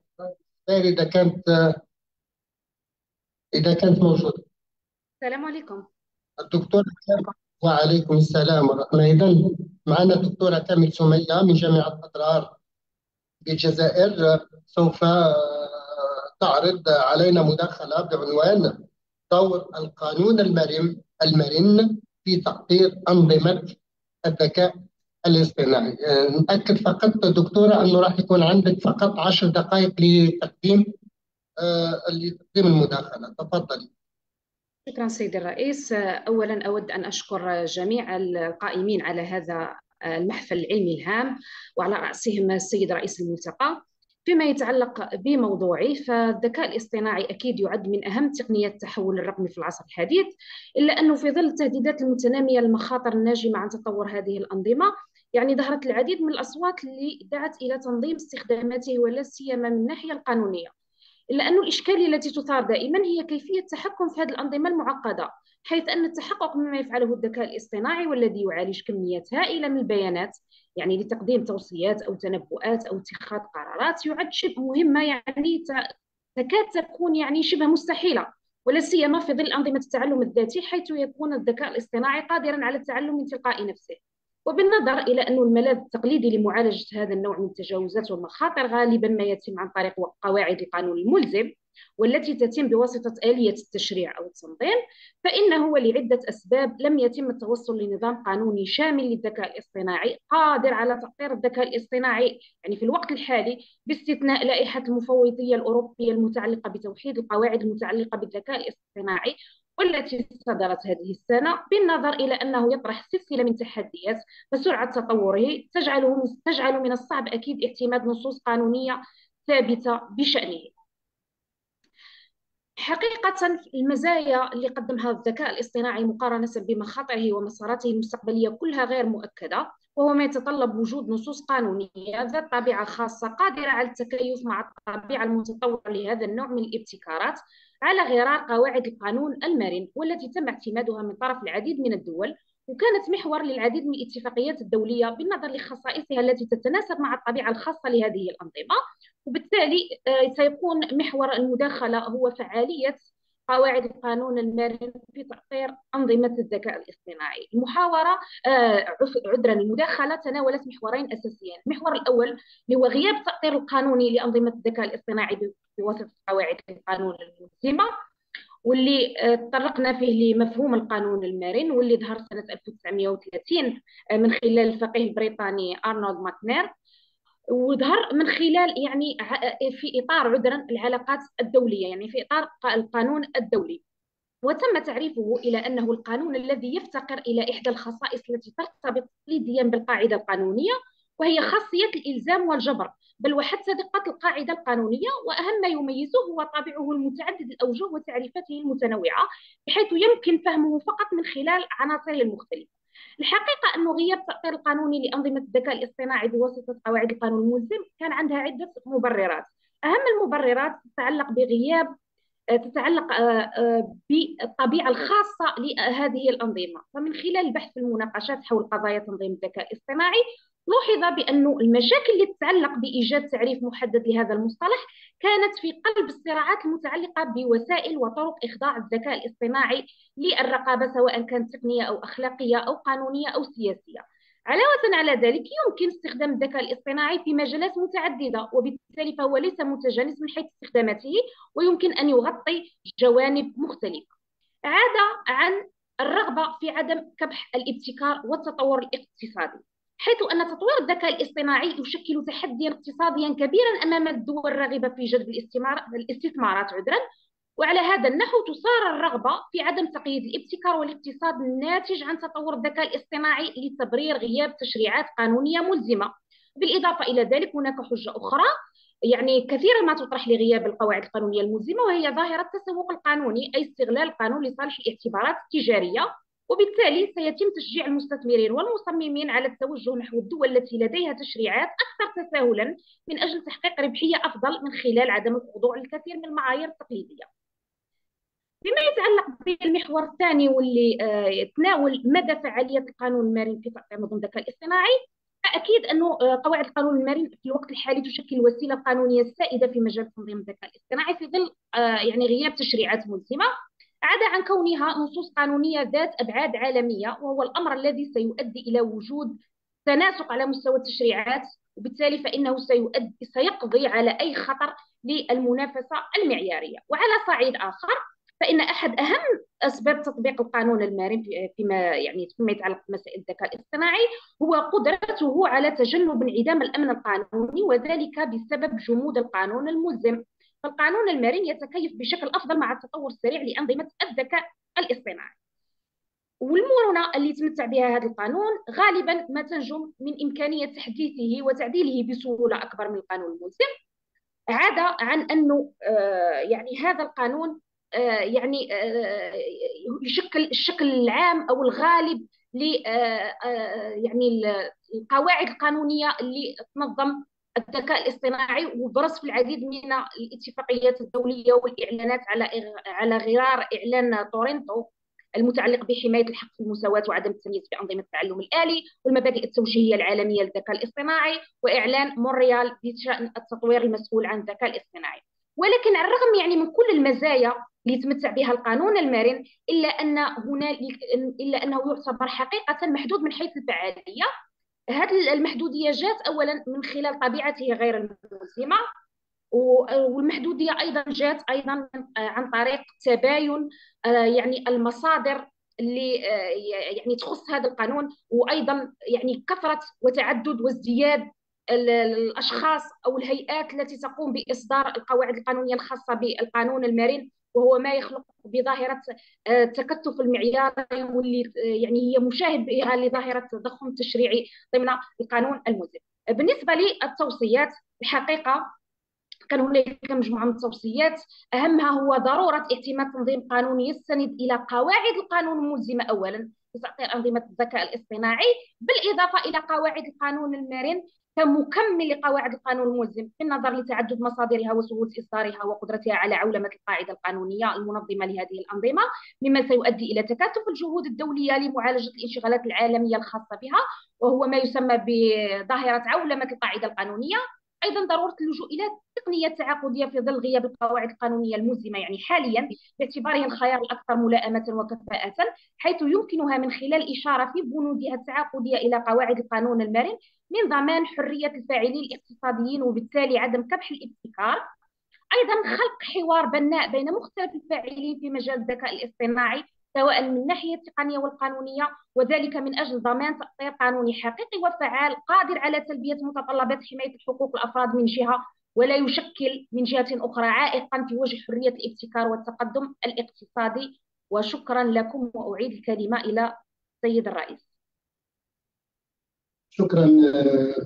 الجزائر إذا كانت آه، إذا كانت موجودة. السلام عليكم. الدكتورة كامل وعليكم السلام ورحمة. إذا معنا الدكتورة كامل سمية من جامعة أضرار بالجزائر. آه، سوف آه، تعرض علينا مداخلة بعنوان دور القانون المرن المرن في تطوير أنظمة الذكاء الاصطناعي. آه، نأكد فقط دكتورة أنه راح يكون عندك فقط عشر دقائق لتقديم آه، لتقديم المداخلة. تفضلي. شكرا سيدي الرئيس. أولا أود أن أشكر جميع القائمين على هذا المحفل العلمي الهام وعلى رأسهم السيد رئيس الملتقى. فيما يتعلق بموضوعي فالذكاء الاصطناعي أكيد يعد من أهم تقنيات التحول الرقمي في العصر الحديث إلا أنه في ظل التهديدات المتنامية المخاطر الناجمة عن تطور هذه الأنظمة يعني ظهرت العديد من الأصوات اللي دعت إلى تنظيم استخداماته ولا سيما من الناحية القانونية. إلا أن الإشكالية التي تثار دائما هي كيفية التحكم في هذه الأنظمة المعقدة حيث أن التحقق مما يفعله الذكاء الاصطناعي والذي يعالج كميات هائلة من البيانات يعني لتقديم توصيات أو تنبؤات أو اتخاذ قرارات يعد شبه مهمة يعني تكاد تكون يعني شبه مستحيلة ولا سيما في ظل أنظمة التعلم الذاتي حيث يكون الذكاء الاصطناعي قادرا على التعلم من تلقاء نفسه. وبالنظر إلى أن الملاذ التقليدي لمعالجة هذا النوع من التجاوزات والمخاطر غالبا ما يتم عن طريق قواعد القانون الملزم والتي تتم بواسطة آلية التشريع أو التنظيم فإنه ولعدة أسباب لم يتم التوصل لنظام قانوني شامل للذكاء الاصطناعي قادر على تطوير الذكاء الاصطناعي يعني في الوقت الحالي باستثناء لائحة المفوضية الأوروبية المتعلقة بتوحيد القواعد المتعلقة بالذكاء الاصطناعي والتي صدرت هذه السنة بالنظر إلى أنه يطرح سلسلة من تحديات وسرعة تطوره تجعله تجعل من الصعب أكيد اعتماد نصوص قانونية ثابتة بشأنه. حقيقة المزايا اللي قدمها الذكاء الاصطناعي مقارنة بمخاطره ومساراته المستقبلية كلها غير مؤكدة وهو ما يتطلب وجود نصوص قانونية ذات طبيعة خاصة قادرة على التكيف مع الطبيعة المتطورة لهذا النوع من الابتكارات على غرار قواعد القانون المرن والتي تم اعتمادها من طرف العديد من الدول وكانت محور للعديد من الاتفاقيات الدولية بالنظر لخصائصها التي تتناسب مع الطبيعة الخاصة لهذه الأنظمة. وبالتالي آه، سيكون محور المداخلة هو فعالية قواعد القانون المرن في تأطير أنظمة الذكاء الاصطناعي. المحاورة آه، عذرا المداخلة تناولت محورين أساسيين. المحور الأول هو غياب التأطير القانوني لأنظمة الذكاء الاصطناعي بواسطة قواعد القانون الملزمة واللي آه، تطرقنا فيه لمفهوم القانون المرن واللي ظهر سنة 1930 آه، من خلال الفقيه البريطاني أرنولد ماكنير. وظهر من خلال يعني في إطار عذرا العلاقات الدولية يعني في إطار القانون الدولي. وتم تعريفه إلى أنه القانون الذي يفتقر إلى إحدى الخصائص التي ترتبط تقليديا بالقاعدة القانونية وهي خاصية الإلزام والجبر. بل وحتى دقه القاعدة القانونية وأهم ما يميزه هو طابعه المتعدد الأوجه وتعريفاته المتنوعة بحيث يمكن فهمه فقط من خلال عناصره المختلفة. الحقيقة أنه غياب التأطير القانوني لأنظمة الذكاء الاصطناعي بواسطة قواعد القانون الملزم كان عندها عدة مبررات. أهم المبررات تتعلق بغياب آه، تتعلق آه، آه، بالطبيعة الخاصة لهذه الأنظمة. فمن خلال البحث في المناقشات حول قضايا تنظيم الذكاء الاصطناعي لوحظ بأن المشاكل اللي تتعلق بإيجاد تعريف محدد لهذا المصطلح كانت في قلب الصراعات المتعلقة بوسائل وطرق إخضاع الذكاء الاصطناعي للرقابة سواء كانت تقنية أو أخلاقية أو قانونية أو سياسية. علاوة على ذلك يمكن استخدام الذكاء الاصطناعي في مجالات متعددة وبالتالي فهو ليس متجانس من حيث استخداماته ويمكن أن يغطي جوانب مختلفة. عاد عن الرغبة في عدم كبح الابتكار والتطور الاقتصادي. حيث أن تطوير الذكاء الاصطناعي يشكل تحديا اقتصاديا كبيرا أمام الدول الراغبة في جذب الاستثمارات عذرا. وعلى هذا النحو تصار الرغبة في عدم تقييد الابتكار والاقتصاد الناتج عن تطور الذكاء الاصطناعي لتبرير غياب تشريعات قانونية ملزمة. بالإضافة إلى ذلك هناك حجة أخرى يعني كثيرا ما تطرح لغياب القواعد القانونية الملزمة وهي ظاهرة التسوق القانوني أي استغلال القانون لصالح الاعتبارات التجارية. وبالتالي سيتم تشجيع المستثمرين والمصممين على التوجه نحو الدول التي لديها تشريعات أكثر تساهلا من أجل تحقيق ربحية أفضل من خلال عدم الخضوع للكثير من المعايير التقليدية. فيما يتعلق بالمحور الثاني واللي آه، تناول مدى فعالية القانون المرن في نظم الذكاء الاصطناعي أكيد أنه آه، قواعد القانون المرن في الوقت الحالي تشكل الوسيلة القانونية السائدة في مجال تنظيم الذكاء الاصطناعي في ظل آه، يعني غياب تشريعات ملزمة. عدا عن كونها نصوص قانونية ذات أبعاد عالمية وهو الأمر الذي سيؤدي إلى وجود تناسق على مستوى التشريعات وبالتالي فإنه سيؤدي سيقضي على أي خطر للمنافسة المعيارية. وعلى صعيد آخر فإن أحد أهم أسباب تطبيق القانون المرن فيما يعني فيما يتعلق بمسائل الذكاء الاصطناعي هو قدرته على تجنب انعدام الأمن القانوني وذلك بسبب جمود القانون الملزم. فالقانون المرن يتكيف بشكل أفضل مع التطور السريع لأنظمة الذكاء الاصطناعي. والمرونة اللي يتمتع بها هذا القانون غالبا ما تنجم من إمكانية تحديثه وتعديله بسهولة أكبر من القانون الملزم عدا عن أنه آه، يعني هذا القانون آه، يعني آه، يشكل الشكل العام أو الغالب ل يعني القواعد القانونية اللي تنظم الذكاء الاصطناعي وبرز في العديد من الاتفاقيات الدولية والإعلانات على على غرار إعلان تورنتو المتعلق بحماية الحق في المساواة وعدم التمييز في أنظمة التعلم الآلي والمبادئ التوجيهية العالمية للذكاء الاصطناعي وإعلان مونريال بشأن التطوير المسؤول عن الذكاء الاصطناعي. ولكن على الرغم يعني من كل المزايا اللي يتمتع بها القانون المرن إلا أن هنالك إلا أنه يعتبر حقيقة محدود من حيث الفعالية هذه المحدودية جات اولا من خلال طبيعته غير الملزمه والمحدودية أيضا جات أيضا عن طريق تباين آه، يعني المصادر اللي آه، يعني تخص هذا القانون وأيضا يعني كثرة وتعدد وازدياد الأشخاص أو الهيئات التي تقوم بإصدار القواعد القانونية الخاصة بالقانون المرن. وهو ما يخلق التكتف آه، المعياري واللي آه، يعني هي مشاهد بها لظاهرة التضخم التشريعي ضمن القانون الملزم بالنسبة للتوصيات الحقيقة كان هناك مجموعة من التوصيات. أهمها هو ضرورة اعتماد تنظيم قانوني يستند إلى قواعد القانون الملزمة أولا لتأطير أنظمة الذكاء الاصطناعي بالإضافة إلى قواعد القانون المرن كمكمل لقواعد القانون الملزم بالنظر لتعدد مصادرها وسهولة إصدارها وقدرتها على عولمة القاعدة القانونية المنظمة لهذه الأنظمة مما سيؤدي إلى تكاتف الجهود الدولية لمعالجة الانشغالات العالمية الخاصة بها وهو ما يسمى بظاهرة عولمة القاعدة القانونية. أيضا ضرورة اللجوء إلى التقنيه التعاقديه في ظل غياب القواعد القانونية الملزمة يعني حاليا باعتبارها الخيار الأكثر ملائمة وكفاءة حيث يمكنها من خلال الاشاره في بنودها التعاقدية إلى قواعد القانون المرن من ضمان حرية الفاعلين الاقتصاديين وبالتالي عدم كبح الابتكار. أيضا خلق حوار بناء بين مختلف الفاعلين في مجال الذكاء الاصطناعي سواء من الناحية التقنية والقانونية وذلك من أجل ضمان تأطير قانوني حقيقي وفعال قادر على تلبية متطلبات حماية حقوق الأفراد من جهة ولا يشكل من جهة أخرى عائقا في وجه حرية الابتكار والتقدم الاقتصادي. وشكرا لكم وأعيد الكلمة إلى السيد الرئيس. شكرا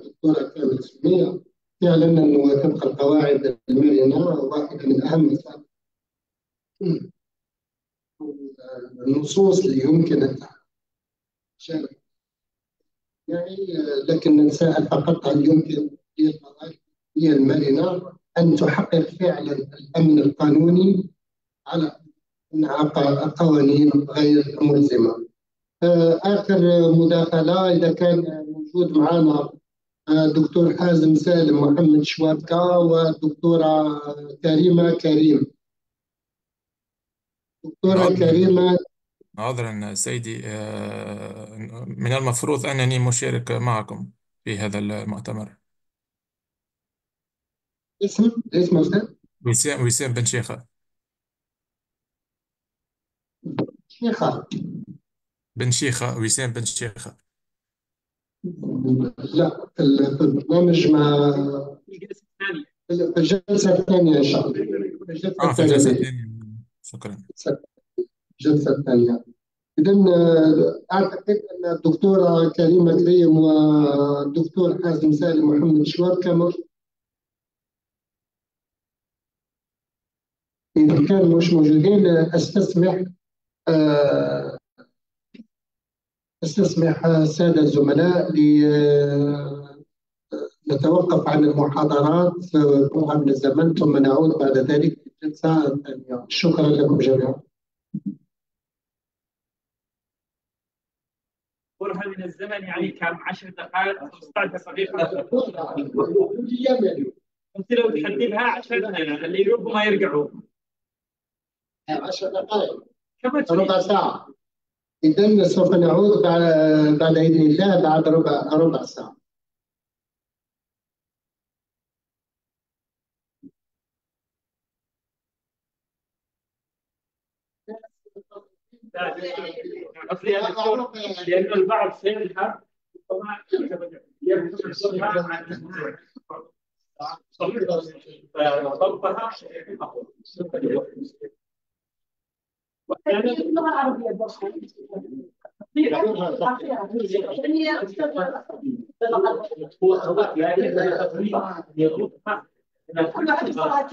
دكتورة كامل سمية فعلا أنه تبقى القواعد المرنة واحدة من أهم النصوص اللي يمكن تشارك يعني لكن نتساءل فقط هل يمكن للقضايا المرنة أن تحقق فعلا الأمن القانوني على أنها قوانين غير ملزمة. آخر مداخلة إذا كان موجود معنا دكتور حازم سالم محمد شواتكا والدكتورة كريمة كريم. دكتورة كريمة. عذرا سيدي من المفروض أنني مشارك معكم في هذا المؤتمر. اسم اسم أستاذ؟ وسام وسام بن شيخة. شيخة. بن شيخة وسام بن شيخة. لا في البرنامج مع في الجلسة الثانية. إن شاء الله. في الجلسة آه في الجلسة الثانية الثانية. شكرا. الجلسة الثانية إذا أعتقد أن الدكتورة كريمة كريم والدكتور حازم سالم محمد شوار كانوا إذا كانوا مش موجودين أستسمح آه، أستسمح السادة الزملاء نتوقف عن المحاضرات قبل الزمن ثم نعود بعد ذلك. الثانية شكرا لكم جميعا غرفة من الزمن يعني كم 10 دقائق 15 دقيقة انت لو تحددها عشان اللي ربما يرجعوا 10 دقائق كم؟ ربع ساعة إذا سوف نعود بعد بعد إذن الله بعد ربع ربع ساعة قصدي لأنه البعض سيذهب وما فضبطها اللغة العربية كل واحد صار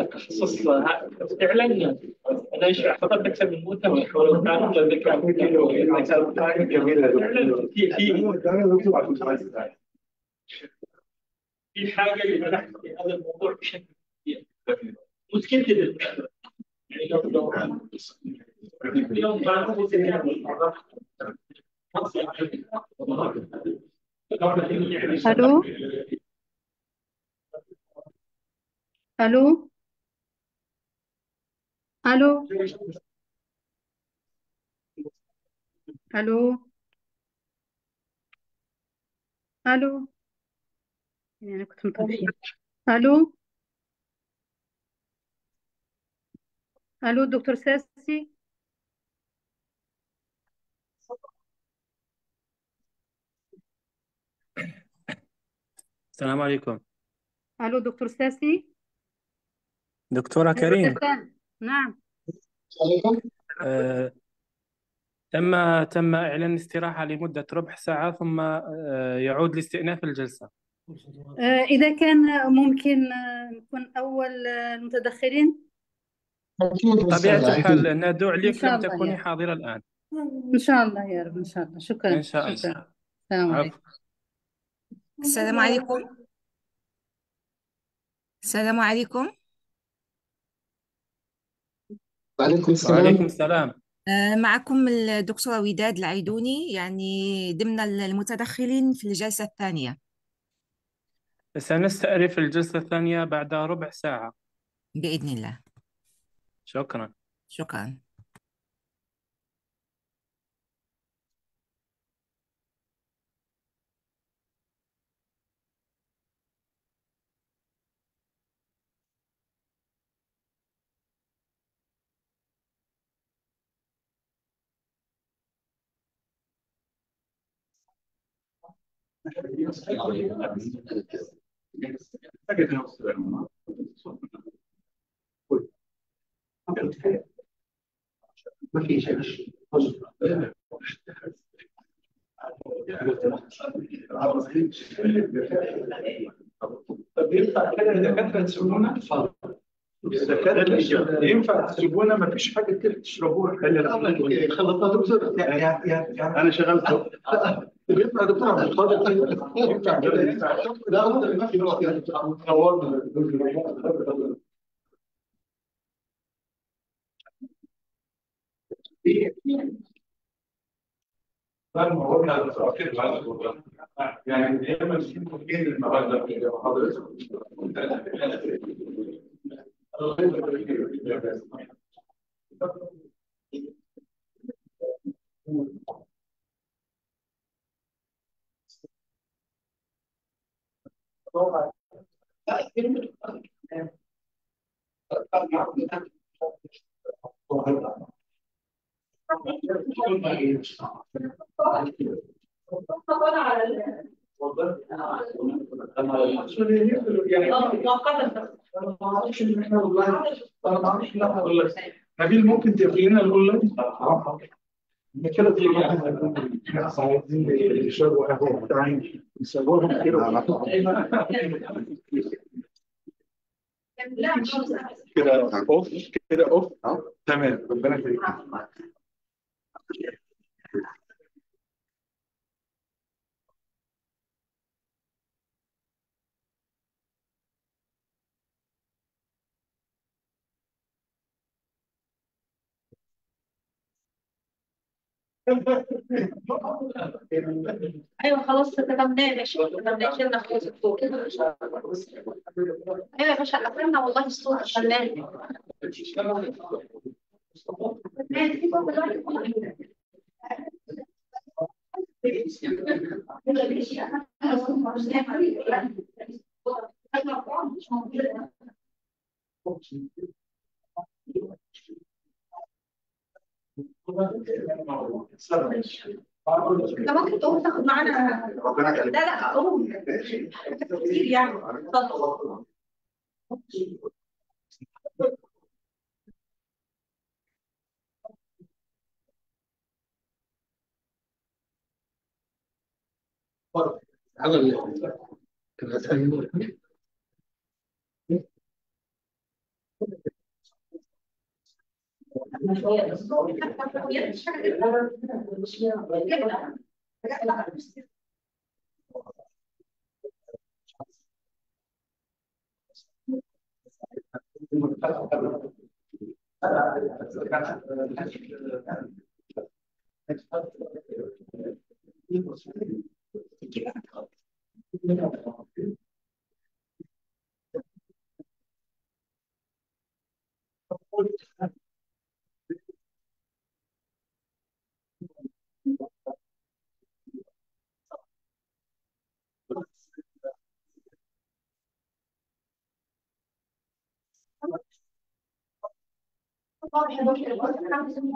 التخصص فعلا أنا حضرت في في في حاجة هذا الموضوع بشكل كبير مشكلتي اليوم ألو ألو ألو ألو ألو يعني كنت مطفيه ألو ألو دكتور ساسي؟ السلام عليكم. ألو دكتور ساسي؟ دكتورة كريم. نعم. آه، تم تم إعلان استراحة لمدة ربع ساعة ثم آه، يعود لاستئناف الجلسة. آه، إذا كان ممكن نكون أول المتدخلين؟ طبيعة الحال لك شاء لم تكوني حاضرة الآن. إن شاء الله يا رب إن شاء الله. شكرا إن شاء شكرا. الله السلام عليكم. السلام عليكم. السلام عليكم. وعليكم وعليكم السلام. السلام آه، معكم الدكتورة وداد العيدوني يعني ضمن المتدخلين في الجلسة الثانية. سنستأنف الجلسة الثانية بعد ربع ساعة. بإذن الله. شكرا شكرا ما في شيء طب ينفع كده الدكاترة تسيبونا؟ الدكاترة ينفع تسيبونا ما فيش حاجة كده تشربوها خلصنا دكتور أنا شغلت ينفع دكتور عبد القادر ينفع ينفع لا ما في حضرتك نبيل ممكن لنا؟ كده في ناس عايزين يشربوا يسووهم كده كده أوف كده أوف. تمام ربنا يخليك. أيوه خلاص كتبناه ماشي كتبناه شلنا خلاص. الصوت أيوه يا باشا قفلنا والله الصوت شلناه انت ممكن تقوم تاخد معانا لا لا قوم. كتير يعني. اتفضل. فرض على الله كما سيقول Thank you. Well, you look at what's happening.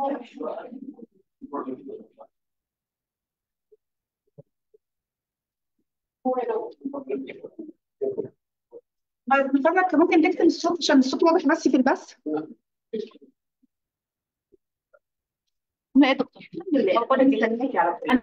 بعد فضلك ممكن تكتم الصوت عشان الصوت واضح بس في البث لا يا دكتور. الحمد لله. ربنا يسلمك يا رب